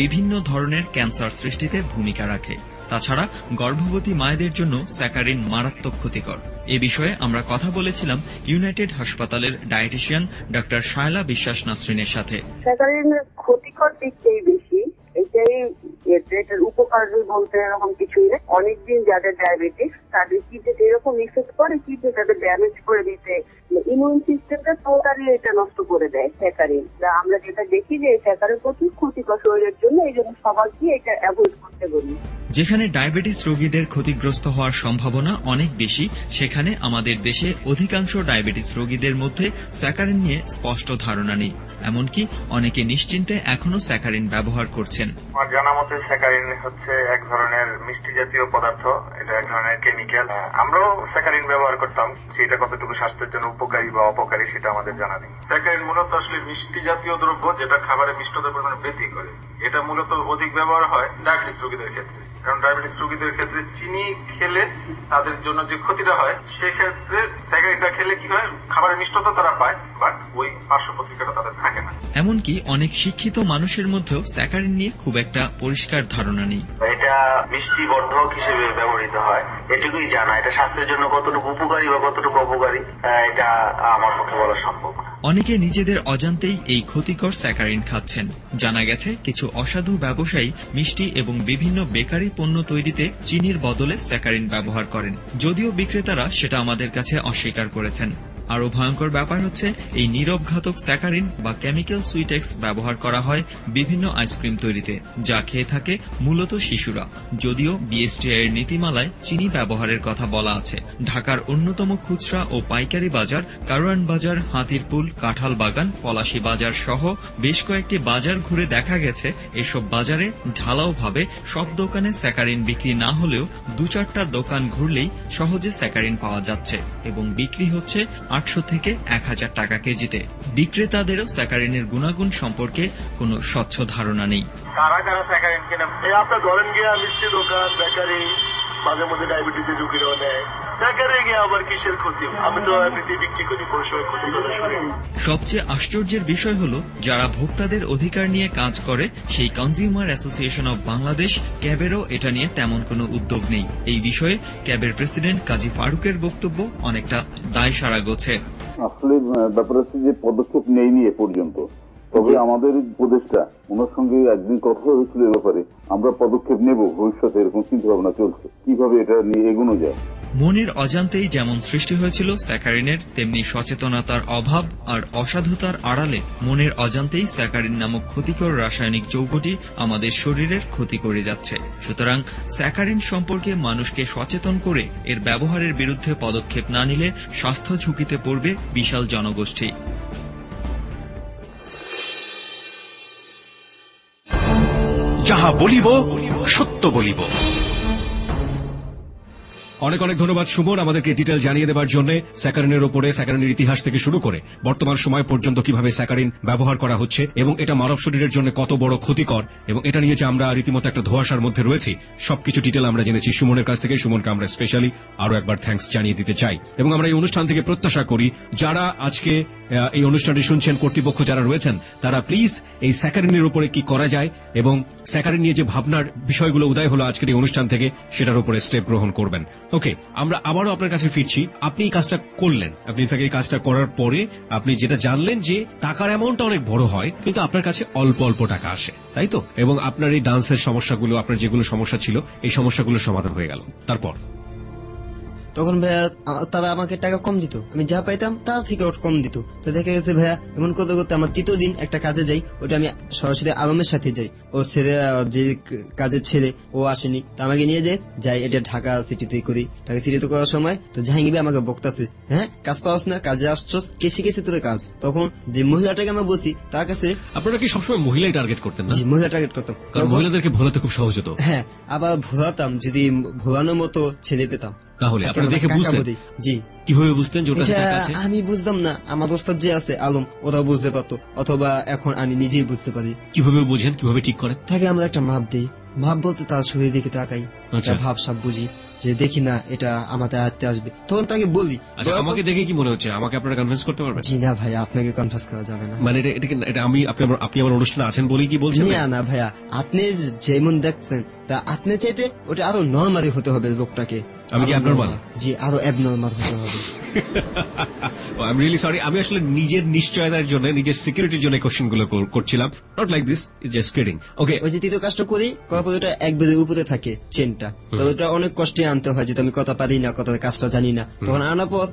বিভিন্ন ধরনের ক্যান্সার সৃষ্টিতে ভূমিকা রাখে। তাছাড়া গর্ভবতী মায়েদের জন্য স্যাকারিন মারাত্মক ক্ষতিকর। এ বিষয়ে আমরা কথা বলেছিলাম ইউনাইটেড হাসপাতালের ডায়েটিশিয়ান ডক্টর শায়লা বিশ্বাস নাসরিনের সাথে। ক্ষতিকর বেশি, এটাই এতে এটার উপকার বলতে এরকম কিছুই নেই। অনেকদিন যাদের ডায়াবেটিস তাদের কিডনিতে এরকম ইফেক্ট করে কিডনি তাদের ড্যামেজ করে দিতে। ইমিউন সিস্টেমটা টোটালি এটা নষ্ট করে দেয় স্যাকারিন আমরা যেটা দেখি যে স্যাকারিন প্রচুর ক্ষতিকর শরীরের জন্য এই জন্য সবাইকে এটা অ্যাভয়েড করতে বলি। যেখানে ডায়াবেটিস রোগীদের ক্ষতিগ্রস্ত হওয়ার সম্ভাবনা অনেক বেশি সেখানে আমাদের দেশে অধিকাংশ ডায়াবেটিস রোগীদের মধ্যে স্যাকারিন নিয়ে স্পষ্ট ধারণা নেই। এমনকি অনেকে নিশ্চিন্তে এখনও স্যাকারিন ব্যবহার করছেন। আমার জানা মতে স্যাকারিন হচ্ছে এক ধরনের মিষ্টি জাতীয় পদার্থ। এটা এক ধরনের কেমিক্যাল আমরাও স্যাকারিন ব্যবহার করতাম, সেটা কতটুকু স্বাস্থ্যের জন্য উপকারী বা অপকারী সেটা আমাদের জানা নেই। স্যাকারিন মূলত আসলে মিষ্টি জাতীয় দ্রব্য যেটা খাবারে মিষ্টতার পরিমাণ বৃদ্ধি করে। এটা মূলত অধিক ব্যবহার হয় ডায়াবেটিস রোগীদের ক্ষেত্রে। কারণ ডায়াবেটিস রোগীদের ক্ষেত্রে চিনি খেলে তাদের জন্য যে ক্ষতিটা হয় সেক্ষেত্রে স্যাকারিনটা খেলে কি হয়? খাবারের মিষ্টতা তারা পায় বাট ওই পার্শ্ব প্রতিক্রিয়াটা তাদের থাকে না। এমনকি অনেক শিক্ষিত মানুষের মধ্যেও স্যাকারিন নিয়ে খুব একটা পরিষ্কার ধারণা নেই। এটা মিষ্টি বর্ধক হিসেবে ব্যবহৃত হয়। এটুকুই জানা। এটা স্বাস্থ্যের জন্য কতটুকু উপকারী বা কতটুকু অপকারী আহ, এটা আমার পক্ষে বলা সম্ভব না। অনেকে নিজেদের অজান্তেই এই ক্ষতিকর স্যাকারিন খাচ্ছেন। জানা গেছে, কিছু অসাধু ব্যবসায়ী মিষ্টি এবং বিভিন্ন বেকারি পণ্য তৈরিতে চিনির বদলে স্যাকারিন ব্যবহার করেন। যদিও বিক্রেতারা সেটা আমাদের কাছে অস্বীকার করেছেন। আরও ভয়ঙ্কর ব্যাপার হচ্ছে, এই নীরব ঘাতক স্যাকারিন বা কেমিক্যাল সুইটেক্স ব্যবহার করা হয় বিভিন্ন আইসক্রিম তৈরিতে, যা খেয়ে থাকে মূলত শিশুরা। যদিও বিএসটিআই এর নীতিমালায় চিনি ব্যবহারের কথা বলা আছে। ঢাকার অন্যতম খুচরা ও পাইকারি বাজার কারওয়ান বাজার, হাতিরপুল, কাঁঠাল বাগান, পলাশী বাজার সহ বেশ কয়েকটি বাজার ঘুরে দেখা গেছে। এসব বাজারে ঢালাওভাবে সব দোকানে স্যাকারিন বিক্রি না হলেও দু চারটা দোকান ঘুরলেই সহজে স্যাকারিন পাওয়া যাচ্ছে এবং বিক্রি হচ্ছে আটশো থেকে এক হাজার টাকা কেজিতে। বিক্রেতাদেরও স্যাকারিনের গুণাগুণ সম্পর্কে কোনো স্বচ্ছ ধারণা নেই। কারা কারা স্যাকারিন কেনে আপনার ধরেন গিয়া মিষ্টি দোকান, বেকারি মাঝে মধ্যে ডায়াবেটিসের রুগীরাও নেয়। স্যাকারে গিয়ে আবার কিসের ক্ষতি? আমি তো এমনিতেই বিক্রি করি কোনো সময় ক্ষতির কথা শুনি সবচেয়ে আশ্চর্যের বিষয় হলো যারা ভোক্তাদের অধিকার নিয়ে কাজ করে সেই কনজিউমার অ্যাসোসিয়েশন অব বাংলাদেশ ক্যাবেরও এটা নিয়ে তেমন কোনো উদ্যোগ নেই। এই বিষয়ে ক্যাবের প্রেসিডেন্ট কাজী ফারুকের বক্তব্য অনেকটা দায় সারা গোছে। আসলে ব্যাপার হচ্ছে যে পদক্ষেপ নেইনি এ পর্যন্ত। তবে আমাদের উপদেষ্টা, ওনার সঙ্গে একদিন কথা হয়েছিল এ ব্যাপারে। আমরা পদক্ষেপ নেব, ভবিষ্যতে এরকম চিন্তা ভাবনা চলছে। কীভাবে এটা নিয়ে এগোনো যায়? মনির অজান্তেই যেমন সৃষ্টি হয়েছিল স্যাকারিনের, তেমনি সচেতনতার অভাব আর অসাধুতার আড়ালে মনের অজান্তেই স্যাকারিন নামক ক্ষতিকর রাসায়নিক যৌগটি আমাদের শরীরের ক্ষতি করে যাচ্ছে। সুতরাং স্যাকারিন সম্পর্কে মানুষকে সচেতন করে এর ব্যবহারের বিরুদ্ধে পদক্ষেপ না নিলে স্বাস্থ্য ঝুঁকিতে পড়বে বিশাল জনগোষ্ঠী। যাহা বলিব, সত্য বলিব। অনেক অনেক ধন্যবাদ, সুমন, আমাদেরকে ডিটেল জানিয়ে দেওয়ার জন্য স্যাকারিনের ওপরে, স্যাকারিনের ইতিহাস থেকে শুরু করে বর্তমান সময় পর্যন্ত কীভাবে স্যাকারিন ব্যবহার করা হচ্ছে এবং এটা মানব শরীরের জন্য কত বড় ক্ষতিকর এবং এটা নিয়ে যে আমরা রীতিমতো একটা ধোয়াশার মধ্যে রয়েছি, সবকিছু ডিটেল আমরা জেনেছি সুমনের কাছ থেকে। সুমনকে আমরা স্পেশালি আরও একবার থ্যাঙ্কস জানিয়ে দিতে চাই। এবং আমরা এই অনুষ্ঠান থেকে প্রত্যাশা করি, যারা আজকে এই অনুষ্ঠানটি শুনছেন কর্তৃপক্ষ যারা রয়েছেন, তারা প্লিজ এই স্যাকারিনের উপরে কি করা যায় এবং স্যাকারিন নিয়ে যে ভাবনার বিষয়গুলো উদয় হলো আজকের এই অনুষ্ঠান থেকে, সেটার উপরে স্টেপ গ্রহণ করবেন। ওকে আমরা আবারও আপনার কাছে ফিরছি। আপনি এই কাজটা করলেন। আপনি ইনফ্যাক্ট এই কাজটা করার পরে আপনি যেটা জানলেন যে টাকার অ্যামাউন্টটা অনেক বড় হয়, কিন্তু আপনার কাছে অল্প অল্প টাকা আসে, তাই তো? এবং আপনার এই ডান্সের সমস্যাগুলো, আপনার যেগুলো সমস্যা ছিল, এই সমস্যাগুলোর সমাধান হয়ে গেল। তারপর তখন ভাইয়া তারা আমাকে টাকা কম দিত। আমি যা পাইতাম তার থেকে ওর কম দিত। তো দেখা গেছে ভাইয়া এমন করতে করতে আমার তৃতীয় দিন একটা কাজে যাই ওটা আমি সরাসরি আলমের সাথে যাই। ও ছেলে যে কাজের ছেলে ও আসেনি। তো আমাকে নিয়ে যায় যাই এটা ঢাকা সিটিতে করি। ঢাকা সিটিতে করার সময় তো জাহাঙ্গীর আমাকে বকতাছে হ্যাঁ কাজ পাওয়াস না কাজে আসছস কে শিখেছে তোদের কাজ? তখন যে মহিলাটাকে আমরা বলছি তার কাছে আপনারা কি সবসময় মহিলাই টার্গেট করতেন না? জি মহিলা টার্গেট করতাম। কারণ মহিলাদেরকে ভোলাতে খুব সহজ হতো। হ্যাঁ আবার ভোলাতাম যদি ভোলানোর মতো ছেলে পেতাম। তাহলে আপনারা দেখে বুঝতেন জি। কীভাবে বুঝতেন যে ওটা টাকা আছে? আমি বুঝতাম না। আমার ওস্তাদ যে আছে আলম ওটাও বুঝতে পারতো। অথবা এখন আমি নিজেই বুঝতে পারি। কীভাবে বুঝেন কীভাবে ঠিক করেন? তাকে আমরা একটা মাপ দিই। মাপ বলতে তার শরীর দিকে তাকাই। আচ্ছা। ভাব সব বুঝি। যে দেখি না এটা আমাদের আয়ত্তে আসবে। তখন তাকে বলি আচ্ছা আমাকে দেখে কি মনে হচ্ছে? আমাকে আপনারা কনভিন্স করতে পারবেন? জি না ভাই আপনাকে কনফাস করা যাবে না। মানে এটা এটা আমি আপনি আমার আপনি আমার অনুষ্ঠানে আছেন বলেই কি বলছেন? না না ভাইয়া আপনি যেমন দেখছেন তা আপনি চাইতে ওটা আরও নর্মালি হতে হবে লোকটাকে। আমি কি normal। জি আরও অ্যাবনর্মাল হতে হবে। আই এম রিয়েলি সরি আমি আসলে নিজের নিশ্চয়তার জন্য নিজের সিকিউরিটির জন্য কোশ্চেনগুলো করছিলাম। Not like this is just kidding okay ওই যে তৃতীয় কাজটা করি করার পরে ওটা এক বেদের উপরে থাকে চেনটা তো ওটা অনেক কষ্টে আনতে হয় যেহেতু আমি কথা পারি না কথা কাজটা জানি না। তখন আনার পর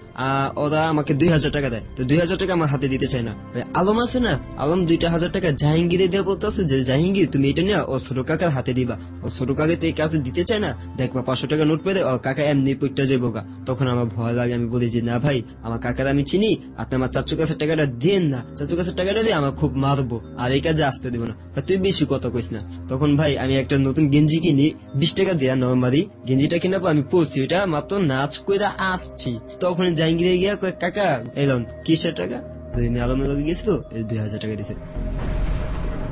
ওরা আমাকে দুই হাজার টাকা দেয়। তো দুই হাজার টাকা আমার হাতে দিতে চায় না। আলম আছে না? আলম দুইটা হাজার টাকা জাহাঙ্গীরে দেওয়া বলতেছে যে জাহাঙ্গীর তুমি এটা নিয়ে ও ছোট কাকার হাতে দিবা। ও ছোট কাকে তো এই কাজে দিতে চায় না? দেখবা পাঁচশো টাকা নোট পেলে ও কাকা এমনি পইটা যাব গা। তখন আমার ভয় লাগে আমি বলি যে না ভাই আমার কাকার আমি চিনি আপনি আমার চাচু কাছের টাকাটা দেন না। চাচু কাছের টাকাটা দিয়ে আমার খুব মারবো আর এই কাজে আসতে দিব না। তুই বেশি কত কইস না। তখন ভাই আমি একটা নতুন গেঞ্জি কিনি বিশ টাকা দেয়া নর্মালি। গেঞ্জিটা কিনা আমি পড়ছি এটা মাত্র নাচ করে আসছি। তখন জাহাঙ্গীরে গিয়া কাকা এলাম কিসের টাকা? আলমের লোকে গেছিল দুই হাজার টাকা দিছে।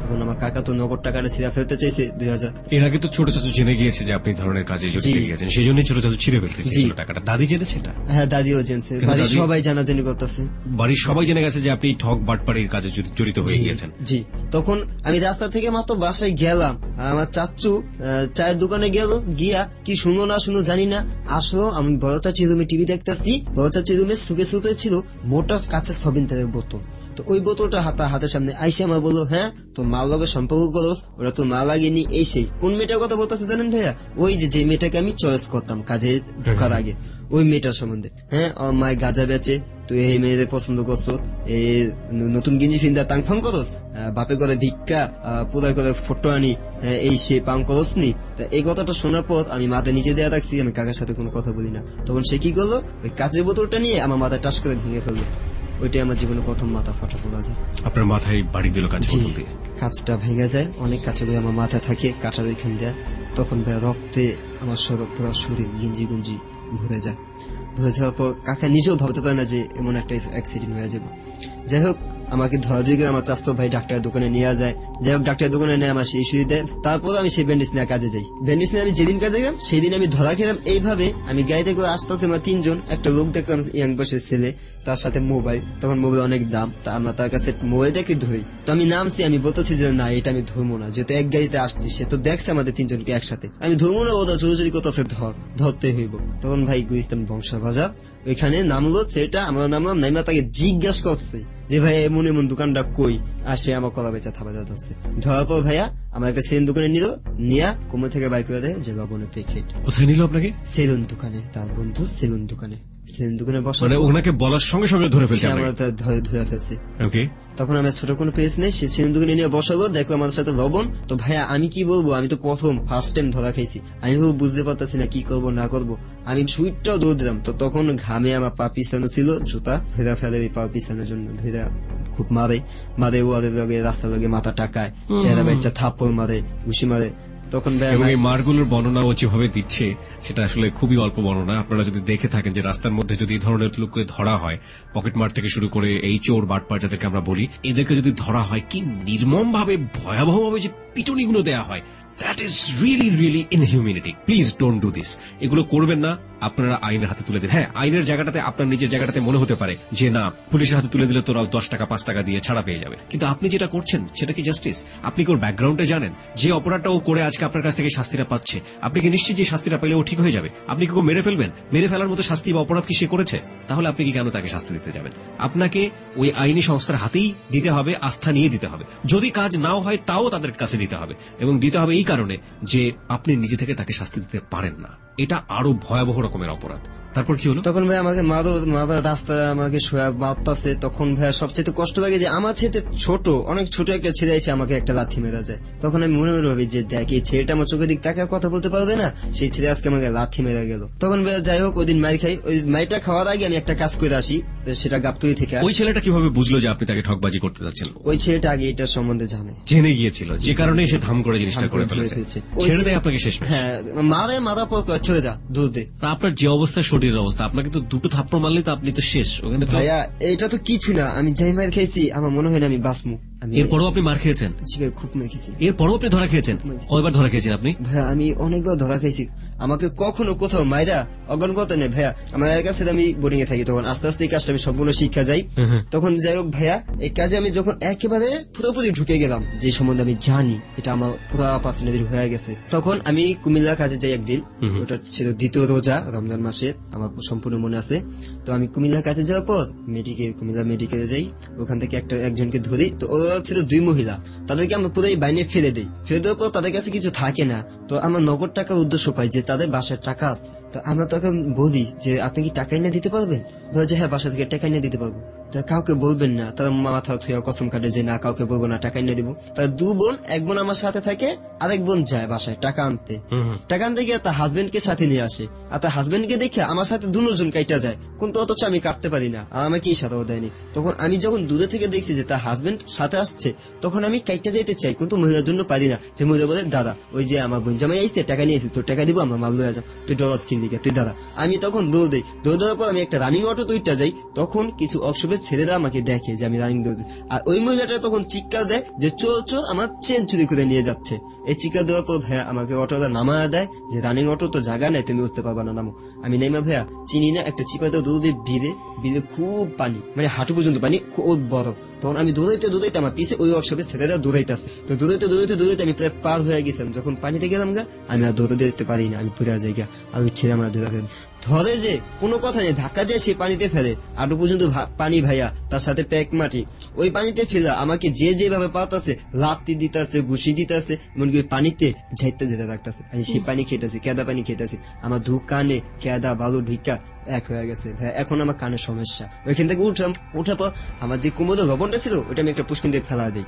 তখন আমার কাকা তো নগদ টাকাটা সিরা ফেলতে চাইছে দুই হাজার। এর আগে তো ছোট চাচু জেনে গিয়েছে যে আপনি ধরনের কাজে জড়িত জি। গিয়েছেন। সেই জন্যই ছোট চাচু ছিঁড়ে ফেলতে চেয়েছিল টাকাটা। দাদি জেনেছে এটা? হ্যাঁ দাদিও জেনছে। বাড়ির সবাই জানাজানি করতেছে। বাড়ির সবাই জেনে গেছে যে আপনি ঠক বাটপাড়ির কাজে জড়িত হয়ে গিয়েছেন। জি। তখন আমি রাস্তা থেকে মাত্র বাসায় গেলাম। আমার আহ, চায়ের দোকানে গেল গিয়া কি শুনো না শুনো জানি না। আসলো আমি বড় চাচির রুমে টিভি দেখতেছি। বড় চাচির রুমে সুখে সুখে ছিল মোটা কাঁচের সবিনতারের বোতল। তো ওই বোতলটা হাতা হাতের সামনে আইসে আমার বলল হ্যাঁ তো মার লগে সম্পর্ক করোস, ওরা তো মা লাগেনি এই সেই কোন মেয়েটার কথা বলতেছে জানেন ভাইয়া? ওই যে যে মেয়েটাকে আমি চয়েস করতাম কাজে ঢোকার আগে। ওই মেয়েটার সম্বন্ধে। হ্যাঁ আমার মায় গাঁজা বেচে, তুই এই মেয়েদের পছন্দ করছ এই নতুন গেঞ্জি ফিন্দা তাং ফাং করস বাপে করে ভিক্ষা পুরাই করে ফটো আনি এই সে পাং করস নি। তা এই কথাটা শোনার পর আমি মাথা নিচে দেওয়া রাখছি, আমি কাকার সাথে কোনো কথা বলি না। তখন সে কি করল? ওই কাঁচের বোতলটা নিয়ে আমার মাথায় টাস করে ভেঙে ফেলল। ওইটাই আমার জীবনে প্রথম মাথা ফাটা বলা যায়। আপনার মাথায় বাড়ি দিল কাছে বোতল দিয়ে কাঁচটা ভেঙে যায় অনেক কাছে গিয়ে আমার মাথায় থাকে কাটা ওইখান দেয়া। তখন রক্তে আমার সর- পুরো শরীর গিঞ্জি গুঞ্জি ভরে যায়। ভরে যাওয়ার পর কাকা নিজেও ভাবতে পারে না যে এমন একটা অ্যাক্সিডেন্ট হয়ে যাবে। যাই হোক আমাকে ধরা দিয়ে আমার চাস্তো ভাই ডাক্তারের দোকানে নিয়ে যায়। যাই হোক, ডাক্তারের দোকানে নিয়ে আমার সেই দেয়। তারপর আমি সেই ব্যান্ডেজ নিয়ে কাজে যাই। ব্যান্ডেজ নিয়ে আমি যেদিন কাজে গেলাম সেই দিন আমি ধরা খেলাম। এইভাবে আমি গাড়িতে করে আসতেছে আমার তিনজন। একটা লোক দেখলাম ইয়াং বয়সের ছেলে, তার সাথে মোবাইল। তখন মোবাইল অনেক দাম। তা আমরা তার কাছে মোবাইল মোবাইলটাকে ধরি। তো আমি নামছি, আমি বলতেছি যে না, এটা আমি ধরবো না। যেহেতু এক গাড়িতে আসছি, সে তো দেখছে আমাদের তিনজনকে একসাথে। আমি ধরবো না ওটা চৌচুরি করতেছে, ধর ধরতে হইব। তখন ভাই গুইস্তান বংশ বংশবাজার ওইখানে নামলো ছেলেটা আমরা নামলাম নাইমা তাকে জিজ্ঞাসা করছে যে ভাই এমন এমন দোকানটা কই? আসে আমার কলা বেচা থাবা দাদা আছে ধরার পর ভাইয়া আমার একটা সেলুন দোকানে নিল নিয়া কোমর থেকে বাইক করে দেয় যে লবণের প্যাকেট। কোথায় নিল আপনাকে? সেলুন দোকানে তার বন্ধু সেলুন দোকানে। সেলুন দোকানে বসা মানে ওনাকে বলার সঙ্গে সঙ্গে ধরে ফেলছে আমরা ধরে ধরে ফেলছে। ওকে তখন আমার ছোট কোনো পেজ নেই সে সিন্ধুকে নিয়ে বসালো দেখল আমাদের সাথে লবণ। তো ভাইয়া আমি কি বলব? আমি তো প্রথম ফার্স্ট টাইম ধরা খাইছি। আমি বুঝতে পারতেছি না কি করব না করব। আমি সুইটটাও দৌড় দিলাম। তো তখন ঘামে আমার পা পিছানো ছিল জুতা ধুইরা ফেলে পা পিছানোর জন্য ধুইরা খুব মারে। মারে ওদের লগে রাস্তার লগে মাথা টাকায়। চেহারা বাচ্চা থাপ্পড় মারে ঘুষি মারে। তখন এবং এই মারগুলোর বর্ণনা ও যেভাবে দিচ্ছে সেটা আসলে খুবই অল্প বর্ণনা। আপনারা যদি দেখে থাকেন যে রাস্তার মধ্যে যদি এই ধরনের লোককে ধরা হয় পকেট মার থেকে শুরু করে এই চোর বাটপার যাদেরকে আমরা বলি এদেরকে যদি ধরা হয় কি নির্মম ভাবে ভয়াবহ ভাবে যে পিটুনিগুলো দেওয়া হয় that is really really inhumanity please don't do this এগুলো করবেন না আপনারা আইনের হাতে তুলে দিন। হ্যাঁ আইনের জায়গাটাতে আপনার নিজের জায়গাটাতে মনে হতে পারে যে, না, পুলিশের হাতে তুলে দিলে তোরা দশ টাকা, পাঁচ টাকা দিয়ে ছাড়া পেয়ে যাবে। কিন্তু আপনি যেটা করছেন, সেটা কি জাস্টিস আপনি কি ওর ব্যাকগ্রাউন্ডে জানেন? যে অপরাধটা ও করে আজকে আপনার কাছ থেকে শাস্তিটা পাচ্ছে, আপনি কি নিশ্চিত যে শাস্তিটা পেলে ও ঠিক হয়ে যাবে? আপনি কি ওকে মেরে ফেলবেন? মেরে ফেলার মতো শাস্তি বা অপরাধ কি সে করেছে? তাহলে আপনি কি কেন তাকে শাস্তি দিতে যাবেন? আপনাকে ওই আইনি সংস্থার হাতেই দিতে হবে, আস্থা নিয়ে দিতে হবে। যদি কাজ নাও হয়, তাও তাদের কাছে দিতে হবে। এবং দিতে হবে এই কারণে যে, আপনি নিজে থেকে তাকে শাস্তি দিতে পারেন না। এটা আরও ভয়াবহ রকমের অপরাধ। তারপর কি হলো? তখন ভাই আমাকে মারো মারো রাস্তায় আমাকে শোয়া তখন ভাই সবচেয়ে কষ্ট লাগে যে আমার ছেলে ছোট অনেক ছোট একটা ছেলে এসে আমাকে একটা লাথি মেরা যায় তখন আমি মনে মনে ভাবি যে দেখ এই ছেলেটা আমার চোখের দিক তাকে কথা বলতে পারবে না সেই ছেলে আজকে আমাকে লাথি মেরা গেল। তখন ভাই যাই হোক ওই দিন মার খাই ওই মাইটা খাওয়ার আগে আমি একটা কাজ করে আসি সেটা গাবতলি থেকে। ওই ছেলেটা কীভাবে বুঝলো যে আপনি তাকে ঠকবাজি করতে যাচ্ছেন? ওই ছেলেটা আগে এটা সম্বন্ধে জানে। জেনে গিয়েছিল যে কারণে সে ধাম করে জিনিসটা করে ফেলেছে। ছেড়ে দেয় আপনাকে শেষ হ্যাঁ মারে মারা পর চলে যা দূর দে। আপনার যে অবস্থা শরীরের অবস্থা। আপনাকে তো দুটো থাপ্পড় মারলে তো আপনি তো শেষ। ওখানে তো ভাইয়া এটা তো কিছু না। আমি যাই মার খাইছি আমার মনে হয় না আমি আমি এরপরও আপনি মার খেয়েছেন? জি ভাই, খুব মেরে খেয়েছি। এরপরও আপনি ধরা খেয়েছেন? কয়বার ধরা খেয়েছেন আপনি? ভাইয়া আমি অনেকবার ধরা খাইছি আমাকে কখনো কোথাও মাইরা অগণগত নেই। ভাইয়া আমার কাছে আমি বোর্ডিং এ থাকি তখন। আস্তে আস্তে এই কাজটা আমি সম্পূর্ণ শিক্ষা যাই। তখন যাই হোক ভাইয়া এই কাজে আমি যখন একেবারে পুরোপুরি ঢুকে গেলাম যে সম্বন্ধে আমি জানি এটা আমার পুরো পাঁচনাদির হয়ে গেছে। তখন আমি কুমিল্লা কাজে যাই একদিন। ওটা ছিল দ্বিতীয় রোজা রমজান মাসে আমার সম্পূর্ণ মনে আছে। তো আমি কুমিল্লার কাছে যাওয়ার পর মেডিকেল কুমিল্লা মেডিকেলে যাই। ওখান থেকে একটা, একজনকে ধরি। তো ওরা ছিল দুই মহিলা। তাদেরকে আমরা পুরোই বাইনে ফেলে দিই। ফেলে দেওয়ার পর তাদের কাছে কিছু থাকে না। তো আমার নগদ টাকার উদ্দেশ্য পাই যে তাদের বাসার টাকা আছে। তো আমরা তখন বলি যে, আপনি কি টাকা এনে দিতে পারবেন? বলে যে হ্যাঁ বাসা থেকে টাকা এনে দিতে পারব। তা কাউকে বলবেন না তারা মাথা থুয়া কসম কাটে যে না কাউকে বলব না টাকা এনে দিব। তার দু বোন এক বোন আমার সাথে থাকে আরেক বোন যায় বাসায় টাকা আনতে। টাকা আনতে গিয়ে তার হাজবেন্ড কে সাথে নিয়ে আসে। আর তার হাজবেন্ড কে দেখে আমার সাথে দুজন কাইটা যায়। কিন্তু অথচ আমি কাটতে পারি না আর আমাকে সাদাও দেয়নি। তখন আমি যখন দূরে থেকে দেখছি যে তার হাজবেন্ড সাথে আসছে তখন আমি কাইটা যাইতে চাই কিন্তু মহিলার জন্য পারি না। যে মহিলা বলে দাদা ওই যে আমার বোন জামাই আইসে টাকা নিয়েছি তোর টাকা দিব আমার মাল লয়ে যাও তুই ডলার কিন দিকে তুই দাদা। আমি তখন দৌড় দিই। দৌড় দেওয়ার পর আমি একটা রানিং অটো তুইটা যাই। তখন কিছু অক্ষোভের ছেলেরা আমাকে দেখে যে আমি রানিং দৌড়। আর ওই মহিলাটা তখন চিৎকার দেয় যে চো চো আমার চেন চুরি করে নিয়ে যাচ্ছে এই চিকা দেওয়ার পর ভাইয়া আমাকে অটোটা নামা দেয়, যে রানিং অটো তো জায়গা নেই, তুমি উঠতে পারবা না, নামো। আমি নেমা ভাইয়া চিনি না, একটা চিপাতে দৌড় দিয়ে বিলে বিলে খুব পানি মানে হাঁটু পর্যন্ত পানি খুব বড়। তখন আমি দৌড়াইতে দৌড়াইতে আমার পিছে ওই ওয়ার্কশপে ছেলেরা দৌড়াইতেছে তো দৌড়াইতে দৌড়াইতে দৌড়াইতে আমি প্রায় পার হয়ে গেছিলাম। যখন পানিতে গেলাম গা, আমি আর দৌড়ে দিতে পারি না, আমি পুরা জায়গা ওই ছেলে আমার দৌড়া ফেলে ধরে যে কোনো কথা নেই, ধাক্কা দিয়ে সে পানিতে ফেলে। আটু পর্যন্ত পানি ভাইয়া, তার সাথে প্যাক মাটি। ওই পানিতে ফেলা আমাকে যে যেভাবে পাতাছে লাত্তি দিতেছে, ঘুষি দিতেছে, এমনকি ওই পানিতে ঝাইতে যেতে থাকতেছে। আমি সেই পানি খেতেছি, কেদা পানি খেতেছি। আমার দু কানে কেদা বালু ঢিকা এক হয়ে গেছে। ভাই, এখন আমার কানের সমস্যা। ওইখান থেকে উঠলাম, উঠার পর আমার যে কুমোদের লবণটা ছিল ওটা আমি একটা পুষ্পিন দিয়ে ফেলা দিই।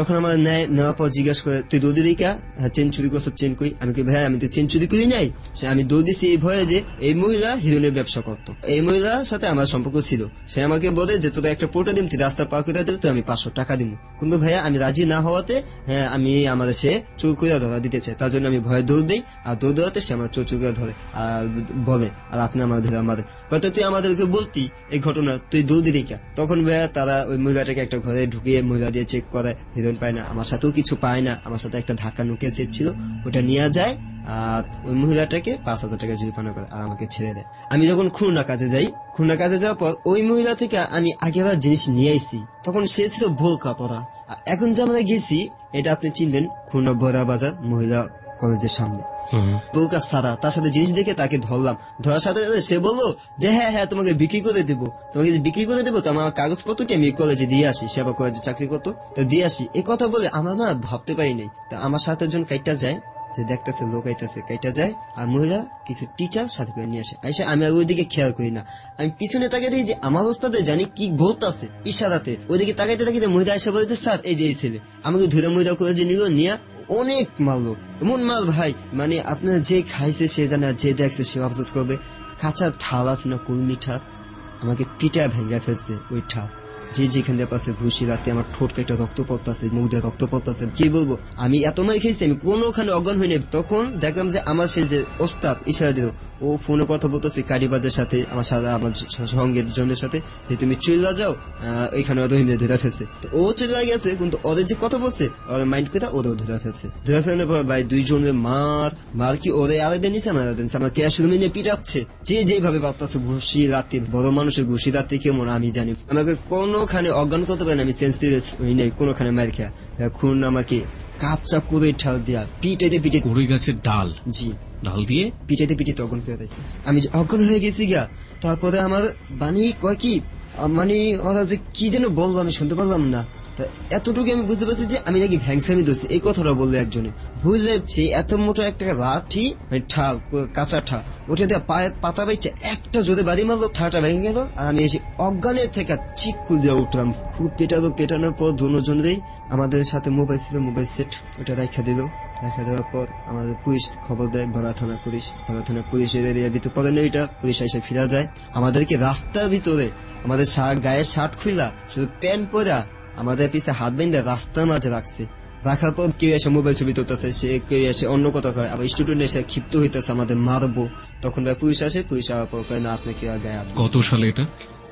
তখন আমার নেয় নেওয়ার পর জিজ্ঞাসা করে, তুই দৌড়ি দিই কা? হ্যাঁ চেন চুরি করছ, চেন কই? আমি কি ভাই, আমি তো চেন চুরি করি নাই। সে, আমি দৌড় দিছি এই ভয়ে যে এই মহিলা হিরোইনের ব্যবসা করতো। এই মহিলার সাথে আমার সম্পর্ক ছিল। সে আমাকে বলে যে তোদের একটা পোটা দিম, তুই রাস্তা পার করে দিলে তুই আমি পাঁচশো টাকা দিব কিন্তু ভাইয়া, আমি রাজি না হওয়াতে হ্যাঁ আমি আমাদের সে চোর করে ধরা দিতে চাই। তার জন্য আমি ভয়ে দৌড় দিই আর দৌড় দেওয়াতে সে আমার চোর চোর করে ধরে আর বলে, আর আপনি আমার ধরে আমাদের হয়তো তুই আমাদেরকে বলতি এই ঘটনা, তুই দৌড় দিলি কা? তখন ভাইয়া তারা ওই মহিলাটাকে একটা ঘরে ঢুকিয়ে মহিলা দিয়ে চেক করে হিরোইন পায় না, আমার সাথেও কিছু পায় না, আমার সাথে একটা ধাক্কা নুকে সেট ছিল, ওটা নিয়ে যায়, আর ওই মহিলাটাকে পাঁচ হাজার টাকা জরিমানা করে আর আমাকে ছেড়ে দেয়। আমি যখন খুলনা কাজে যাই, খুলনা কাজে যাওয়ার পর ওই মহিলা থেকে আমি আগেবার জিনিস নিয়ে আইছি, তখন সে ছিল ভোলকা পড়া এখন যে আমরা গেছি, এটা আপনি চিনবেন, খুলনা বড়া বাজার মহিলা কলেজের সামনে। বউকা সারা, তার সাথে জিনিস দেখে তাকে ধরলাম। ধরার সাথে সে বলল যে হ্যাঁ হ্যাঁ তোমাকে বিক্রি করে দেবো। তোমাকে বিক্রি করে দেবো, তো আমার কাগজপত্রটি আমি কলেজে দিয়ে আসি, সেবা কলেজে চাকরি করতো। তো দিয়ে আসি। এই কথা বলে আমরা না ভাবতে পারি নাই। তা আমার সাথে একজন কাইটা যায় যে দেখতেছে লোক আইতেছে কাইটা যায় আর মহিলা কিছু টিচার সাথে করে নিয়ে আসে। আইসা আমি আর ওইদিকে খেয়াল করি না। আমি পিছনে তাকে দিই যে, আমার ওস্তাদে জানি কি ভোট আছে, ইশারাতে। ওইদিকে তাকাইতে তাকিতে মহিলা এসে বলেছে স্যার, এই যে ছেলে। আমাকে ধরে মহিলা করে যে নিল, নিয়ে অনেক মারলো এমন মাল ভাই মানে আপনার যে খাইছে সে জানে যে দেখছে সে আফসোস করবে। কাঁচা ঠাল আছে না কুলমি ঠাল আমাকে পিটা ভেঙে ফেলছে ওই ঠাল যে যেখান দিয়ে পাশে ঘুষি, রাতে আমার ঠোঁট কেটে রক্ত পড়তেছে, মুখ দিয়ে রক্ত পড়তেছে। কি বলব? আমি এত মাল খেয়েছি, আমি কোনোখানে অজ্ঞান হইনি তখন দেখলাম যে আমার সেই যে ওস্তাদ ইশারা দিল ও ফোনে কথা বলতেছে কারিবাজের সাথে, আমার সাথে, আমার সঙ্গের জনের সাথে। যে তুমি চলে যাও এখানে রহিমে ধরে ফেলছে। তো ও চলে গেছে, কিন্তু ওদের যে কথা বলছে, ওদের মাইন্ড করে ওরাও ধরে ফেলছে। ধরে ফেলার পর ভাই দুইজনের মার মার কি ওরে আলাদা নিছে আলাদা নিছে? আমার ক্যাশ রুমে নিয়ে পিটাচ্ছে। যে যেভাবে বার্তাছে ঘুষি রাতে, বড় মানুষের ঘুষি রাতে কেমন আমি জানি। আমাকে কোনোখানে অজ্ঞান করতে পারেন আমি সেন্সিটিভ হই নাই, কোনোখানে মার খেয়া। এখন আমাকে কাপচা করে ঠাল দিয়া পিটাইতে পিটে কুড়ি গাছের ডাল। জি। ডাল দিয়ে? পিটাইতে পিটাইতে অগ্ন করে দিয়েছে আমি যে অজ্ঞান হয়ে গেছি গিয়া তারপরে আমার বাণী কয় কি মানে ওরা যে কি যেন বলব আমি শুনতে পারলাম না। তা এতটুকু আমি বুঝতে পারছি যে আমি নাকি ভ্যাংসামি দোষী এই কথাটা বলল একজনে। বুঝলে সেই এত মোটা একটা লাঠি ঠাল কাঁচা ঠা ওটা দিয়ে পায়ে পাতা বাইছে একটা জোরে বাড়ি মারলো, ঠাটা ভেঙে গেল, আর আমি এসে অজ্ঞানের থেকে চিক্কু দিয়ে উঠলাম। খুব পেটালো, পেটানোর পর দুজনেরই আমাদের সাথে মোবাইল ছিল, মোবাইল সেট, ওটা দেখা দিল। দেখা দেওয়ার পর আমাদের পুলিশ খবর দেয়, ভোলা থানা পুলিশ, ভোলা থানা পুলিশের এরিয়ার ভিতরে পড়ে নেই এটা, পুলিশ এসে ফিরা যায়। আমাদেরকে রাস্তার ভিতরে আমাদের গায়ের শার্ট খুলা শুধু প্যান্ট পরা আমাদের পিছে হাত বেঁধে রাস্তার মাঝে রাখছে। রাখার পর কেউ এসে মোবাইল ছবি তুলতেছে সে কেউ এসে অন্য কথা কয় আবার স্টুডেন্ট এসে ক্ষিপ্ত হইতেছে আমাদের মারবো। তখন ভাই পুলিশ আসে পুলিশ আসার পর কয় না আপনাকে আর গায়ে কত সালে এটা?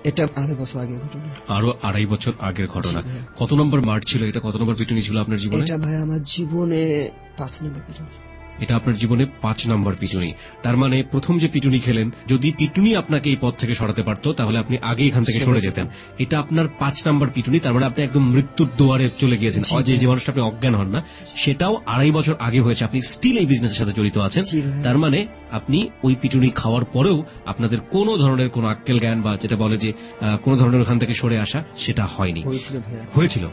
এটা আধা বছর আগে ঘটনা। আরও আড়াই বছর আগের ঘটনা। কত নম্বর মার্চ ছিল? এটা কত নম্বর পিটুনি ছিল আপনার জীবনে? এটা ভাই আমার জীবনে পাঁচ নম্বর। এটা আপনার জীবনে পাঁচ নম্বর পিটুনি। তার মানে প্রথম যে পিটুনি খেলেন যদি পিটুনি আপনাকে এই পথ থেকে সরাতে পারতো তাহলে আপনি আগে এখান থেকে সরে যেতেন। এটা আপনার পাঁচ নম্বর পিটুনি তার মানে আপনি একদম মৃত্যুর দুয়ারে চলে গিয়েছেন। যে যে মানুষটা আপনি অজ্ঞান হন না সেটাও আড়াই বছর আগে হয়েছে। আপনি স্টিল এই বিজনেসের সাথে জড়িত আছেন। তার মানে আপনি ওই পিটুনি খাওয়ার পরেও আপনাদের কোনো ধরনের কোনো আক্কেল জ্ঞান বা যেটা বলে যে কোনো ধরনের ওখান থেকে সরে আসা সেটা হয়নি। হয়েছিল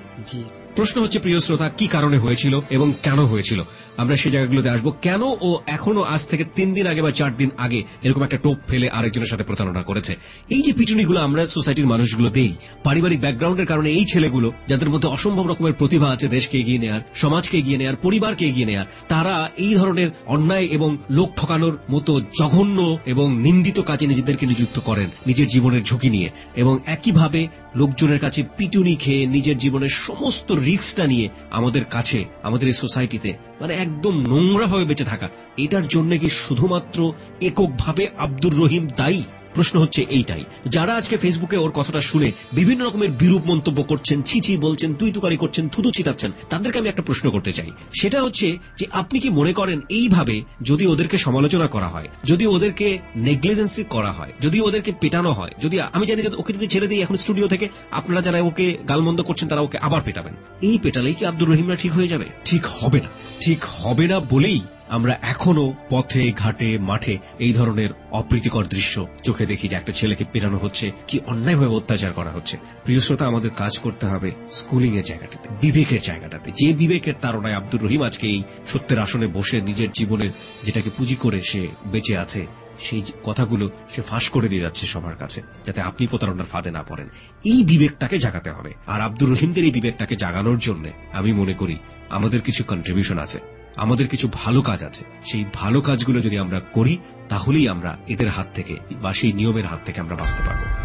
প্রশ্ন হচ্ছে প্রিয় শ্রোতা কি কারণে হয়েছিল এবং কেন হয়েছিল? আমরা সেই জায়গাগুলোতে আসব। কেন ও এখনও আজ থেকে তিন দিন আগে বা চার দিন আগে এরকম একটা টোপ ফেলে আরেকজনের সাথে প্রতারণা করেছে? এই যে পিটুনিগুলো আমরা সোসাইটির মানুষগুলো দেই, পারিবারিক ব্যাকগ্রাউন্ডের কারণে এই ছেলেগুলো, যাদের মধ্যে অসম্ভব রকমের প্রতিভা আছে, দেশকে এগিয়ে নেয়ার, সমাজকে এগিয়ে নেয়ার, পরিবারকে এগিয়ে নেয়ার, তারা এই ধরনের অন্যায় এবং লোক ঠকানোর মতো জঘন্য এবং নিন্দিত কাজে নিজেদেরকে নিযুক্ত করেন, নিজের জীবনের ঝুঁকি নিয়ে। এবং একইভাবে লোকজনের কাছে পিটুনি খেয়ে নিজের জীবনের সমস্ত রিস্কটা নিয়ে আমাদের কাছে, আমাদের এই সোসাইটিতে মানে একদম নোংরা ভাবে বেঁচে থাকা। এটার জন্য কি শুধুমাত্র এককভাবে আব্দুর রহিম দায়ী? প্রশ্ন হচ্ছে এইটাই। যারা আজকে ফেসবুকে ওর কথাটা শুনে বিভিন্ন রকমের বিরূপ মন্তব্য করছেন ছিছি বলছেন, তুই তুকারি করছেন, থুতু চিটাচ্ছেন তাদেরকে আমি একটা প্রশ্ন করতে চাই। সেটা হচ্ছে যে আপনি কি মনে করেন এইভাবে যদি ওদেরকে সমালোচনা করা হয়, যদি ওদেরকে নেগলিজেন্সি করা হয়, যদি ওদেরকে পেটানো হয়, যদি আমি জানি ওকে যদি ছেড়ে দিই এখন স্টুডিও থেকে, আপনারা যারা ওকে গালমন্দ করছেন তারা ওকে আবার পেটাবেন। এই পেটালেই কি আব্দুর রহিমরা ঠিক হয়ে যাবে? ঠিক হবে না। ঠিক হবে না বলেই আমরা এখনও পথে, ঘাটে, মাঠে এই ধরনের অপ্রীতিকর দৃশ্য চোখে দেখি যে একটা ছেলেকে পেরানো হচ্ছে, কি অন্যায়ভাবে অত্যাচার করা হচ্ছে। প্রিয় শ্রোতা, আমাদের কাজ করতে হবে স্কুলিং এর জায়গাটাতে, বিবেকের জায়গাটাতে। যে বিবেকের তারণায় আব্দুর রহিম আজকে এই সত্যের আসনে বসে নিজের জীবনের যেটাকে পুঁজি করে সে বেঁচে আছে, সেই কথাগুলো সে ফাঁস করে দিয়ে যাচ্ছে সবার কাছে, যাতে আপনি প্রতারণার ফাঁদে না পড়েন। এই বিবেকটাকে জাগাতে হবে। আর আব্দুর রহিমদের এই বিবেকটাকে জাগানোর জন্য আমি মনে করি আমাদের কিছু কন্ট্রিবিউশন আছে। আমাদের কিছু ভালো কাজ আছে। সেই ভালো কাজগুলো যদি আমরা করি, তাহলেই আমরা এদের হাত থেকে বা সেই নিয়মের হাত থেকে আমরা বাঁচতে পারব।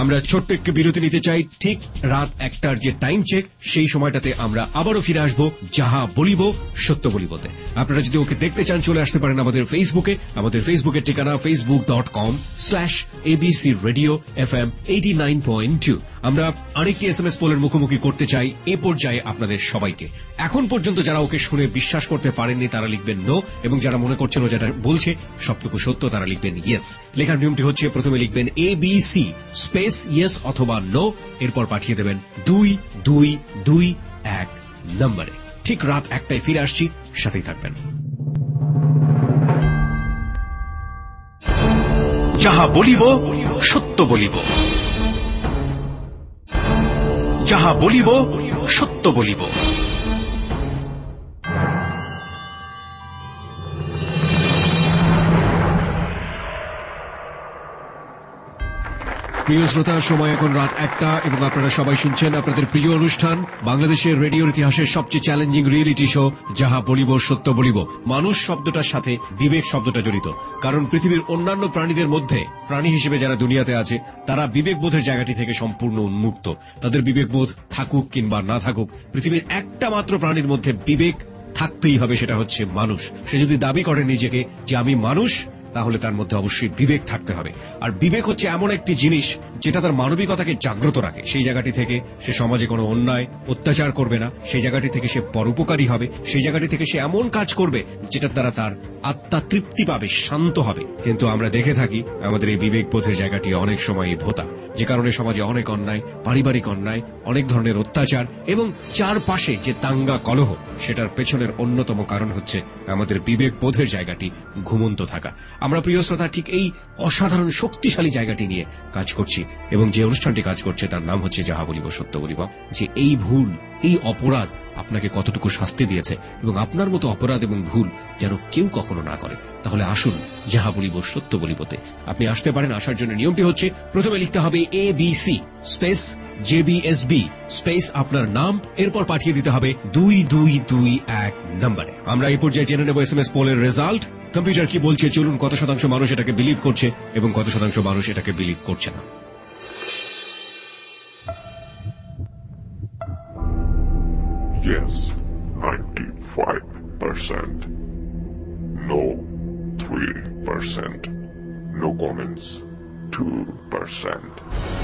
আমরা ছোট্ট একটু বিরতি নিতে চাই। ঠিক রাত একটার যে টাইম চেক সেই সময়টাতে আমরা আবারও ফিরে আসব, যাহা বলিব, সত্য বলিবতে। আপনারা যদি ওকে দেখতে চান, চলে আসতে পারেন আমাদের ফেসবুকে আমাদের ফেসবুকের ঠিকানা Facebook dot com slash ABC radio F M eighty nine point two আমরা আরেকটি এস এম এস পোলের মুখোমুখি করতে চাই, এ পর্যায়ে আপনাদের সবাইকে। এখন পর্যন্ত যারা ওকে শুনে বিশ্বাস করতে পারেননি, তারা লিখবেন নো এবং যারা মনে করছেন ও যেটা বলছে, সবটুকু সত্য, তারা লিখবেন ইয়েস লেখার নিয়মটি হচ্ছে, প্রথমে লিখবেন A B C space yes অথবা নো এরপর পাঠিয়ে দেবেন দুই দুই দুই, এক নম্বরে। ঠিক রাত একটায় ফিরে আসছি, সাথেই থাকবেন। যাহা বলিব, সত্য বলিব। যাহা বলিব, সত্য বলিব। প্রিয় শ্রোতা, সময় এখন রাত একটা এবং আপনারা সবাই শুনছেন আপনাদের প্রিয় অনুষ্ঠান, বাংলাদেশের রেডিওর ইতিহাসের সবচেয়ে চ্যালেঞ্জিং রিয়েলিটি শো যাহা বলিব, সত্য বলিব। মানুষ শব্দটার সাথে বিবেক শব্দটা জড়িত। কারণ পৃথিবীর অন্যান্য প্রাণীদের মধ্যে প্রাণী হিসেবে যারা দুনিয়াতে আছে, তারা বিবেকবোধের জায়গাটি থেকে সম্পূর্ণ উন্মুক্ত। তাদের বিবেকবোধ থাকুক কিংবা না থাকুক, পৃথিবীর একটা মাত্র প্রাণীর মধ্যে বিবেক থাকতেই হবে, সেটা হচ্ছে মানুষ। সে যদি দাবি করে নিজেকে যে আমি মানুষ তাহলে তার মধ্যে অবশ্যই বিবেক থাকতে হবে। আর বিবেক হচ্ছে এমন একটি জিনিস যেটা তার মানবিকতাকে জাগ্রত রাখে। সেই জায়গাটি থেকে সে সমাজে কোনো অন্যায়, অত্যাচার করবে না। সেই জায়গাটি থেকে সে পরোপকারী হবে। সেই জায়গাটি থেকে সে এমন কাজ করবে যেটার দ্বারা তার আত্মা তৃপ্তি পাবে, শান্ত হবে। কিন্তু আমরা দেখে থাকি আমাদের এই বিবেক বিবেকবোধের জায়গাটি অনেক সময় ভোতা। যে কারণে সমাজে অনেক অন্যায়, পারিবারিক অন্যায়, অনেক ধরনের অত্যাচার এবং চারপাশে যে দাঙ্গা কলহ, সেটার পেছনের অন্যতম কারণ হচ্ছে আমাদের বিবেক বোধের জায়গাটি ঘুমন্ত থাকা। আমরা প্রিয় শ্রোতা, ঠিক এই অসাধারণ শক্তিশালী জায়গাটি নিয়ে কাজ করছি এবং যে অনুষ্ঠানটি কাজ করছে তার নাম হচ্ছে যাহা বলিব সত্য বলিব যে এই ভুল, এই অপরাধ আপনাকে কতটুকু শাস্তি দিয়েছে এবং আপনার মতো অপরাধ এবং ভুল যেন কেউ কখনো না করে। তাহলে আসুন যাহা বলিব সত্য বলিবতে আপনি আসতে পারেন, আসার জন্য নিয়মটি হচ্ছে, প্রথমে লিখতে হবে A B C space JBSB space আপনার নাম, এরপর পাঠিয়ে দিতে হবে দুই দুই দুই এক নম্বরে। আমরা এই পর্যায়ে জেনে নেব এস এম এস পোলের রেজাল্ট কম্পিউটার কি বলছে চলুন কত শতাংশ মানুষ এটাকে বিলিভ করছে এবং কত শতাংশ মানুষ এটাকে বিলিভ করছে না Yes, 95%. No, 3%. No comments, 2%.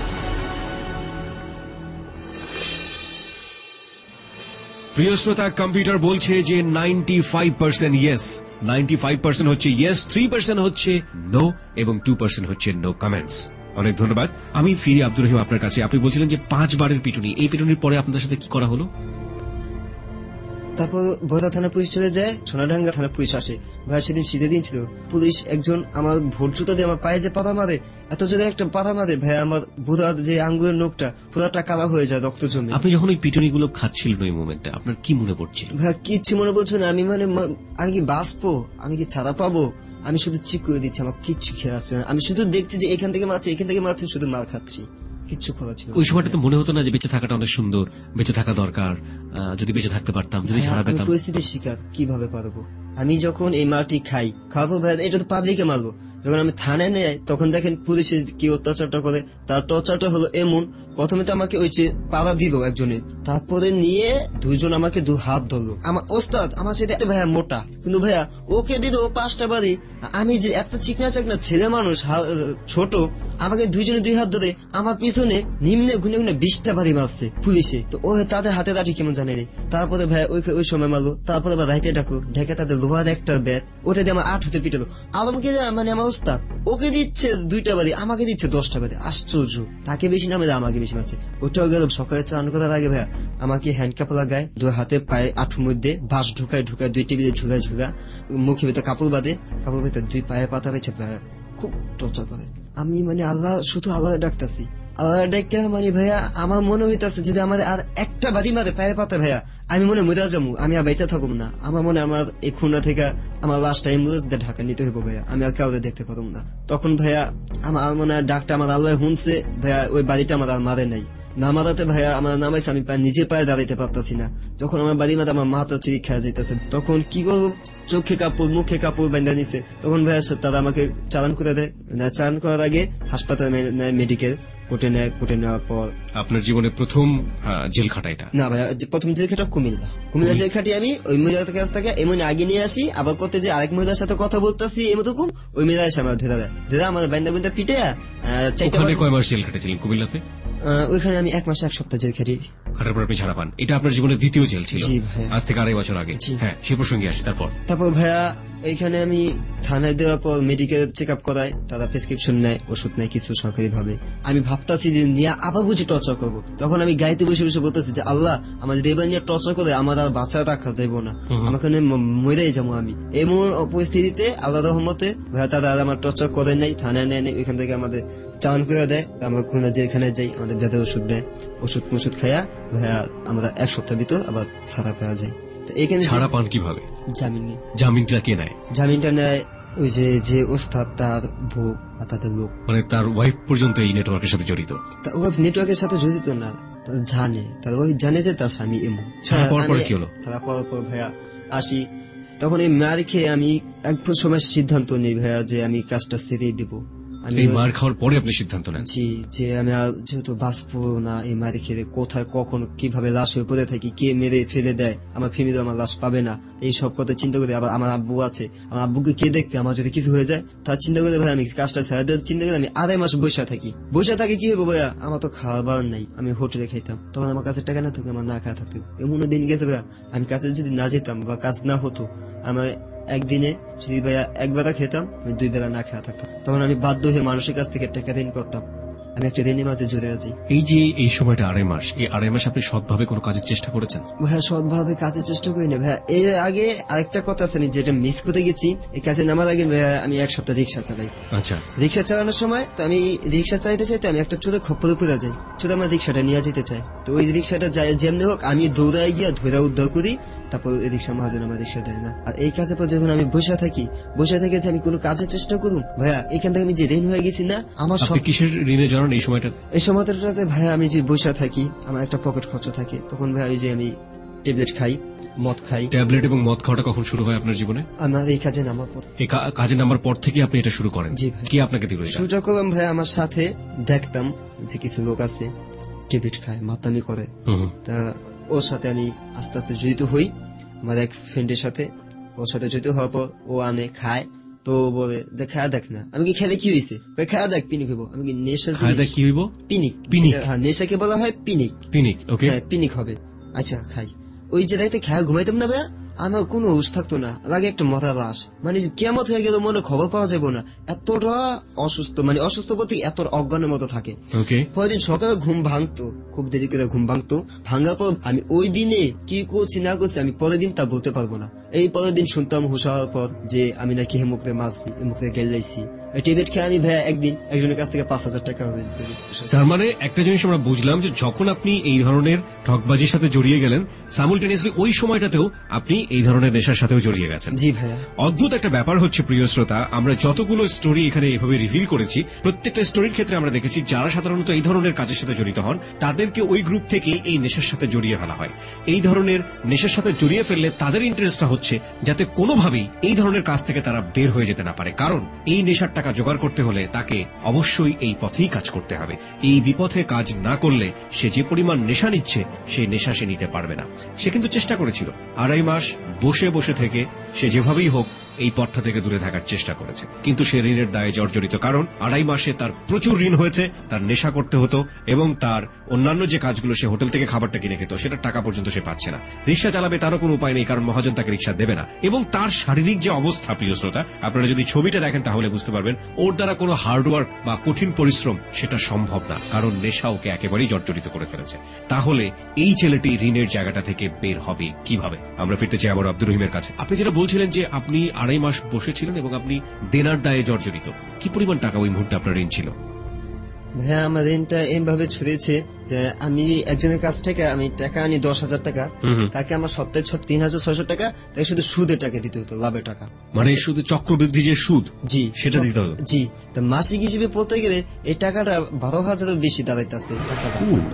প্রিয় শ্রোতা, কম্পিউটার বলছে যে ninety five percent yes ninety five percent হচ্ছে ইয়েস থ্রি পার্সেন্ট হচ্ছে নো এবং টু পার্সেন্ট হচ্ছে নো কমেন্টস অনেক ধন্যবাদ। আমি ফিরি আব্দুর রহিম আপনার কাছে। আপনি বলছিলেন যে পাঁচ বারের পিটুনি। এই পিটুনির পরে আপনাদের সাথে কি করা হলো? তারপর ভোলা থানা পুলিশ চলে যায় সোনাডাঙ্গা থানা পুলিশ আসে। ভাই সেদিন শীতের দিন ছিল। পুলিশ একজন আমার ভোট জুতা দিয়ে আমার পায়ে যে পাতা মারে এত জোরে একটা পাতা মারে ভাই আমার ভোলার যে আঙ্গুলের নোকটা পুরাটা কালা হয়ে যায় রক্ত জমে। আপনি যখন ওই পিটুনি গুলো খাচ্ছিলেন ওই মোমেন্টে আপনার কি মনে পড়ছিল? ভাই কিচ্ছু মনে পড়ছে না। আমি মানে আমি কি বাঁচবো? আমি কি ছাড়া পাবো? আমি শুধু চিক করে দিচ্ছি আমার কিচ্ছু খেয়ে আসছে না। আমি শুধু দেখছি যে এখান থেকে মারছে এখান থেকে মারছে শুধু মার খাচ্ছি। কিচ্ছু খোলা ছিল ওই সময়টা তো মনে হতো না যে বেঁচে থাকাটা অনেক সুন্দর বেঁচে থাকা দরকার যদি বেঁচে থাকতে পারতাম যদি ছাড়া হ্যাঁ, পেতাম। পরিস্থিতির শিকার কীভাবে পারব? আমি যখন এই মালটি খাই খাব ভাই এটা তো পাবলিকে মারবো যখন আমি থানায় নেয় তখন দেখেন পুলিশে কি অত্যাচারটা করে, তার টর্চারটা হলো এমন, প্রথমে তো আমাকে ওই পাড়া দিল একজনে, তারপরে নিয়ে দুইজন আমাকে দু হাত ধরলো। আমার ওস্তাদ, আমার সেটা ভাইয়া মোটা, কিন্তু ভাইয়া ওকে দিল পাঁচটা বাড়ি। আমি যে এত চিকনা চাকনা ছেলে মানুষ ছোট, আমাকে দুইজনে দুই হাত ধরে আমার পিছনে নিম্নে গুনে গুনে বিশটা বাড়ি মারছে পুলিশে। তো ও তাদের হাতে লাঠি কেমন জানে রে? তারপরে ভাইয়া ওই ওই সময় মারলো, তারপরে আবার রাইতে ডাকলো ঢেকে তাদের লোহার একটা ব্যাট, ওটা দিয়ে আমার আট হতে পিটালো। আলমকে মানে আমার ওস্তাদ, ওকে দিচ্ছে দুইটা বাদে, আমাকে দিচ্ছে দশটা বাদে। আশ্চর্য, তাকে বেশি নামে দেয় আমাকে বেশি মাছে ওটাও গেল সকালে চান কথা লাগে ভাইয়া, আমাকে হ্যান্ডকাপ লাগায় দুই হাতে পায়ে আঠুর মধ্যে বাস ঢুকায় ঢুকায় দুই টেবিলে ঝুলায় ঝুলা মুখে ভেতর কাপড় বাদে কাপড় ভেতর দুই পায়ে পাতা পেয়েছে খুব টর্চার করে। আমি মানে আল্লাহ, শুধু আল্লাহ ডাকতেছি। মানে ভাইয়া, আমার মনে যদি আর একটা মারে পাতে ভাইয়া, আমি মনে মরে আমি আর না। আমার মনে আমার থেকে আমার আমি আর দেখতে পারব না। তখন ভাইয়া, আমার মনে হয় ডাকটা আমার আল্লাহ শুনছে, ভাইয়া, ওই বাড়িটা আমার আর মারে নাই। না মারাতে ভাইয়া, আমার নামাইছে, আমি নিজে পায়ে দাঁড়াইতে পারতাছি না। যখন আমার বাড়ি মাথা আমার মাথা চিরি খেয়া যাইতেছে, তখন কি করব? চোখে কাপড়, মুখে কাপড় বান্ধা নিছে। তখন ভাইয়া তারা আমাকে চালান করে দেয় না চালান করার আগে হাসপাতালে মেডিকেল কোর্টে নেয় কোটে নেওয়ার পর আপনার জীবনে প্রথম জেল খাটা এটা? না ভাই প্রথম জেল খাটা কুমিল্লা কুমিল্লা। জেল খাটি আমি ওই মহিলার কাছ থেকে এমন আগে নিয়ে আসি আবার করতে যে আরেক মহিলার সাথে কথা বলতেছি এমন ওই মহিলার এসে আমার ধরে দেয়। ধরে আমার বান্দা বান্দা পিটে চারটা ওখানে কয় মাস জেল খাটেছিলেন কুমিল্লাতে? ওইখানে আমি এক মাসে এক সপ্তাহ জেল খাটি খাটার পর আপনি ছাড়া পান। এটা আপনার জীবনের দ্বিতীয় জেল ছিল। জি, ভাইয়া। আজ থেকে আড়াই বছর আগে। জি। হ্যাঁ সে প্রসঙ্গে আসি তারপর। তারপর ভাইয়া এইখানে আমি থানায় দেওয়ার পর মেডিকেল চেক আপ করায় তারা প্রেসক্রিপশন নেয় ওষুধ নেয় কিছু সরকারি ভাবে আমি ভাবতাছি যে নিয়ে আবার বুঝি টর্চার করব। তখন আমি গাড়িতে বসে বসে বলতেছি যে আল্লাহ আমার যদি এবার নিয়ে টর্চার করে আমার আর বাচ্চা রাখা যাইব না। আমাকে মরেই যাব আমি। এমন পরিস্থিতিতে আল্লাহ রহমতে ভাইয়া তারা আর আমার টর্চার করে নাই থানায় নেয় নাই ওইখান থেকে আমাদের চালান করে দেয় আমরা খুলনা যেখানে যাই আমাদের বেঁধে ওষুধ দেয়। ওষুধ মষুধ খাইয়া ভাইয়া আমরা এক সপ্তাহ ভিতর আবার ছাড়া পাওয়া যায়। তো এখানে ছাড়া পান কীভাবে? জামিন জামিনটা কে নেয়? জামিনটা নেয় ওই যে যে ওস্তাদ তার বউ আর তাদের লোক। মানে তার ওয়াইফ পর্যন্ত এই নেটওয়ার্কের সাথে জড়িত? তা ওই নেটওয়ার্কের সাথে জড়িত না তারা জানে। তারা ওই জানে যে তার স্বামী এমন। ছাড়া পাওয়ার পরে আমি- কি হলো? তারা পাওয়ার পর ভাইয়া আসি। তখন এই মার খেয়ে আমি এক সময় সিদ্ধান্ত নিই ভাইয়া যে আমি কাজটা ছেড়েই দিব। এই মার খাওয়ার পরে আপনি সিদ্ধান্ত নেন। জি যে আমি যেহেতু বাঁচবো না এই মারি খেলে কোথায় কখন কীভাবে লাশ হয়ে পড়ে থাকি কে মেরে ফেলে দেয় আমার ফ্যামিলি আমার লাশ পাবে না। এই সব কথা চিন্তা করে আবার আমার আব্বু আছে। আমার আব্বুকে কে দেখবে? আমার যদি কিছু হয়ে যায় তার চিন্তা করে ভাই আমি কাজটা ছেড়ে দেওয়ার চিন্তা করে আমি আড়াই মাস বসে থাকি। বসে থাকি কি হবে ভাইয়া? আমার তো খাবার নাই। আমি হোটেলে খাইতাম। তখন আমার কাছে টাকা না থাকতো আমার না খাওয়া থাকতো। এমন দিন গেছে ভাইয়া আমি কাছে যদি না যেতাম বা কাজ না হতো আমার একদিনে যদি ভাইয়া এক বেলা খেতাম আমি দুই বেলা না খাওয়া থাকতাম। তখন আমি বাধ্য হয়ে মানুষের কাছ থেকে টাকা ঋণ করতাম। আমি একটা ঋণের মাঝে জুড়ে আছি। এই যে এই সময়টা আড়াই মাস এই আড়াই মাস আপনি সৎভাবে কোনো কাজের চেষ্টা করেছেন? ভাইয়া সৎভাবে কাজের চেষ্টা করি না। ভাইয়া এর আগে আরেকটা কথা আছে আমি যেটা মিস করে গেছি এই কাজে নামার আগে ভাইয়া আমি এক সপ্তাহ রিক্সা চালাই। আচ্ছা। রিক্সা চালানোর সময় তো আমি রিক্সা চালাতে চাইতে আমি একটা চোরে খপ্পর উপরে যাই। চোরে আমার রিক্সাটা নিয়ে যেতে চাই। তো ওই রিক্সাটা যাই যেমনি হোক আমি দৌড়াই গিয়া ধৈরা উদ্ধার করি তারপর এই রিক্সা মহাজন আমার রিক্সা দেয় না। আর এই কাজের পর যখন আমি বসে থাকি বসে থেকে যে আমি কোনো কাজের চেষ্টা করুন ভাইয়া এখান থেকে আমি যে ঋণ হয়ে গেছি না আমার সব কিসের ঋণে জানান এই সময়টাতে? এই সময়টাতে ভাইয়া আমি যে বসে থাকি আমার একটা পকেট খরচ থাকে। তখন ভাইয়া ওই যে আমি ট্যাবলেট খাই। মদ খাই। ট্যাবলেট এবং মদ খাওয়াটা কখন শুরু হয় আপনার জীবনে? আমার এই কাজে নামার পর। এই কাজে নামার পর থেকে আপনি এটা শুরু করেন। জি ভাই। কি আপনাকে দিল? সুযোগ করলাম ভাই আমার সাথে দেখতাম যে কিছু লোক আছে টিবিট খায় মাতামি করে। তা ওর সাথে আমি আস্তে আস্তে জড়িত হই। আমার এক ফ্রেন্ডের সাথে ওর সাথে জড়িত হওয়ার পর ও আনে খায়। তো বলে যে খায়া দেখ না। আমি কি খেলে কি হয়েছে খায়া দেখ পিনিক হইব। আমি কি নেশা কি হইব? পিনিক। পিনিক? হ্যাঁ নেশাকে বলা হয় পিনিক। পিনিক ওকে। হ্যাঁ পিনিক হবে। আচ্ছা খাই। ওই যে রাইতে খায়া ঘুমাইতাম না ভাইয়া? আমার কোনো হুশ থাকতো না। লাগে একটা মরা লাশ মানে কেমত হয়ে গেল মনে খবর পাওয়া যাব না। এতটা অসুস্থ মানে অসুস্থ বলতে এত অজ্ঞানের মতো থাকে। পরের দিন সকালে ঘুম ভাঙতো খুব দেরি করে ঘুম ভাঙতো। ভাঙার পর আমি ওই দিনে কি করছি না করছি আমি পরের দিন তা বলতে পারব না। এই পরের দিন শুনতাম হুশ হওয়ার পর যে আমি নাকি হেমুকরে মারছি হেমুকরে গেলাইছি টেবিলেট খেয়ে আমি ভাইয়া একদিন একজনের কাছ থেকে পাঁচ হাজার টাকা তার মানে একটা জিনিস আমরা বুঝলাম যে যখন আপনি এই ধরনের ঠকবাজির সাথে জড়িয়ে গেলেন সামুলটেনিয়াসলি ওই সময়টাতেও আপনি এই ধরনের নেশার সাথেও জড়িয়ে গেছেন। জি ভাইয়া। অদ্ভুত একটা ব্যাপার হচ্ছে প্রিয় শ্রোতা আমরা যতগুলো স্টোরি এখানে এভাবে রিভিল করেছি প্রত্যেকটা স্টোরির ক্ষেত্রে আমরা দেখেছি যারা সাধারণত এই ধরনের কাজের সাথে জড়িত হন তাদেরকে ওই গ্রুপ থেকে এই নেশার সাথে জড়িয়ে ফেলা হয়। এই ধরনের নেশার সাথে জড়িয়ে ফেললে তাদের ইন্টারেস্টটা হচ্ছে যাতে কোনোভাবেই এই ধরনের কাজ থেকে তারা বের হয়ে যেতে না পারে। কারণ এই নেশার টাকা জোগাড় করতে হলে তাকে অবশ্যই এই পথেই কাজ করতে হবে। এই বিপথে কাজ না করলে সে যে পরিমাণ নেশা নিচ্ছে সেই নেশা সে নিতে পারবে না। সে কিন্তু চেষ্টা করেছিল। আড়াই মাস বসে বসে থেকে সে যেভাবেই হোক এই পথটা থেকে দূরে থাকার চেষ্টা করেছে। কিন্তু সে ঋণের দায়ে জর্জরিত কারণ, আড়াই মাসে তার প্রচুর ঋণ হয়েছে, তার নেশা করতে হতো, এবং তার অন্যান্য যে কাজগুলো সে হোটেল থেকে খাবারটা কিনে খেত, সেটা টাকা পর্যন্ত সে পাচ্ছে না। রিক্সা চালাবে তারও কোনো উপায় নেই, কারণ মহাজন তাকে রিক্সা দেবে না। এবং তার শারীরিক যে অবস্থা, প্রিয় শ্রোতা, আপনারা যদি ছবিটা দেখেন তাহলে বুঝতে পারবেন, ওর দ্বারা কোনো হার্ডওয়ার্ক বা কঠিন পরিশ্রম সেটা সম্ভব না, কারণ নেশা ওকে একেবারেই জর্জরিত করে ফেলেছে। তাহলে এই ছেলেটি ঋণের জায়গাটা থেকে বের হবে কীভাবে? আমরা ফিরতে চাই আবার আব্দুর রহিমের কাছে। আপনি যেটা বলছিলেন যে আপনি আড়াই মাস বসেছিলেন এবং আপনি দেনার দায়ে জর্জরিত। কি পরিমাণ টাকা ওই মুহূর্তে আপনার ঋণ ছিল? ভাইয়া আমার ঋণটা এমভাবে ছড়িয়েছে যে আমি একজনের কাছ থেকে আমি টাকা আনি দশ হাজার টাকা তাকে আমার সপ্তাহে তিন হাজার ছয়শো টাকা তাকে শুধু সুদের টাকা দিতে হতো লাভের টাকা। মানে শুধু চক্রবৃদ্ধি যে সুদ জি সেটা দিতে হতো? জি। তো মাসিক হিসেবে পড়তে গেলে এই টাকাটা বারো হাজারের বেশি দাঁড়াইতেছে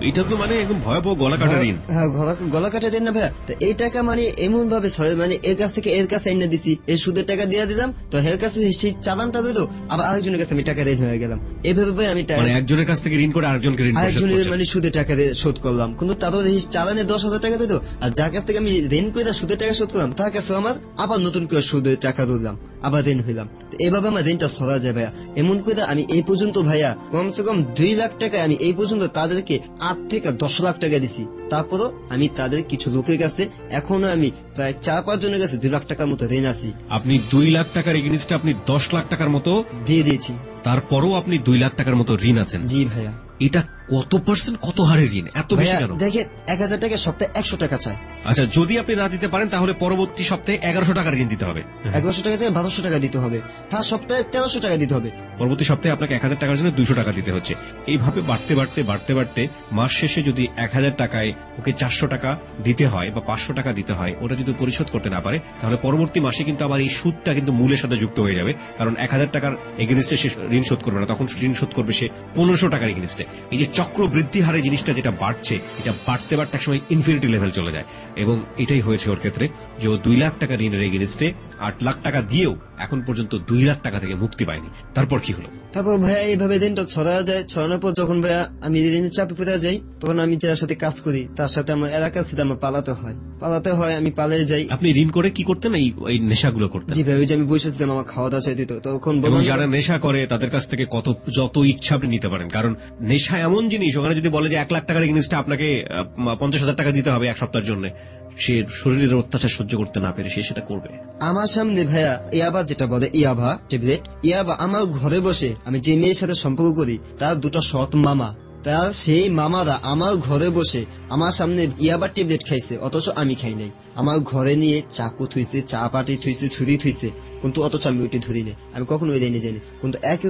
এটা তো মানে একদম ভয়াবহ গলা কাটা ঋণ। হ্যাঁ গলা- কাটা দেন না ভাইয়া। তো এই টাকা মানে এমন ভাবে মানে এর কাছ থেকে এর কাছে এনে দিছি এই সুদের টাকা দিয়ে দিলাম তো এর কাছে সেই চালানটা দিল আবার আরেকজনের কাছে আমি টাকা ঋণ হয়ে গেলাম। এইভাবে ভাই আমি টাকা- মানে একজনের কাছ থেকে ঋণ করে আরেকজনকে ঋণ আরেকজনের মানে সুদের টাকা দিয়ে শোধ করলাম। কিন্তু তারপর এই চালানে দশ হাজার টাকা দিত আর যার কাছ থেকে আমি ঋণ করে সুদের টাকা শোধ করলাম তার কাছে আমার আবার নতুন করে সুদের টাকা দিলাম আবার ঋণ হইলাম। এভাবে আমার ঋণটা সরা যায় ভাইয়া। এমন করে আমি এই পর্যন্ত ভাইয়া কমসে কম দুই লাখ টাকা আমি এই পর্যন্ত তাদেরকে আট থেকে দশ লাখ টাকা দিছি। তারপরও আমি তাদের কিছু লোকের কাছে এখনও আমি প্রায় চার পাঁচ জনের কাছে দুই লাখ টাকার মতো ঋণ আছি। আপনি দুই লাখ টাকার এগেনিস্টে আপনি দশ লাখ টাকার মতো দিয়ে দিয়েছি। তারপরও আপনি দুই লাখ টাকার মতো ঋণ আছেন। জি ভাইয়া। এটা কত পার্সেন্ট কত হারে ঋণ? এত বেশি কেন? দেখে এক হাজার টাকা সপ্তাহে একশো টাকা চায় আচ্ছা যদি আপনি না দিতে পারেন তাহলে পরবর্তী সপ্তাহে এগারোশো টাকার ঋণ দিতে হবে। এগারোশো টাকা চাই বারোশো টাকা দিতে হবে। তার সপ্তাহে তেরোশো টাকা দিতে হবে। পরবর্তী সপ্তাহে আপনাকে এক হাজার টাকার জন্য দুশো টাকা দিতে হচ্ছে। এইভাবে বাড়তে বাড়তে বাড়তে বাড়তে মাস শেষে যদি এক হাজার টাকায় ওকে চারশো টাকা দিতে হয় বা পাঁচশো টাকা দিতে হয় ওটা যদি পরিশোধ করতে না পারে তাহলে পরবর্তী মাসে কিন্তু আবার এই সুদটা কিন্তু মূলের সাথে যুক্ত হয়ে যাবে। কারণ এক হাজার টাকার এগেনিস্টে সে ঋণ শোধ করবে না তখন ঋণ শোধ করবে সে পনেরোশো টাকার এগেনিস্টে এই যে চক্র বৃদ্ধি হারে জিনিসটা যেটা বাড়ছে, এটা বাড়তে বাড়তে একসময় ইনফিনিটি লেভেল চলে যায়। এবং এটাই হয়েছে ওর ক্ষেত্রে। যে ও দুই লাখ টাকা ঋণের এগেনিস্টে আট লাখ টাকা দিয়েও এখন পর্যন্ত দুই লাখ টাকা থেকে মুক্তি পায়নি। তারপর কি হলো? তারপর ভাইয়া এইভাবে দিনটা ছড়া যায় ছড়ানোর পর যখন ভাইয়া আমি ঋণের চাপে পড়ে যাই তখন আমি যার সাথে কাজ করি তার সাথে আমার এলাকার সাথে আমার পালাতে হয়। পালাতে হয় আমি পালিয়ে যাই। আপনি ঋণ করে কি করতেন? এই এই নেশাগুলো করতেন? জি ভাই ওই যে আমি বসেছিলাম আমার খাওয়া দাওয়া চাই দিত। তখন এবং যারা নেশা করে তাদের কাছ থেকে কত যত ইচ্ছা আপনি নিতে পারেন। কারণ নেশা এমন জিনিস ওখানে যদি বলে যে এক লাখ টাকার জিনিসটা আপনাকে পঞ্চাশ হাজার টাকা দিতে হবে এক সপ্তাহের জন্য সে শরীরের অত্যাচার সহ্য করতে না পেরে সে সেটা করবে। আমার সামনে ভাইয়া ইয়াবা যেটা বলে, ইয়াবা, ট্যাবলেট, ইয়াবা, আমার ঘরে বসে আমি যে মেয়ের সাথে সম্পর্ক করি, তার দুটো সৎ মামা। তার সেই মামারা আমার ঘরে বসে আমার সামনে ইয়াবা ট্যাবলেট খাইছে, অথচ আমি খাই নাই। আমার ঘরে নিয়ে চাকু থুইছে, চা পাটি থুইছে, ছুরি থুইছে কিন্তু অথচ আমি ওইটি ধরি নাই আমি কখনো ওই দেয়নি জানি কিন্তু এক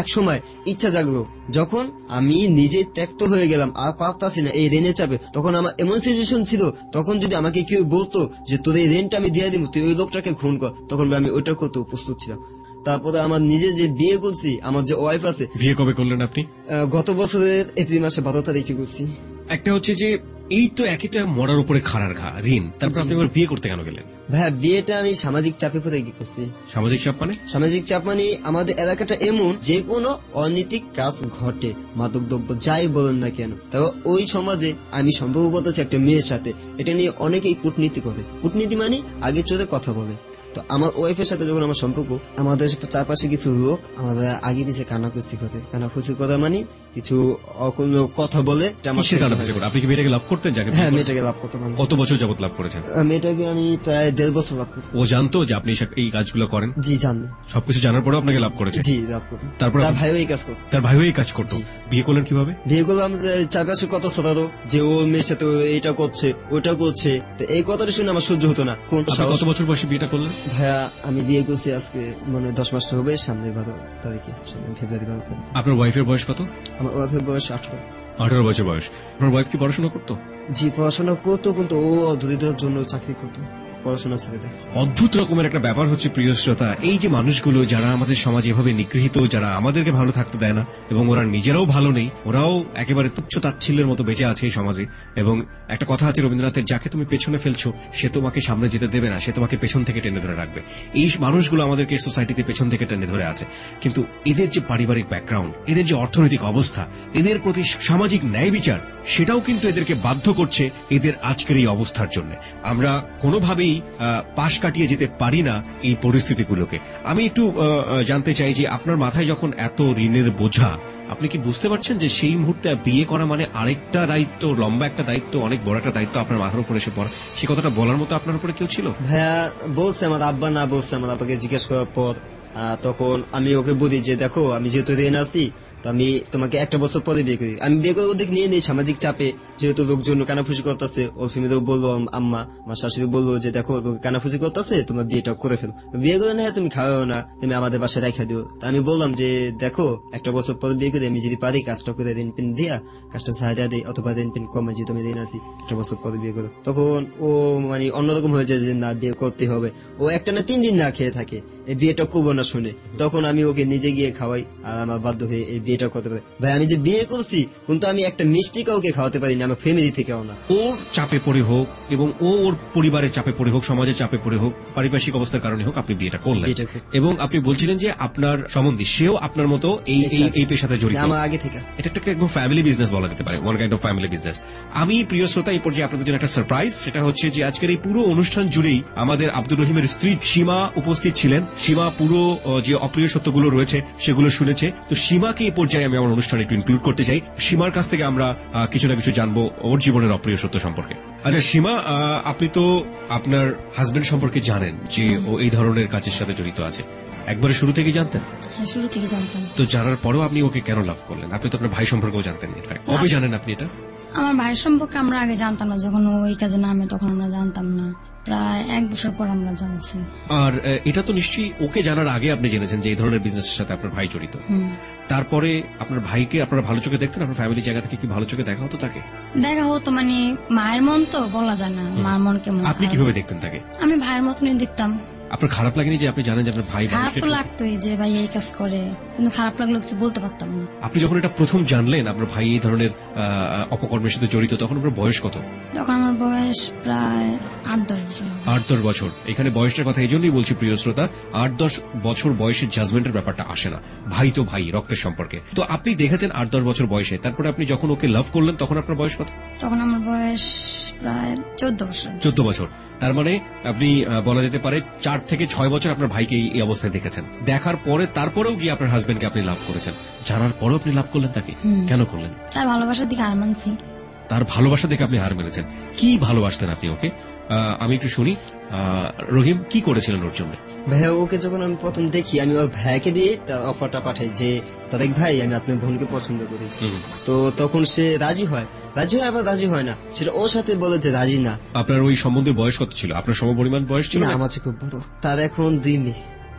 এক সময় ইচ্ছা জাগলো যখন আমি নিজে ত্যক্ত হয়ে গেলাম আর পারতাছি না এই ঋণের চাপে তখন আমার এমন সিচুয়েশন ছিল তখন যদি আমাকে কেউ বলতো যে তোর এই ঋণটা আমি দিয়ে দিব তুই ওই লোকটাকে খুন কর তখন আমি ওইটা করতে প্রস্তুত ছিলাম। তারপরে আমার নিজে যে বিয়ে করছি আমার যে ওয়াইফ আছে বিয়ে কবে করলেন আপনি? গত বছরের এপ্রিল মাসে বারো তারিখে করছি। একটা হচ্ছে যে এই তো একইটা মরার উপরে খাড়ার ঘা ঋণ তারপর আপনি আবার বিয়ে করতে কেন গেলেন? ভাইয়া বিয়েটা আমি সামাজিক চাপে পড়ে গিয়ে করছি। সামাজিক চাপ মানে? সামাজিক চাপ মানে আমাদের এলাকাটা এমন যে কোনো অনৈতিক কাজ ঘটে মাদক দ্রব্য যাই বলেন না কেন। তো ওই সমাজে আমি সম্পর্ক করতেছি একটা মেয়ের সাথে এটা নিয়ে অনেকেই কূটনীতি করে। কূটনীতি মানে আগে চলে কথা বলে। তো আমার ওয়াইফের সাথে যখন আমার সম্পর্ক আমাদের চারপাশে কিছু লোক আমাদের আগে পিছিয়ে কানাকুচি করে। কানাকুচি করা মানে কিছু কথা বলে আপনি কি মেয়েটাকে লাভ করতেন হ্যাঁ মেয়েটাকে লাভ করতে পারব কত বছর যাবত লাভ করেছেন? মেয়েটাকে আমি প্রায় দেড় বছর লাভ করতে ও জানতো যে আপনি এই কাজগুলো করেন? জি জানি সবকিছু জানার পরেও আপনাকে লাভ করেছে? জি লাভ করতে তারপর তার আপনি- ভাইও এই কাজ করতো। তার ভাইও এই কাজ করতো? জি। বিয়ে করলেন কীভাবে? বিয়ে করলাম যে চারপাশে কত শোনাতো যে ও মেয়ের সাথে ও এইটা করছে ওইটা করছে। তো এই কথাটা শুনে আমার সহ্য হতো না। কোন আপনি সাহস কত বছর বয়সে বিয়েটা করলেন? ভাইয়া আমি বিয়ে করছি আজকে মানে দশ মাস হবে সামনে বারো তারিখে সামনে ফেব্রুয়ারি বারো তারিখে। আপনার ওয়াইফের বয়স কত? আমার ওয়াইফের বয়স আঠারো। আঠারো বছর বয়স। আপনার ওয়াইফ কি পড়াশোনা করতো? জি পড়াশোনা করতো কিন্তু ও দরিদ্রের জন্য চাকরি করতো। পড়াশোনা ছেড়ে দেয়। অদ্ভুত রকমের একটা ব্যাপার হচ্ছে প্রিয় শ্রোতা, এই যে মানুষগুলো যারা আমাদের সমাজে এভাবে নিগৃহীত, যারা আমাদেরকে ভালো থাকতে দেয় না, এবং ওরা নিজেরাও ভালো নেই, ওরাও একেবারে তুচ্ছ তাচ্ছিল্যের মতো বেঁচে আছে এই সমাজে। এবং একটা কথা আছে রবীন্দ্রনাথের, যাকে তুমি পেছনে ফেলছো, সে তোমাকে সামনে যেতে দেবে না, সে তোমাকে পেছন থেকে টেনে ধরে রাখবে। এই মানুষগুলো আমাদেরকে সোসাইটিতে পেছন থেকে টেনে ধরে আছে। কিন্তু এদের যে পারিবারিক ব্যাকগ্রাউন্ড, এদের যে অর্থনৈতিক অবস্থা, এদের প্রতি সামাজিক ন্যায় বিচার, সেটাও কিন্তু এদেরকে বাধ্য করছে এদের আজকের এই অবস্থার জন্য। আমরা কোনোভাবেই পাশ কাটিয়ে যেতে পারি না এই পরিস্থিতিগুলোকে। আমি একটু জানতে চাই যে আপনার মাথায় যখন এত ঋণের বোঝা, আপনি কি বুঝতে পারছেন যে সেই মুহূর্তে বিয়ে করা মানে আরেকটা দায়িত্ব, লম্বা একটা দায়িত্ব, অনেক বড় একটা দায়িত্ব আপনার মাথার উপরে এসে পড়া? সে কথাটা বলার মতো আপনার উপরে কেউ ছিল? ভাইয়া, বলছে আমার আব্বা, না বলছে আমার আব্বাকে জিজ্ঞেস করার পর তখন আমি ওকে বলি যে, দেখো, আমি যেহেতু ঋণ আছি তো আমি তোমাকে একটা বছর পরে বিয়ে করি। আমি বিয়ে করে ওদিক নিয়ে নিই সামাজিক চাপে, যেহেতু লোকজন কানাফুসি করতেছে। ওর ফ্যামিলিও বলল আম্মা, আমার শাশুড়ি বলল যে, দেখো কানাফুসি করতেছে, তোমার বিয়েটা করে ফেলো। বিয়ে করে না তুমি খাওয়াও না, তুমি আমাদের বাসায় রেখে দিও। তা আমি বললাম যে, দেখো, একটা বছর পরে বিয়ে করে, আমি যদি পারি, কাজটা করে ঋণ পিন দিয়া, কাজটা সাহায্য দিই, অথবা ঋণ পিন কমে যে তুমি ঋণ আসি একটা বছর পরে বিয়ে করো। তখন ও মানে অন্যরকম হয়ে যায় যে, না, বিয়ে করতে হবে। ও একটা না তিন দিন না খেয়ে থাকে, এই বিয়েটা করব না শুনে। তখন আমি ওকে নিজে গিয়ে খাওয়াই, আর আমার বাধ্য হয়ে এই বিয়েটা করতে পারি। ভাই আমি যে বিয়ে করছি কিন্তু আমি একটা মিষ্টি কাউকে খাওয়াতে পারি না আমার ফ্যামিলি থেকেও না ওর চাপে পড়ে হোক এবং ও ওর পরিবারের চাপে পড়ে হোক সমাজের চাপে পড়ে হোক পারিপার্শ্বিক অবস্থার কারণে হোক আপনি বিয়েটা করলেন। এবং আপনি বলছিলেন যে আপনার সম্বন্ধী সেও আপনার মতো এই এই এই পেশাতে জড়িত। আমার আগে থেকে। এটা একটা একদম ফ্যামিলি বিজনেস বলা যেতে পারে one kind of family business আমি প্রিয় শ্রোতা এই পর্যায়ে আপনাদের জন্য একটা সারপ্রাইজ সেটা হচ্ছে যে আজকের এই পুরো অনুষ্ঠান জুড়েই আমাদের আব্দুর রহিমের স্ত্রী সীমা উপস্থিত ছিলেন। সীমা পুরো যে অপ্রিয় সত্যগুলো রয়েছে সেগুলো শুনেছে। তো সীমাকে এই পর্যায়ে আমি আমার অনুষ্ঠানে একটু ইনক্লুড করতে চাই। সীমার কাছ থেকে আমরা কিছু না কিছু জানব ওর জীবনের অপ্রিয় সত্য সম্পর্কে। আচ্ছা সীমা আপনি তো আপনার হাজবেন্ড সম্পর্কে জানেন যে ও এই ধরনের কাজের সাথে জড়িত আছে। একবারে শুরু থেকে জানতেন? হ্যাঁ শুরু থেকে জানতাম। তো জানার পরেও আপনি ওকে কেন লাভ করলেন? আপনি তো আপনার ভাই সম্পর্কেও জানতেন কবে জানেন আপনি এটা? আমার ভাইয়ের সম্পর্কে আমরা আগে জানতাম না। যখন ওই কাজে নামে তখন আমরা জানতাম না। প্রায় এক বছর পর আমরা জানছি। আর এটা তো নিশ্চয়ই ওকে জানার আগে আপনি জেনেছেন যে এই ধরনের বিজনেসের সাথে আপনার ভাই জড়িত। তারপরে আপনার ভাইকে আপনার ভালো চোখে দেখতেন? আপনার ফ্যামিলি জায়গা থেকে কি ভালো চোখে দেখা হতো তাকে? দেখা হতো মানে মায়ের মন তো বলা যায় না মার মন কেমন আপনি কীভাবে দেখতেন তাকে? আমি ভাইয়ের মতনই দেখতাম। আপনার খারাপ লাগেনি যে আপনি জানেন যে আপনার ভাই খারাপ তো লাগতোই যে ভাই এই কাজ করে কিন্তু খারাপ লাগল কিছু বলতে পারতাম না। আপনি যখন এটা প্রথম জানলেন আপনার ভাই এই ধরনের অপকর্মের সাথে জড়িত তখন আপনার বয়স কত? তখন আমার বয়স প্রায় আট দশ বছর। আট দশ বছর। এখানে বয়সটার কথা এই জন্যই বলছি প্রিয় শ্রোতা আট দশ বছর বয়সের জাজমেন্টের ব্যাপারটা আসে না। ভাই তো ভাই রক্তের সম্পর্কে। তো আপনি দেখেছেন আট দশ বছর বয়সে তারপরে আপনি যখন ওকে লাভ করলেন তখন আপনার বয়স কত? তখন আমার বয়স প্রায় চোদ্দ বছর। চোদ্দ বছর। তার মানে আপনি বলা যেতে পারে চার থেকে ছয় বছর আপনার ভাইকে এই- অবস্থায় দেখেছেন। দেখার পরে তারপরেও গিয়ে আপনার হাজবেন্ডকে আপনি লাভ করেছেন। জানার পরেও আপনি লাভ করলেন তাকে? কেন করলেন? তার ভালোবাসার দিকে হার মানছি। তার ভালোবাসা দেখে আপনি হার মেনেছেন। কি ভালোবাসতেন আপনি ওকে? আমি একটু শুনি। রহিম কি করেছিলেন ওর জন্য? ভাইয়া ওকে যখন আমি প্রথম দেখি আমি ওর ভাইকে দিয়ে তার অফারটা পাঠাই যে তারেক ভাই আমি আপনার বোনকে পছন্দ করি। তো তখন সে রাজি হয়। রাজি হয় আবার রাজি হয় না। সেটা ওর সাথে বলে যে রাজি না। আপনার ওই সম্বন্ধের বয়স কত ছিল? আপনার সমপরিমাণ বয়স ছিল না? আমার খুব বড়। তার এখন দুই মেয়ে।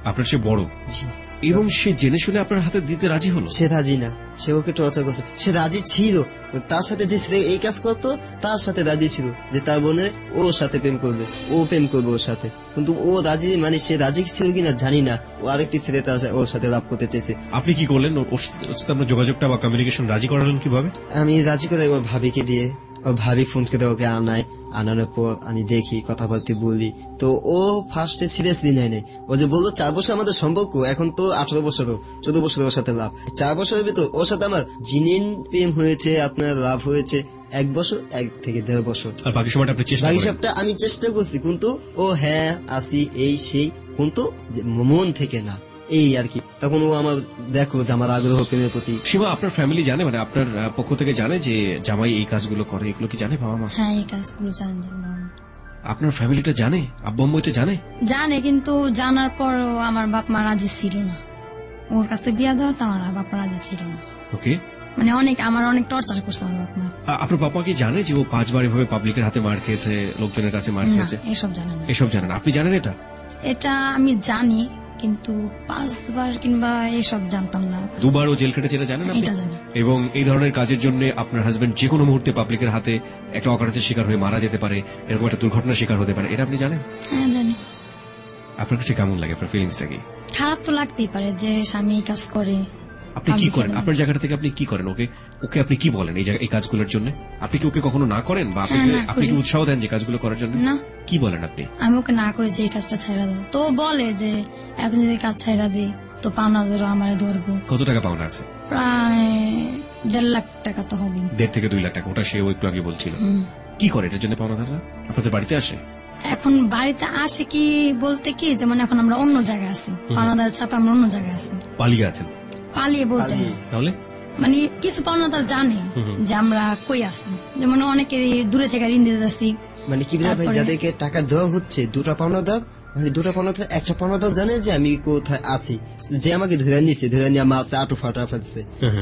আপনার সে বড়? জি। এবং সে জেনে শুনে আপনার হাতে দিতে রাজি হলো? সে রাজি না। সে ওকে টর্চার করছে। সে রাজি ছিল। তার সাথে যে ছেলে এই কাজ করতো তার সাথে রাজি ছিল যে তার বোনে ওর সাথে প্রেম করবে। ও প্রেম করবে ওর সাথে। কিন্তু ও রাজি মানে সে রাজি ছিল কিনা জানি না। ও আরেকটি ছেলে তার ওর সাথে লাভ করতে চেয়েছে। আপনি কি করলেন? ওর সাথে আপনার যোগাযোগটা বা কমিউনিকেশন রাজি করালেন কীভাবে? আমি রাজি করে ওর ভাবিকে দিয়ে। ওর ভাবি ফোন করে ওকে আনায়। আনানোর পর আমি দেখি কথাবার্তা বলি। তো ও ফার্স্টে সিরিয়াসলি নেয় নাই। ও যে বলল চার বছর আমাদের সম্পর্ক এখন তো আঠারো বছর চোদ্দ বছর ওর সাথে লাভ। চার বছরের ভিতর ওর সাথে আমার জিনিন প্রেম হয়েছে আপনার লাভ হয়েছে এক বছর এক থেকে দেড় বছর। আর বাকি সময়টা আপনি চেষ্টা বাকি সবটা আমি চেষ্টা করছি কিন্তু ও হ্যাঁ আসি এই সেই কিন্তু মন থেকে না। এই আর কি। তখন ও আমার দেখো যে আমার আগ্রহ প্রেমের প্রতি। সীমা আপনার ফ্যামিলি জানে মানে আপনার পক্ষ থেকে জানে যে জামাই এই কাজগুলো করে এগুলো কি জানে বাবা মা? হ্যাঁ এই কাজগুলো জানেন জানেন বাবা। আপনার ফ্যামিলিটা জানে? আব্বু আম্মু এটা জানে? জানে কিন্তু জানার পরও আমার বাপ মা রাজি ছিল না। ওর কাছে বিয়া দেওয়া তো আমার বাপ রাজি ছিল না। ওকে মানে অনেক আমার অনেক টর্চার করছে আমার বাপ মা আপনার বাবা কি জানে যে ও পাঁচবার এভাবে পাবলিকের হাতে মার খেয়েছে লোকজনের কাছে মার খেয়েছে? এসব জানে না। এসব জানেন আপনি জানেন এটা? এটা আমি জানি কিন্তু পাঁচবার কিংবা এসব জানতাম না। দুবার ও জেল কেটেছে জানেন আপনি? এটা জানি। এবং এই ধরনের কাজের জন্য আপনার হাজবেন্ড যে কোনো মুহূর্তে পাবলিকের হাতে একটা অকারেন্সের শিকার হয়ে মারা যেতে পারে এরকম একটা দুর্ঘটনার শিকার হতে পারে এটা আপনি জানেন? হ্যাঁ জানি। আপনার কাছে কেমন লাগে আপনার ফিলিংসটা কি? খারাপ তো লাগতেই পারে যে স্বামী কাজ করে। আপনি কি করেন? আপনার জায়গাটা থেকে আপনি কি করেন? ওকে ওকে আপনি কি বলেন এই এই কাজগুলোর জন্য? আপনি কি ওকে কখনো না করেন? বা আপনি হ্যাঁ, কি- আপনি কি উৎসাহ দেন যে কাজগুলো করার জন্য? কি বলেন আপনি? আমি ওকে না করে যে এই কাজটা ছাইরা দাও তো বলে যে এখন যদি কাজ ছাইরা দিই তো পাওনা ধরো আমার ধরবো। কত টাকা পাওনা আছে? প্রায় দেড় লাখ টাকা তো হবে দেড় থেকে দুই লাখ টাকা। ওটা সেও একটু আগে বলছিল। কি করে এটার জন্য পাওনা দাদা আপনাদের বাড়িতে আসে? এখন বাড়িতে আসে কি বলতে কি? যেমন এখন আমরা অন্য জায়গায় আছি। পাওনাদার চাপে আমরা অন্য জায়গায় আছি। পালিয়ে আছেন? পালিয়ে বলতে। তাহলে? মানে কিছু পাওনাদার জানে যে আমরা কই আছি। যেমন অনেকের দূরে থেকে ঋণ দিতে যাচ্ছি। মানে কি ভাই যাদেরকে টাকা দেওয়া হচ্ছে দুটা পাওনাদার মানে দুটা পাওনাদার একটা পাওনাদার জানে যে আমি কোথায় আছি। যে আমাকে ধরে নিছে ধরে নিয়ে আমার আছে আটু ফাটা ফেলছে।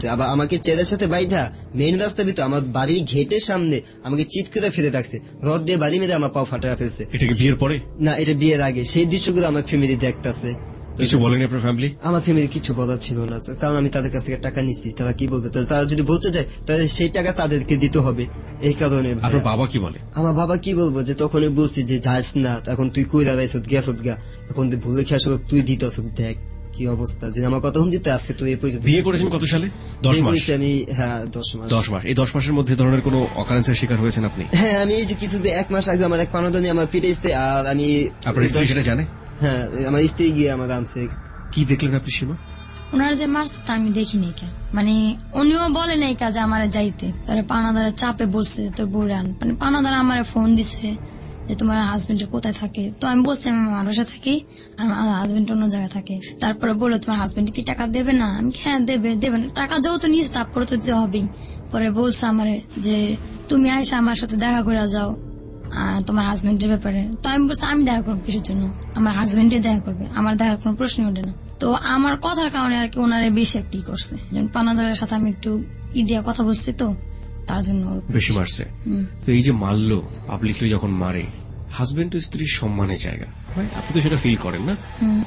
আবার আমাকে চেদের সাথে বাইধা মেন রাস্তা ভিতর আমার বাড়ির ঘেটের সামনে আমাকে চিৎ করে ফেলে রাখছে। রদ দিয়ে বাড়ি মেরে আমার পাও ফাটা ফেলছে। এটা কি বিয়ের পরে? না এটা বিয়ের আগে। সেই দৃশ্যগুলো আমার ফ্যামিলি দেখতাছে। কিছু বলেনি আপনার ফ্যামিলি আমার ফ্যামিলি কিছু বলার ছিল না কারণ আমি তাদের কাছ থেকে টাকা নিছি তারা কি বলবে? তারা যদি বলতে যায় তাহলে সেই টাকা তাদেরকে দিতে হবে। এই কারণে আপনার বাবা কি বলে? আমার বাবা কি বলব? যে তখনই বলছি যে যাস না এখন তুই কই দাঁড়াইছ গেছ গা এখন তুই ভুলে খেয়াস তুই দিত দেখ কি অবস্থা। যদি আমার কথা শুনতি আজকে তুই এই পর্যন্ত বিয়ে করেছেন কত সালে? দশ মাস। আমি হ্যাঁ দশ মাস। দশ মাস। এই দশ মাসের মধ্যে ধরনের কোনো অকারেন্সের শিকার হয়েছেন আপনি? হ্যাঁ আমি এই যে কিছুদিন এক মাস আগে আমার এক পানদানি আমার এসতে আর আমি আপনার স্ত্রী সেটা জানে? হ্যাঁ আমার স্ত্রী গিয়ে আমার আনছে। কি দেখলেন আপনি সীমা? ওনারা যে মারছে তা আমি দেখিনি কে মানে উনিও বলে নাই কাজে আমার যাইতে। তারা পানাদারের চাপে বলছে যে তোর বউরে আন মানে পানাদার আমার ফোন দিছে যে তোমার হাজবেন্ড কোথায় থাকে? তো আমি বলছি আমি আমার বাসায় থাকি আর আমার হাজবেন্ড অন্য জায়গায় থাকে। তারপরে বলল তোমার হাজবেন্ড কি টাকা দেবে না? আমি হ্যাঁ দেবে দেবে না। টাকা যেহেতু নিস তারপরে তো দিতে হবেই। পরে বলছে আমারে যে তুমি আইসা আমার সাথে দেখা করে যাও। তোমার হাজবেন্ডের ব্যাপারে। তো আমি বলছি আমি দেখা করব কিসের জন্য? আমার হাজবেন্ডে দেখা করবে। আমার দেখার কোনো প্রশ্ন ওঠে না। তো আমার কথার কারণে আর কি ওনারে বেশি একটি করছে। যেমন পানাদারের সাথে আমি একটু ই দিয়ে কথা বলছি তো তার জন্য বেশি মারছে তো এই যে মারলো পাবলিকলি যখন মারে হাজবেন্ড ও স্ত্রীর সম্মানের জায়গা। আপনি তো সেটা ফিল করেন না।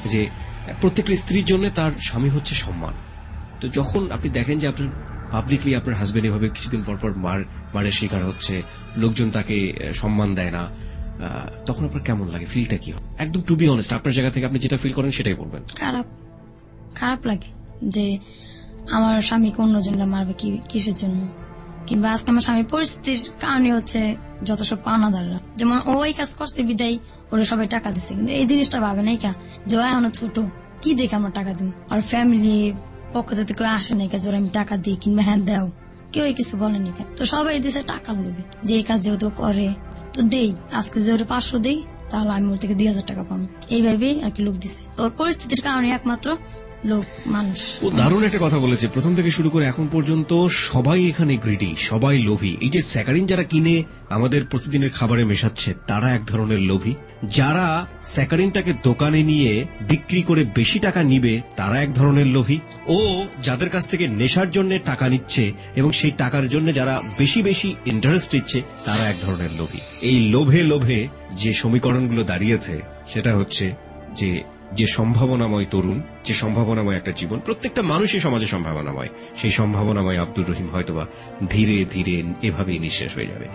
যে প্রত্যেকটা স্ত্রীর জন্য তার স্বামী হচ্ছে সম্মান। তো যখন আপনি দেখেন যে আপনার পাবলিকলি আপনার হাজবেন্ড এভাবে কিছুদিন পর পর মার মারের শিকার হচ্ছে লোকজন তাকে সম্মান দেয় না তখন আপনার কেমন লাগে? ফিলটা কি হয়? একদম টু বি অনেস্ট আপনার জায়গা থেকে আপনি যেটা ফিল করেন সেটাই বলবেন। খারাপ খারাপ লাগে যে আমার স্বামীকে অন্যজনরা মারবে কি, কিসের জন্য? কিংবা আজকে আমার স্বামীর পরিস্থিতির কারণে হচ্ছে যত সব পাওনাদাররা। যেমন ও এই কাজ করছে বিদায়, ওরা সবাই টাকা দিচ্ছে কিন্তু এই জিনিসটা ভাবে নাই কা? যে এখনও ছোট, কি দেখে আমরা টাকা দিব? আর ফ্যামিলি পক্ষ থেকে কেউ আসে নাই কা জোর আমি টাকা দিই কিংবা হ্যাঁ দাও। কেউ কিছু বলেনি কেন? তো সবাই দিছে টাকা লোভে যে কাজ যেহেতু করে, তো দেই। আজকে যে ওরা পাঁচশো দেই, তাহলে আমি ওর থেকে দুই হাজার টাকা পাবো। এইভাবেই আর কি লোক দিছে। ওর পরিস্থিতির কারণে একমাত্র লোক মানুষ ও দারুণ একটা কথা বলেছে। প্রথম থেকে শুরু করে এখন পর্যন্ত সবাই এখানে গ্রিডি সবাই লোভী। এই যে স্যাকারিন যারা কিনে আমাদের প্রতিদিনের খাবারে মেশাচ্ছে তারা এক ধরনের লোভী। যারা স্যাকারিনটাকে দোকানে নিয়ে বিক্রি করে বেশি টাকা নিবে তারা এক ধরনের লোভী। ও যাদের কাছ থেকে নেশার জন্য টাকা নিচ্ছে এবং সেই টাকার জন্য যারা বেশি বেশি ইন্টারেস্ট দিচ্ছে তারা এক ধরনের লোভী। এই লোভে লোভে যে সমীকরণগুলো দাঁড়িয়েছে সেটা হচ্ছে যে যে সম্ভাবনাময় তরুণ যে সম্ভাবনাময় একটা জীবন প্রত্যেকটা মানুষই সমাজে সম্ভাবনাময়। সেই সম্ভাবনাময় আব্দুর রহিম হয়তোবা ধীরে ধীরে এভাবেই নিঃশেষ হয়ে যাবে।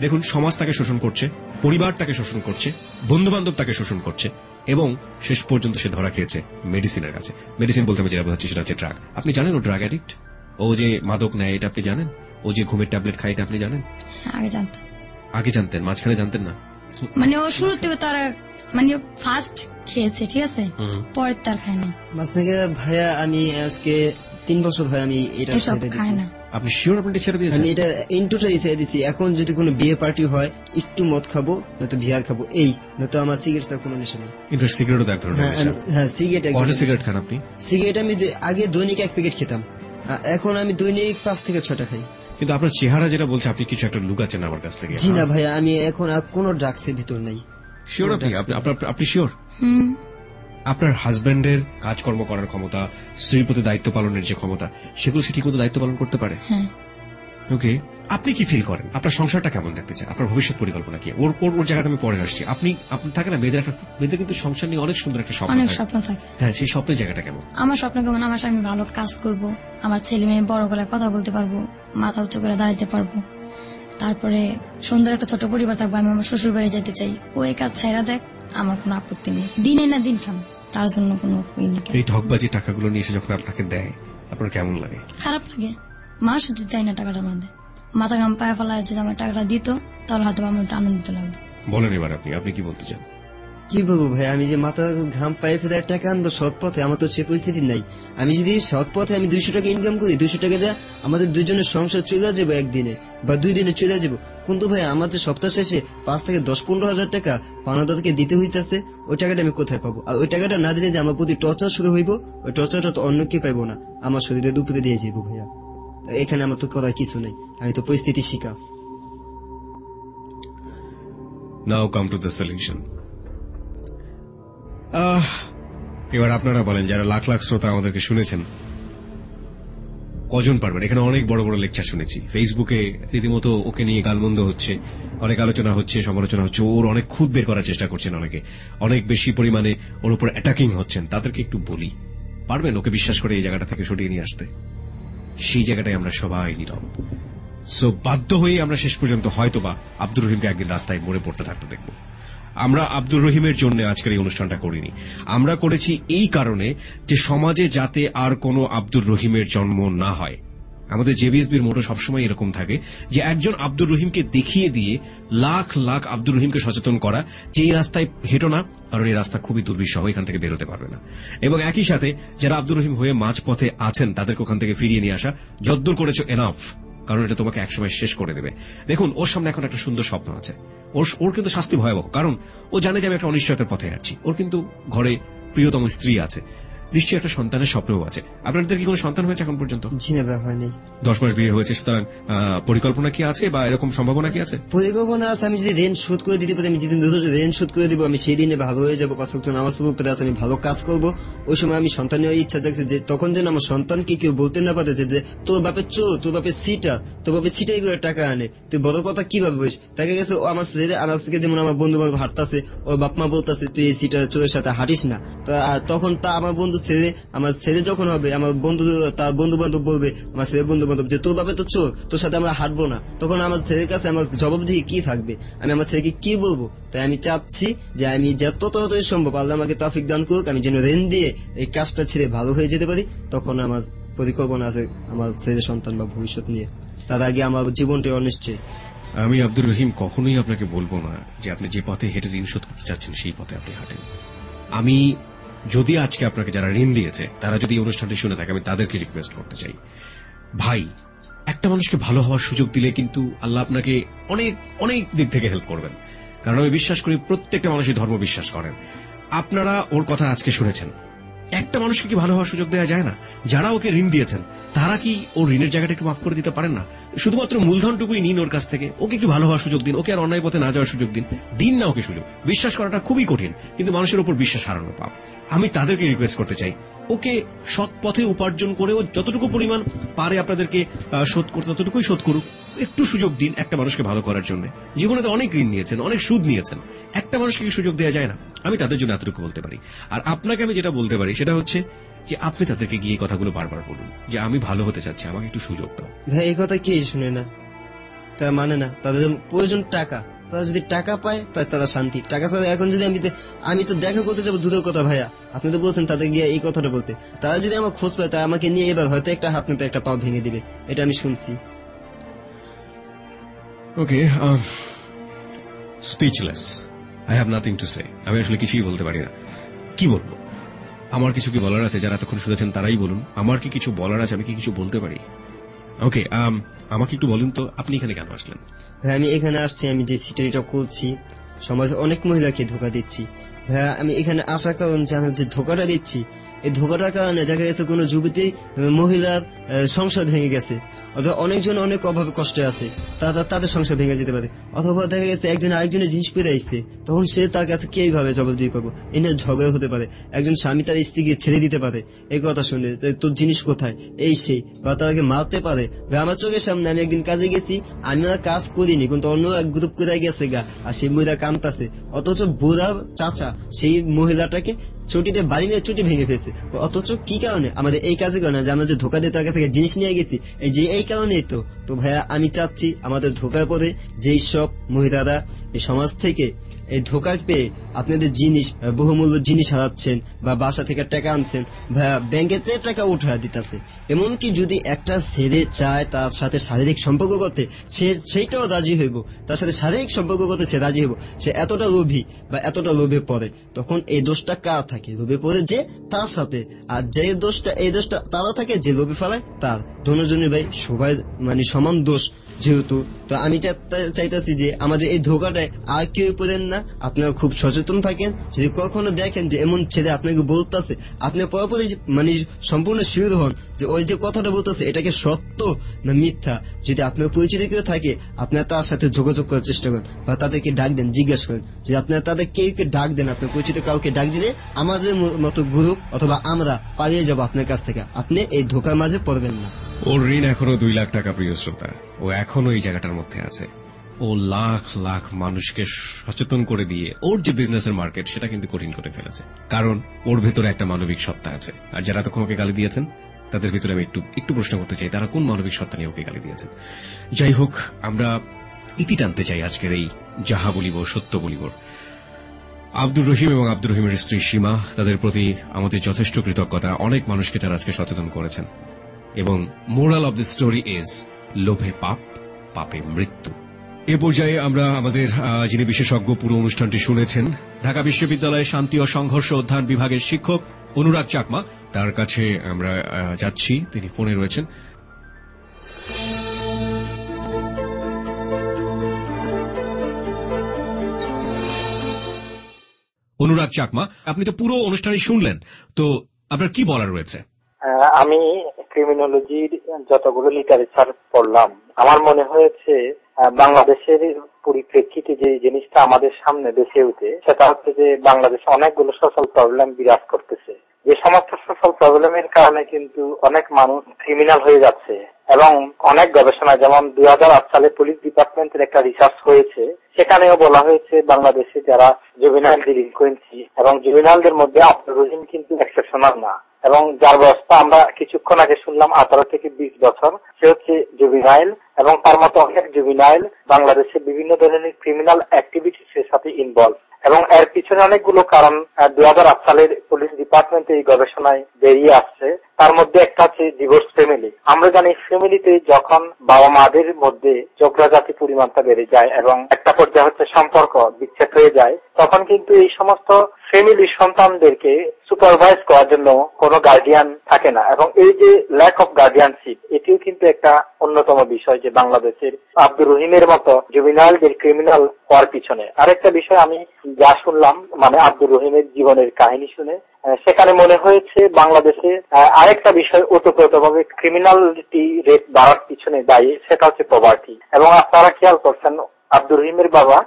দেখুন সমাজ তাকে শোষণ করছে পরিবার তাকে শোষণ করছে বন্ধু বান্ধব তাকে শোষণ করছে এবং শেষ পর্যন্ত সে ধরা খেয়েছে মেডিসিনের কাছে। মেডিসিন বলতে আমি যেটা বোঝাচ্ছি সেটা হচ্ছে ড্রাগ। আপনি জানেন ও ড্রাগ অ্যাডিক্ট? ও যে মাদক নেয় এটা আপনি জানেন? ও যে ঘুমের ট্যাবলেট খায় এটা আপনি জানেন? আগে জানতাম। আগে জানতেন মাঝখানে জানতেন না? মানে ও শুরু থেকে তার মানে ফার্স্ট খেয়েছে ঠিক আছে? হুম। পরে তার খায় না মাঝ থেকে ভাইয়া আমি আজকে তিন বছর হয় আমি এটা খায় দিছি। না। আপনি শিওর আপনি ছেড়ে দিয়েছেন? আমি এটা ছেড়ে দিছি। এখন যদি কোনো বিয়ে পার্টি হয় একটু মদ খাব নয়তো বিয়ার খাব। এই নয়তো আমার সিগারেট কোনো নেশা নেই। কিন্তু সিগারেটও তো এক ধরনের হ্যাঁ। আমি- হ্যাঁ সিগারেট সিগারেট খান আপনি? সিগারেট আমি আগে দৈনিক এক প্যাকেট খেতাম। এখন আমি দৈনিক পাঁচ থেকে ছটা খাই। কিন্তু আপনার চেহারা যেটা বলছে আপনি কিছু একটা লুকাচ্ছেন আমার কাছ থেকে জি না ভাইয়া আমি এখন আর কোনো ড্রাগসের ভিতর নাই। শিওর আপনি আপনি- আপনি শিওর আপনার হাজবেন্ডের কাজকর্ম করার ক্ষমতা স্ত্রীর প্রতি দায়িত্ব পালনের যে ক্ষমতা সেগুলো সে ঠিকমতো দায়িত্ব পালন করতে পারে? হ্যাঁ। ওকে আপনি কি ফিল করেন? আপনার সংসারটা কেমন দেখতে চান? আপনার ভবিষ্যৎ পরিকল্পনা কি? ওর ওর ওর জায়গাতে আমি পরে আসছি। আপনি আপনি থাকে না মেয়েদের একটা মেয়েদের কিন্তু সংসার নিয়ে অনেক সুন্দর একটা স্বপ্ন অনেক স্বপ্ন থাকে। হ্যাঁ সেই স্বপ্নের জায়গাটা কেমন? আমার স্বপ্ন কেমন? আমার স্বামী ভালো কাজ করব আমার ছেলে মেয়ে বড় গলায় কথা বলতে পারব মাথা উঁচু করে দাঁড়াতে পারব। তারপরে সুন্দর একটা ছোট পরিবার থাকব আমি আমার শ্বশুর বাড়ি যেতে চাই। ও এই কাজ ছাইরা দেখ আমার কোনো আপত্তি নেই। দিনে না দিন খাম তার জন্য কোনো ই নেই। এই ঠকবাজি টাকাগুলো নিয়ে এসে যখন আপনাকে দেয় আপনার কেমন লাগে? খারাপ লাগে। মা শুধু দেয় না টাকাটা আমার দেয়। মাথা ঘাম পায়ে ফেলায় যদি আমার টাকাটা দিত তাহলে হয়তো আমার একটু আনন্দিত লাগতো। বলেন এবার আপনি আপনি কি বলতে চান? কি বলব ভাই? আমি যে মাথা ঘাম পায়ে ফেলে টাকা আনব সৎ পথে, আমার তো সে পরিস্থিতি নাই। আমি যদি সৎ পথে আমি দুইশো টাকা ইনকাম করি, দুইশো টাকা দেয়া আমাদের দুজনের সংসার চলে যাব একদিনে, বা দুই দিনে চলে যাব। কিন্তু ভাই, আমার যে সপ্তাহ শেষে পাঁচ থেকে দশ পনেরো হাজার টাকা পানাদারকে দিতে হইতাছে, ওই টাকাটা আমি কোথায় পাবো? আর ওই টাকাটা না দিলে যে আমার প্রতি টর্চার শুরু হইব, ওই টর্চারটা তো অন্য কি পাইবো না। আমার শরীরে দুপুরে দিয়ে যাব ভাইয়া। এখানে আমার তো করার কিছু নেই। আমি তো পরিস্থিতি শিকার। Now come to the solution এবার আপনারা বলেন, যারা লাখ লাখ শ্রোতা আমাদেরকে শুনেছেন, কজন পারবেন? এখানে অনেক বড় বড় লেকচার শুনেছি। ফেসবুকে রীতিমতো ওকে নিয়ে গালমন্দ হচ্ছে, অনেক আলোচনা হচ্ছে, সমালোচনা হচ্ছে, ওর অনেক খুদ বের করার চেষ্টা করছেন অনেকে। অনেক বেশি পরিমাণে ওর উপর অ্যাটাকিং হচ্ছেন। তাদেরকে একটু বলি, পারবেন ওকে বিশ্বাস করে এই জায়গাটা থেকে সরিয়ে নিয়ে আসতে? সেই জায়গাটায় আমরা সবাই নীরব। সো বাধ্য হয়ে আমরা শেষ পর্যন্ত হয়তোবা আব্দুর রহিমকে একদিন রাস্তায় মরে পড়তে থাকতে দেখব। আমরা আব্দুর রহিমের জন্য আজকের এই অনুষ্ঠানটা করিনি। আমরা করেছি এই কারণে যে সমাজে যাতে আর কোনো আব্দুর রহিমের জন্ম না হয়। আমাদের জেবিএসবির মোটো সবসময় এরকম থাকে যে একজন আব্দুর রহিমকে দেখিয়ে দিয়ে লাখ লাখ আব্দুর রহিমকে সচেতন করা যে এই রাস্তায় হেঁটো না, কারণ এই রাস্তা খুবই দুর্বিষহ, এখান থেকে বেরোতে পারবে না। এবং একই সাথে যারা আব্দুর রহিম হয়ে মাঝপথে আছেন, তাদেরকে ওখান থেকে ফিরিয়ে নিয়ে আসা, যদ্দূর করেছ এনাফ কারণ এটা তোমাকে একসময় শেষ করে দেবে। দেখুন, ওর সামনে এখন একটা সুন্দর স্বপ্ন আছে। ওর ওর কিন্তু শাস্তি ভয়াবহ, কারণ ও জানে যে আমি একটা অনিশ্চয়তার পথে আছি। ওর কিন্তু ঘরে প্রিয়তম স্ত্রী আছে। নিশ্চয়ই একটা সন্তানের স্বপ্নও আছে। আপনাদের কি কোনো সন্তান হয়েছে এখন পর্যন্ত? জি না হয়নি দশ মাস বিয়ে হয়েছে সুতরাং পরিকল্পনা কি আছে বা এরকম সম্ভাবনা কি আছে? পরিকল্পনা আছে আমি যদি ঋণ শোধ করে দিতে পারি আমি যেদিন ঋণ শোধ করে দিব আমি সেই দিনে ভালো হয়ে যাব পাঁচ ওয়াক্ত নামাজ পড়ব প্লাস আমি ভালো কাজ করব। ওই সময় আমি সন্তানের ইচ্ছা জাগছে যে তখন যেন আমার সন্তানকে কেউ বলতে না পারে যে তোর বাপের চো তোর বাপের সিটা তোর বাপের সিটাই করে টাকা আনে। তুই বড় কথা কীভাবে বলিস? তাকে গেছে ও আমার ছেলে আমার থেকে যেমন আমার বন্ধু বান্ধব হাঁটতাছে ওর বাপ মা বলতাছে তুই এই সিটা চোরের সাথে হাঁটিস না। তা তখন তা আমার বন্ধু ছেলে, আমার ছেলে যখন হবে, আমার বন্ধু, তার বন্ধু বান্ধব বলবে, আমার ছেলে বন্ধু বান্ধব যে তোর বাপে তো চোর, তোর সাথে আমরা হাঁটবো না। তখন আমার ছেলের কাছে আমার জবাবদিহি কি থাকবে? আমি আমার ছেলেকে কি বলব? তাই আমি চাচ্ছি যে আমি যত তাড়াতাড়ি সম্ভব, আল্লাহ আমাকে তাফিক দান করুক, আমি যেন ঋণ দিয়ে এই কাজটা ছেড়ে ভালো হয়ে যেতে পারি। তখন আমার পরিকল্পনা আছে আমার ছেলে, সন্তান বা ভবিষ্যৎ নিয়ে। তার আগে আমার জীবনটা অনিশ্চয়। আমি আব্দুর রহিম, কখনোই আপনাকে বলব না যে আপনি যে পথে হেঁটে ঋণ শোধ করতে চাচ্ছেন, সেই পথে আপনি হাঁটেন। আমি যদি আজকে আপনাকে যারা ঋণ দিয়েছে, তারা যদি অনুষ্ঠানটি শুনে থাকে, আমি তাদেরকে রিকোয়েস্ট করতে চাই। ভাই, একটা মানুষকে ভালো হওয়ার সুযোগ দিলে কিন্তু আল্লাহ আপনাকে অনেক অনেক দিক থেকে হেল্প করবেন। কারণ আমি বিশ্বাস করি প্রত্যেকটা মানুষই ধর্ম বিশ্বাস করেন। আপনারা ওর কথা আজকে শুনেছেন। একটা মানুষকে কি ভালো হওয়ার সুযোগ দেওয়া যায় না? যারা ওকে ঋণ দিয়েছেন, তারা কি ওর ঋণের জায়গাটা একটু মাফ করে দিতে পারেন না? শুধুমাত্র মূলধনটুকুই নিন ওর কাছ থেকে। ওকে একটু ভালো হওয়ার সুযোগ দিন? ওকে আর অন্যায় পথে না যাওয়ার সুযোগ দিন। দিন না ওকে সুযোগ। বিশ্বাস করাটা খুবই কঠিন, কিন্তু মানুষের উপর বিশ্বাস হারানো পাপ। আমি তাদেরকে রিকোয়েস্ট করতে চাই। ওকে সৎ পথে উপার্জন করে ও যতটুকু পরিমাণ পারে আপনাদেরকে শোধ করতে, ততটুকুই শোধ করুক। একটু সুযোগ দিন একটা মানুষকে ভালো করার জন্য। জীবনে তো অনেক ঋণ নিয়েছেন, অনেক সুদ নিয়েছেন। একটা মানুষকে সুযোগ দেওয়া যায় না? আমি তাদের জন্য এতটুকু বলতে পারি। আর আপনাকে আমি যেটা বলতে পারি, সেটা হচ্ছে যে আপনি তাদেরকে গিয়ে কথাগুলো বারবার বলুন, যে আমি ভালো হতে চাচ্ছি, আমাকে একটু সুযোগ দাও। ভাই, এই কথা কে শুনে না? তা মানে না, তাদের প্রয়োজন টাকা। তারা যদি টাকা পায় তাহলে তারা শান্তি। টাকা ছাড়া এখন যদি আমি আমি তো দেখা করতে যাব দূরের কথা ভাইয়া। আপনি তো বলছেন তাদের গিয়ে এই কথাটা বলতে। তারা যদি আমার খোঁজ পায় তা আমাকে নিয়ে এবার হয়তো একটা হাত নিতে একটা পা ভেঙে দিবে। এটা আমি শুনছি। Okay speechless I have nothing to say আমি আসলে কিছুই বলতে পারি না। কি বলব? আমার কিছু কি বলার আছে? যারা এতক্ষণ শুনেছেন তারাই বলুন। আমার কি কিছু বলার আছে? আমি কি কিছু বলতে পারি? ওকে আমাকে একটু বলুন তো, আপনি এখানে কেন আসলেন? ভাই আমি এখানে আসছি, আমি যে সিটারিটা করছি সমাজে অনেক মহিলাকে ধোকা দিচ্ছি। ভাইয়া, আমি এখানে আসার কারণ যে আমি যে ধোকাটা দিচ্ছি, এই ধোকাটার কারণে দেখা গেছে কোনো যুবতী মহিলার সংসার ভেঙে গেছে। অথবা অনেকজন অনেক অভাবে কষ্টে আছে তাদের সংসার ভেঙে যেতে পারে। অথবা দেখা গেছে একজন আরেকজনের জিনিস পেরে আসছে তখন সে তার কাছে কীভাবে জবাবদিহি করব? এ নিয়ে ঝগড়া হতে পারে। একজন স্বামী তার স্ত্রীকে ছেড়ে দিতে পারে। এই কথা শুনে তোর জিনিস কোথায়? এই সেই বা তাকে মারতে পারে। আমার চোখের সামনে আমি একদিন কাজে গেছি, আমি আর কাজ করিনি, কিন্তু অন্য এক গ্রুপ করে গেছে গা? আর সেই মহিলা কান্তাছে অথচ বুড়া চাচা সেই মহিলাটাকে চটিতে, বাড়ি নিয়ে চটি ভেঙে ফেলছে। অথচ কি কারণে? আমাদের এই কাজের কারণে যে আমরা যে ধোকা দিয়ে তার কাছ জিনিস নিয়ে গেছি, এই যে এই কারণেই তো। তো ভাইয়া, আমি চাচ্ছি আমাদের ধোকার পড়ে যেই সব মহিলারা এই সমাজ থেকে এই ধোকা পেয়ে আপনাদের জিনিস বহুমূল্য জিনিস হারাচ্ছেন বা বাসা থেকে টাকা আনছেন ভাইয়া ব্যাংকেতে টাকা উঠা দিতেছে। এমনকি যদি একটা ছেলে চায় তার সাথে শারীরিক সম্পর্ক করতে, সে সেইটাও রাজি হইব। তার সাথে শারীরিক সম্পর্ক করতে সে রাজি হইব। সে এতটা লোভী বা এতটা লোভে পড়ে, তখন এই দোষটা কার থাকে? লোভে পড়ে যে তার সাথে। আর যে দোষটা, এই দোষটা তারও থাকে, যে লোভে ফেলায় তার। দুজনের ভাই সবাই মানে সমান দোষ, যেহেতু তো আমি চাইতেছি যে আমাদের এই ধোকাটায় আর কেউ পড়েন না। আপনারা খুব সচেতন থাকেন। যদি কখনো দেখেন যে এমন ছেলে আপনাকে বলতেছে, আপনি পুরোপুরি মানে সম্পূর্ণ শিওর হন যে ওই যে কথাটা বলতেছে এটাকে সত্য না মিথ্যা? যদি আপনার পরিচিত কেউ থাকে, আপনার তার সাথে যোগাযোগ করার চেষ্টা করেন বা তাদেরকে ডাক দেন, জিজ্ঞেস করেন। যদি আপনারা তাদের কেউ কেউকে ডাক দেন, আপনার পরিচিত কাউকে ডাক দিলে আমাদের মতো গ্রুপ অথবা আমরা পালিয়ে যাব আপনার কাছ থেকে। আপনি এই ধোকার মাঝে পড়বেন না। ওর ঋণ এখনও দুই লাখ টাকা, প্রিয় শ্রোতা। ও এখনও এই জায়গাটার মধ্যে আছে। ও লাখ লাখ মানুষকে সচেতন করে দিয়ে ওর যে বিজনেসের মার্কেট সেটা কিন্তু কঠিন করে ফেলেছে। কারণ ওর ভেতরে একটা মানবিক সত্তা আছে। আর যারা তখন ওকে গালি দিয়েছেন, তাদের ভিতরে আমি একটু একটু প্রশ্ন করতে চাই, তারা কোন মানবিক সত্তা নিয়ে ওকে গালি দিয়েছেন? যাই হোক, আমরা ইতি টানতে চাই আজকের এই যাহা বলিব, সত্য বলিব। আব্দুর রহিম এবং আব্দুর রহিমের স্ত্রী সীমা, তাদের প্রতি আমাদের যথেষ্ট কৃতজ্ঞতা। অনেক মানুষকে তারা আজকে সচেতন করেছেন। এবং moral of the story is লোভে পাপ। পাপে মৃত্যু। এ পর্যায়ে আমরা আমাদের যিনি বিশেষজ্ঞ পুরো অনুষ্ঠানটি শুনেছেন ঢাকা বিশ্ববিদ্যালয়ের শান্তি ও সংঘর্ষ অধ্যয়ন বিভাগের শিক্ষক অনুরাগ চাকমা তার কাছে আমরা যাচ্ছি। তিনি ফোনে রয়েছেন। অনুরাগ চাকমা আপনি তো পুরো অনুষ্ঠানই শুনলেন তো আপনার কি বলার রয়েছে? আমি ক্রিমিনোলজির যতগুলো লিটারেচার পড়লাম, আমার মনে হয়েছে বাংলাদেশের পরিপ্রেক্ষিতে যে জিনিসটা আমাদের সামনে বেঁচে উঠে, সেটা হচ্ছে যে বাংলাদেশে অনেকগুলো সোশ্যাল প্রবলেম বিরাজ করতেছে। যে সমস্ত সোশ্যাল প্রবলেমের কারণে কিন্তু অনেক মানুষ ক্রিমিনাল হয়ে যাচ্ছে এবং অনেক গবেষণা, যেমন দুই হাজার আট সালে পুলিশ ডিপার্টমেন্টের একটা রিসার্চ হয়েছে, সেখানেও বলা হয়েছে বাংলাদেশে যারা জুবিনাইল ডিলিকুয়েন্সি এবং জুবিনাইলদের মধ্যে রহিম কিন্তু এক্সেপশনাল না। এবং যার বয়সটা আমরা কিছুক্ষণ আগে শুনলাম আঠারো থেকে বিশ বছর, সে হচ্ছে জুবিনাইল এবং তার মতো অনেক জুবিনাইল বাংলাদেশে বিভিন্ন ধরনের ক্রিমিনাল অ্যাক্টিভিটিস এর সাথে ইনভলভ এবং এর পিছনে অনেকগুলো কারণ দুই হাজার আট সালের পুলিশ ডিপার্টমেন্ট এই গবেষণায় বেরিয়ে আসছে। তার মধ্যে একটা আছে ডিভোর্স ফ্যামিলি আমরা জানি ফ্যামিলিতে যখন বাবা মাদের মধ্যে চক্রাজাতি পরিমাণটা বেড়ে যায় এবং একটা পর্যায়ে হচ্ছে সম্পর্ক বিচ্ছেদ হয়ে যায়, তখন কিন্তু এই সমস্ত ফ্যামিলির সন্তানদেরকে সুপারভাইজ করার জন্য কোনো গার্ডিয়ান থাকে না। এবং এই যে ল্যাক অফ গার্ডিয়ানশিপ এটিও কিন্তু একটা অন্যতম বিষয় যে বাংলাদেশের আব্দুর রহিমের মতো জুবিনালদের ক্রিমিনাল হওয়ার পিছনে। আরেকটা বিষয় আমি যা শুনলাম মানে আব্দুর রহিমের জীবনের কাহিনী শুনে সেখানে মনে হয়েছে বাংলাদেশে আরেকটা বিষয় ওতপ্রোতভাবে ক্রিমিনালিটি রেট বাড়ার পিছনে দায়ী, সেটা হচ্ছে প্রভার্টি এবং আপনারা খেয়াল করছেন, আব্দুর রহিমের বাবা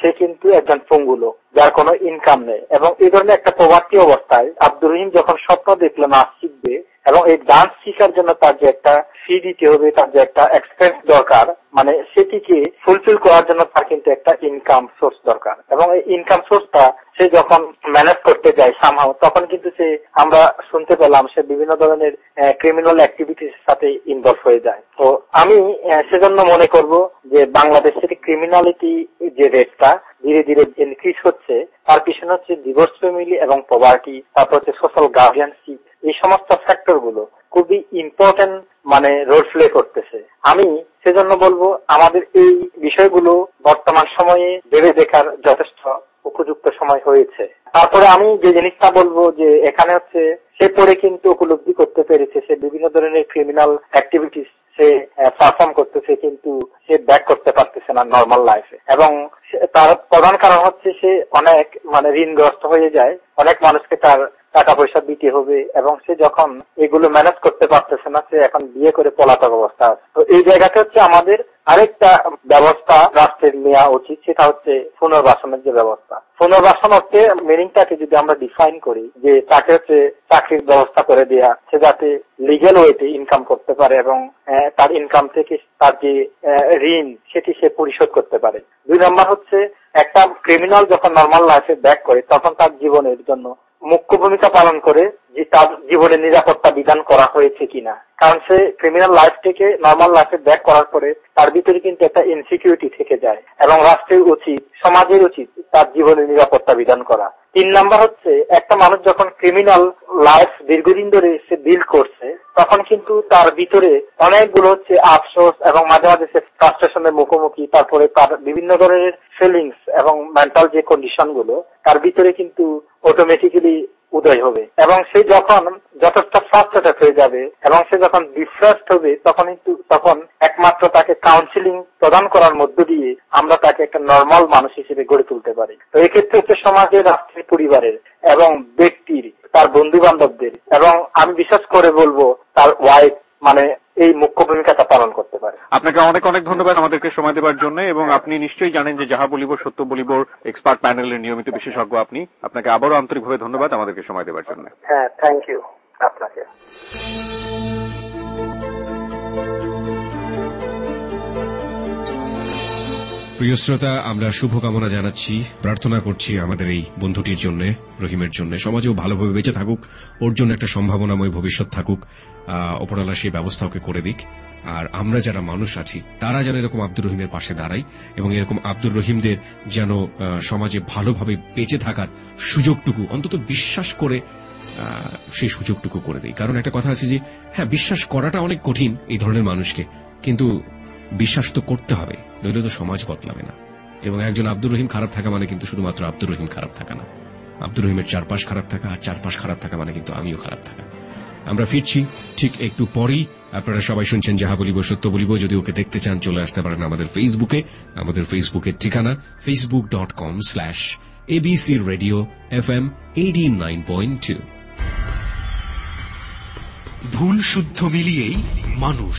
সে কিন্তু একজন পঙ্গুলো, যার কোনো ইনকাম নেই। এবং এই ধরনের একটা প্রভার্টি অবস্থায় আব্দুর রহিম যখন স্বপ্ন দেখল নাচ শিখবে এবং এই ডান্স শিখার জন্য তার যে একটা ফি দিতে হবে তার যে একটা এক্সপেন্স দরকার মানে সেটিকে ফুলফিল করার জন্য তার কিন্তু একটা ইনকাম সোর্স দরকার। এবং এই ইনকাম সোর্সটা সে যখন ম্যানেজ করতে যায় সামহাও তখন কিন্তু সে, আমরা শুনতে পেলাম সে বিভিন্ন ধরনের ক্রিমিনাল অ্যাক্টিভিটির সাথে ইনভলভ হয়ে যায়। তো আমি সেজন্য মনে করব যে বাংলাদেশের ক্রিমিনালিটি যে রেটটা ধীরে ধীরে ইনক্রিজ হচ্ছে, তার পিছনে হচ্ছে ডিভোর্স ফ্যামিলি এবং পভার্টি তারপর হচ্ছে সোশ্যাল গার্ডিয়ানশিপ এই সমস্ত ফ্যাক্টরগুলো। খুবই ইম্পর্টেন্ট মানে রোল প্লে করতেছে। আমি সেজন্য বলব, আমাদের এই বিষয়গুলো বর্তমান সময়ে ভেবে দেখার যথেষ্ট উপযুক্ত সময় হয়েছে। তারপরে আমি যে জিনিসটা বলব যে, এখানে হচ্ছে সে পরে কিন্তু উপলব্ধি করতে পেরেছে, সে বিভিন্ন ধরনের ক্রিমিনাল অ্যাক্টিভিটিস সে পারফর্ম করতেছে কিন্তু সে ব্যাক করতে পারতেছে না নর্মাল লাইফে এবং তার প্রধান কারণ হচ্ছে সে অনেক মানে ঋণগ্রস্ত হয়ে যায়, অনেক মানুষকে তার টাকা পয়সা দিতে হবে এবং সে যখন এগুলো ম্যানেজ করতে পারতেছে না, সে এখন বিয়ে করে পলাতক অবস্থা আছে। তো এই জায়গাতে হচ্ছে আমাদের আরেকটা ব্যবস্থা রাষ্ট্রের নেওয়া উচিত, সেটা হচ্ছে পুনর্বাসনের যে ব্যবস্থা। পুনর্বাসন অর্থে মিনিংটাকে যদি আমরা ডিফাইন করি, যে তাকে হচ্ছে চাকরির ব্যবস্থা করে দেয়া, সে যাতে লিগেল ওয়েতে ইনকাম করতে পারে এবং তার ইনকাম থেকে তার যে ঋণ, সেটি সে পরিশোধ করতে পারে। দুই নম্বর হচ্ছে একটা ক্রিমিনাল যখন নর্মাল লাইফে ব্যাক করে, তখন তার জীবনের জন্য মুখ্য ভূমিকা পালন করে যে তার জীবনের নিরাপত্তা বিধান করা হয়েছে কিনা। কারণ সে ক্রিমিনাল লাইফ থেকে নর্মাল লাইফে ব্যাক করার পরে তার ভিতরে কিন্তু একটা ইনসিকিউরিটি থেকে যায় এবং রাষ্ট্রের উচিত, সমাজের উচিত তার জীবনের নিরাপত্তা বিধান করা। তিন নাম্বার হচ্ছে, একটা মানুষ যখন ক্রিমিনাল লাইফ দীর্ঘদিন ধরে সে ডিল করছে, তখন কিন্তু তার ভিতরে অনেকগুলো হচ্ছে আফসোস এবং মাঝে মাঝে সে ফ্রাস্ট্রেশনের মুখোমুখি, তারপরে তার বিভিন্ন ধরনের ফিলিংস এবং মেন্টাল যে কন্ডিশনগুলো, তার ভিতরে কিন্তু অটোমেটিক্যালি উদয় হবে। এবং সে যখন যথেষ্ট ফ্রাস্ট্রেটেড হয়ে যাবে এবং সে যখন ডিফ্রাস্ট হবে, তখন কিন্তু তখন একমাত্র তাকে কাউন্সিলিং প্রদান করার মধ্য দিয়ে আমরা তাকে একটা নর্মাল মানুষ হিসেবে গড়ে তুলতে পারি। তো এক্ষেত্রে হচ্ছে সমাজের, রাষ্ট্রের, পরিবারের এবং ব্যক্তির, তার বন্ধু বান্ধবদের এবং আমি বিশ্বাস করে বলব তার ওয়াইফ মানে এই মুখ্য ভূমিকাটা পালন করতে। পারে। আপনাকে অনেক অনেক ধন্যবাদ আমাদেরকে সময় দেওয়ার জন্য এবং আপনি নিশ্চয়ই জানেন যে যাহা বলিব সত্য বলিব এক্সপার্ট প্যানেলের নিয়মিত বিশেষজ্ঞ আপনি। আপনাকে আবারও আন্তরিকভাবে ধন্যবাদ আমাদেরকে সময় দেওয়ার জন্য। হ্যাঁ থ্যাংক ইউ আপনাকে। প্রিয় শ্রোতা আমরা শুভকামনা জানাচ্ছি প্রার্থনা করছি আমাদের এই বন্ধুটির জন্য রহিমের জন্য। সমাজেও ভালোভাবে বেঁচে থাকুক ওর জন্য একটা সম্ভাবনাময় ভবিষ্যৎ থাকুক আহ, ওপরওয়ালা সেই ব্যবস্থা ওকে করে দিক। আর আমরা যারা মানুষ আছি, তারা যেন এরকম আব্দুর রহিমের পাশে দাঁড়াই এবং এরকম আব্দুর রহিমদের যেন সমাজে ভালোভাবে বেঁচে থাকার সুযোগটুকু, অন্তত বিশ্বাস করে সেই সুযোগটুকু করে দেয় কারণ একটা কথা আছে যে হ্যাঁ বিশ্বাস করাটা অনেক কঠিন এই ধরনের মানুষকে, কিন্তু বিশ্বাস তো করতে হবে, নইলে তো সমাজ বদলাবে না। এবং একজন আব্দুর রহিম খারাপ থাকা মানে কিন্তু শুধুমাত্র আব্দুর রহিম খারাপ থাকা না। আব্দুর রহিমের চারপাশ খারাপ থাকা, আর চারপাশ খারাপ থাকা মানে কিন্তু আমিও খারাপ থাকা। আমরা ফিরছি, ঠিক একটু পরেই আপনারা সবাই শুনছেন যাহা বলিব সত্য বলিব। যদি ওকে দেখতে চান, চলে আসতে পারেন আমাদের ফেসবুকে আমাদের ফেসবুকের ঠিকানা Facebook dot com slash ABC radio F M eighty nine point two ভুল শুদ্ধ মিলিয়েই মানুষ।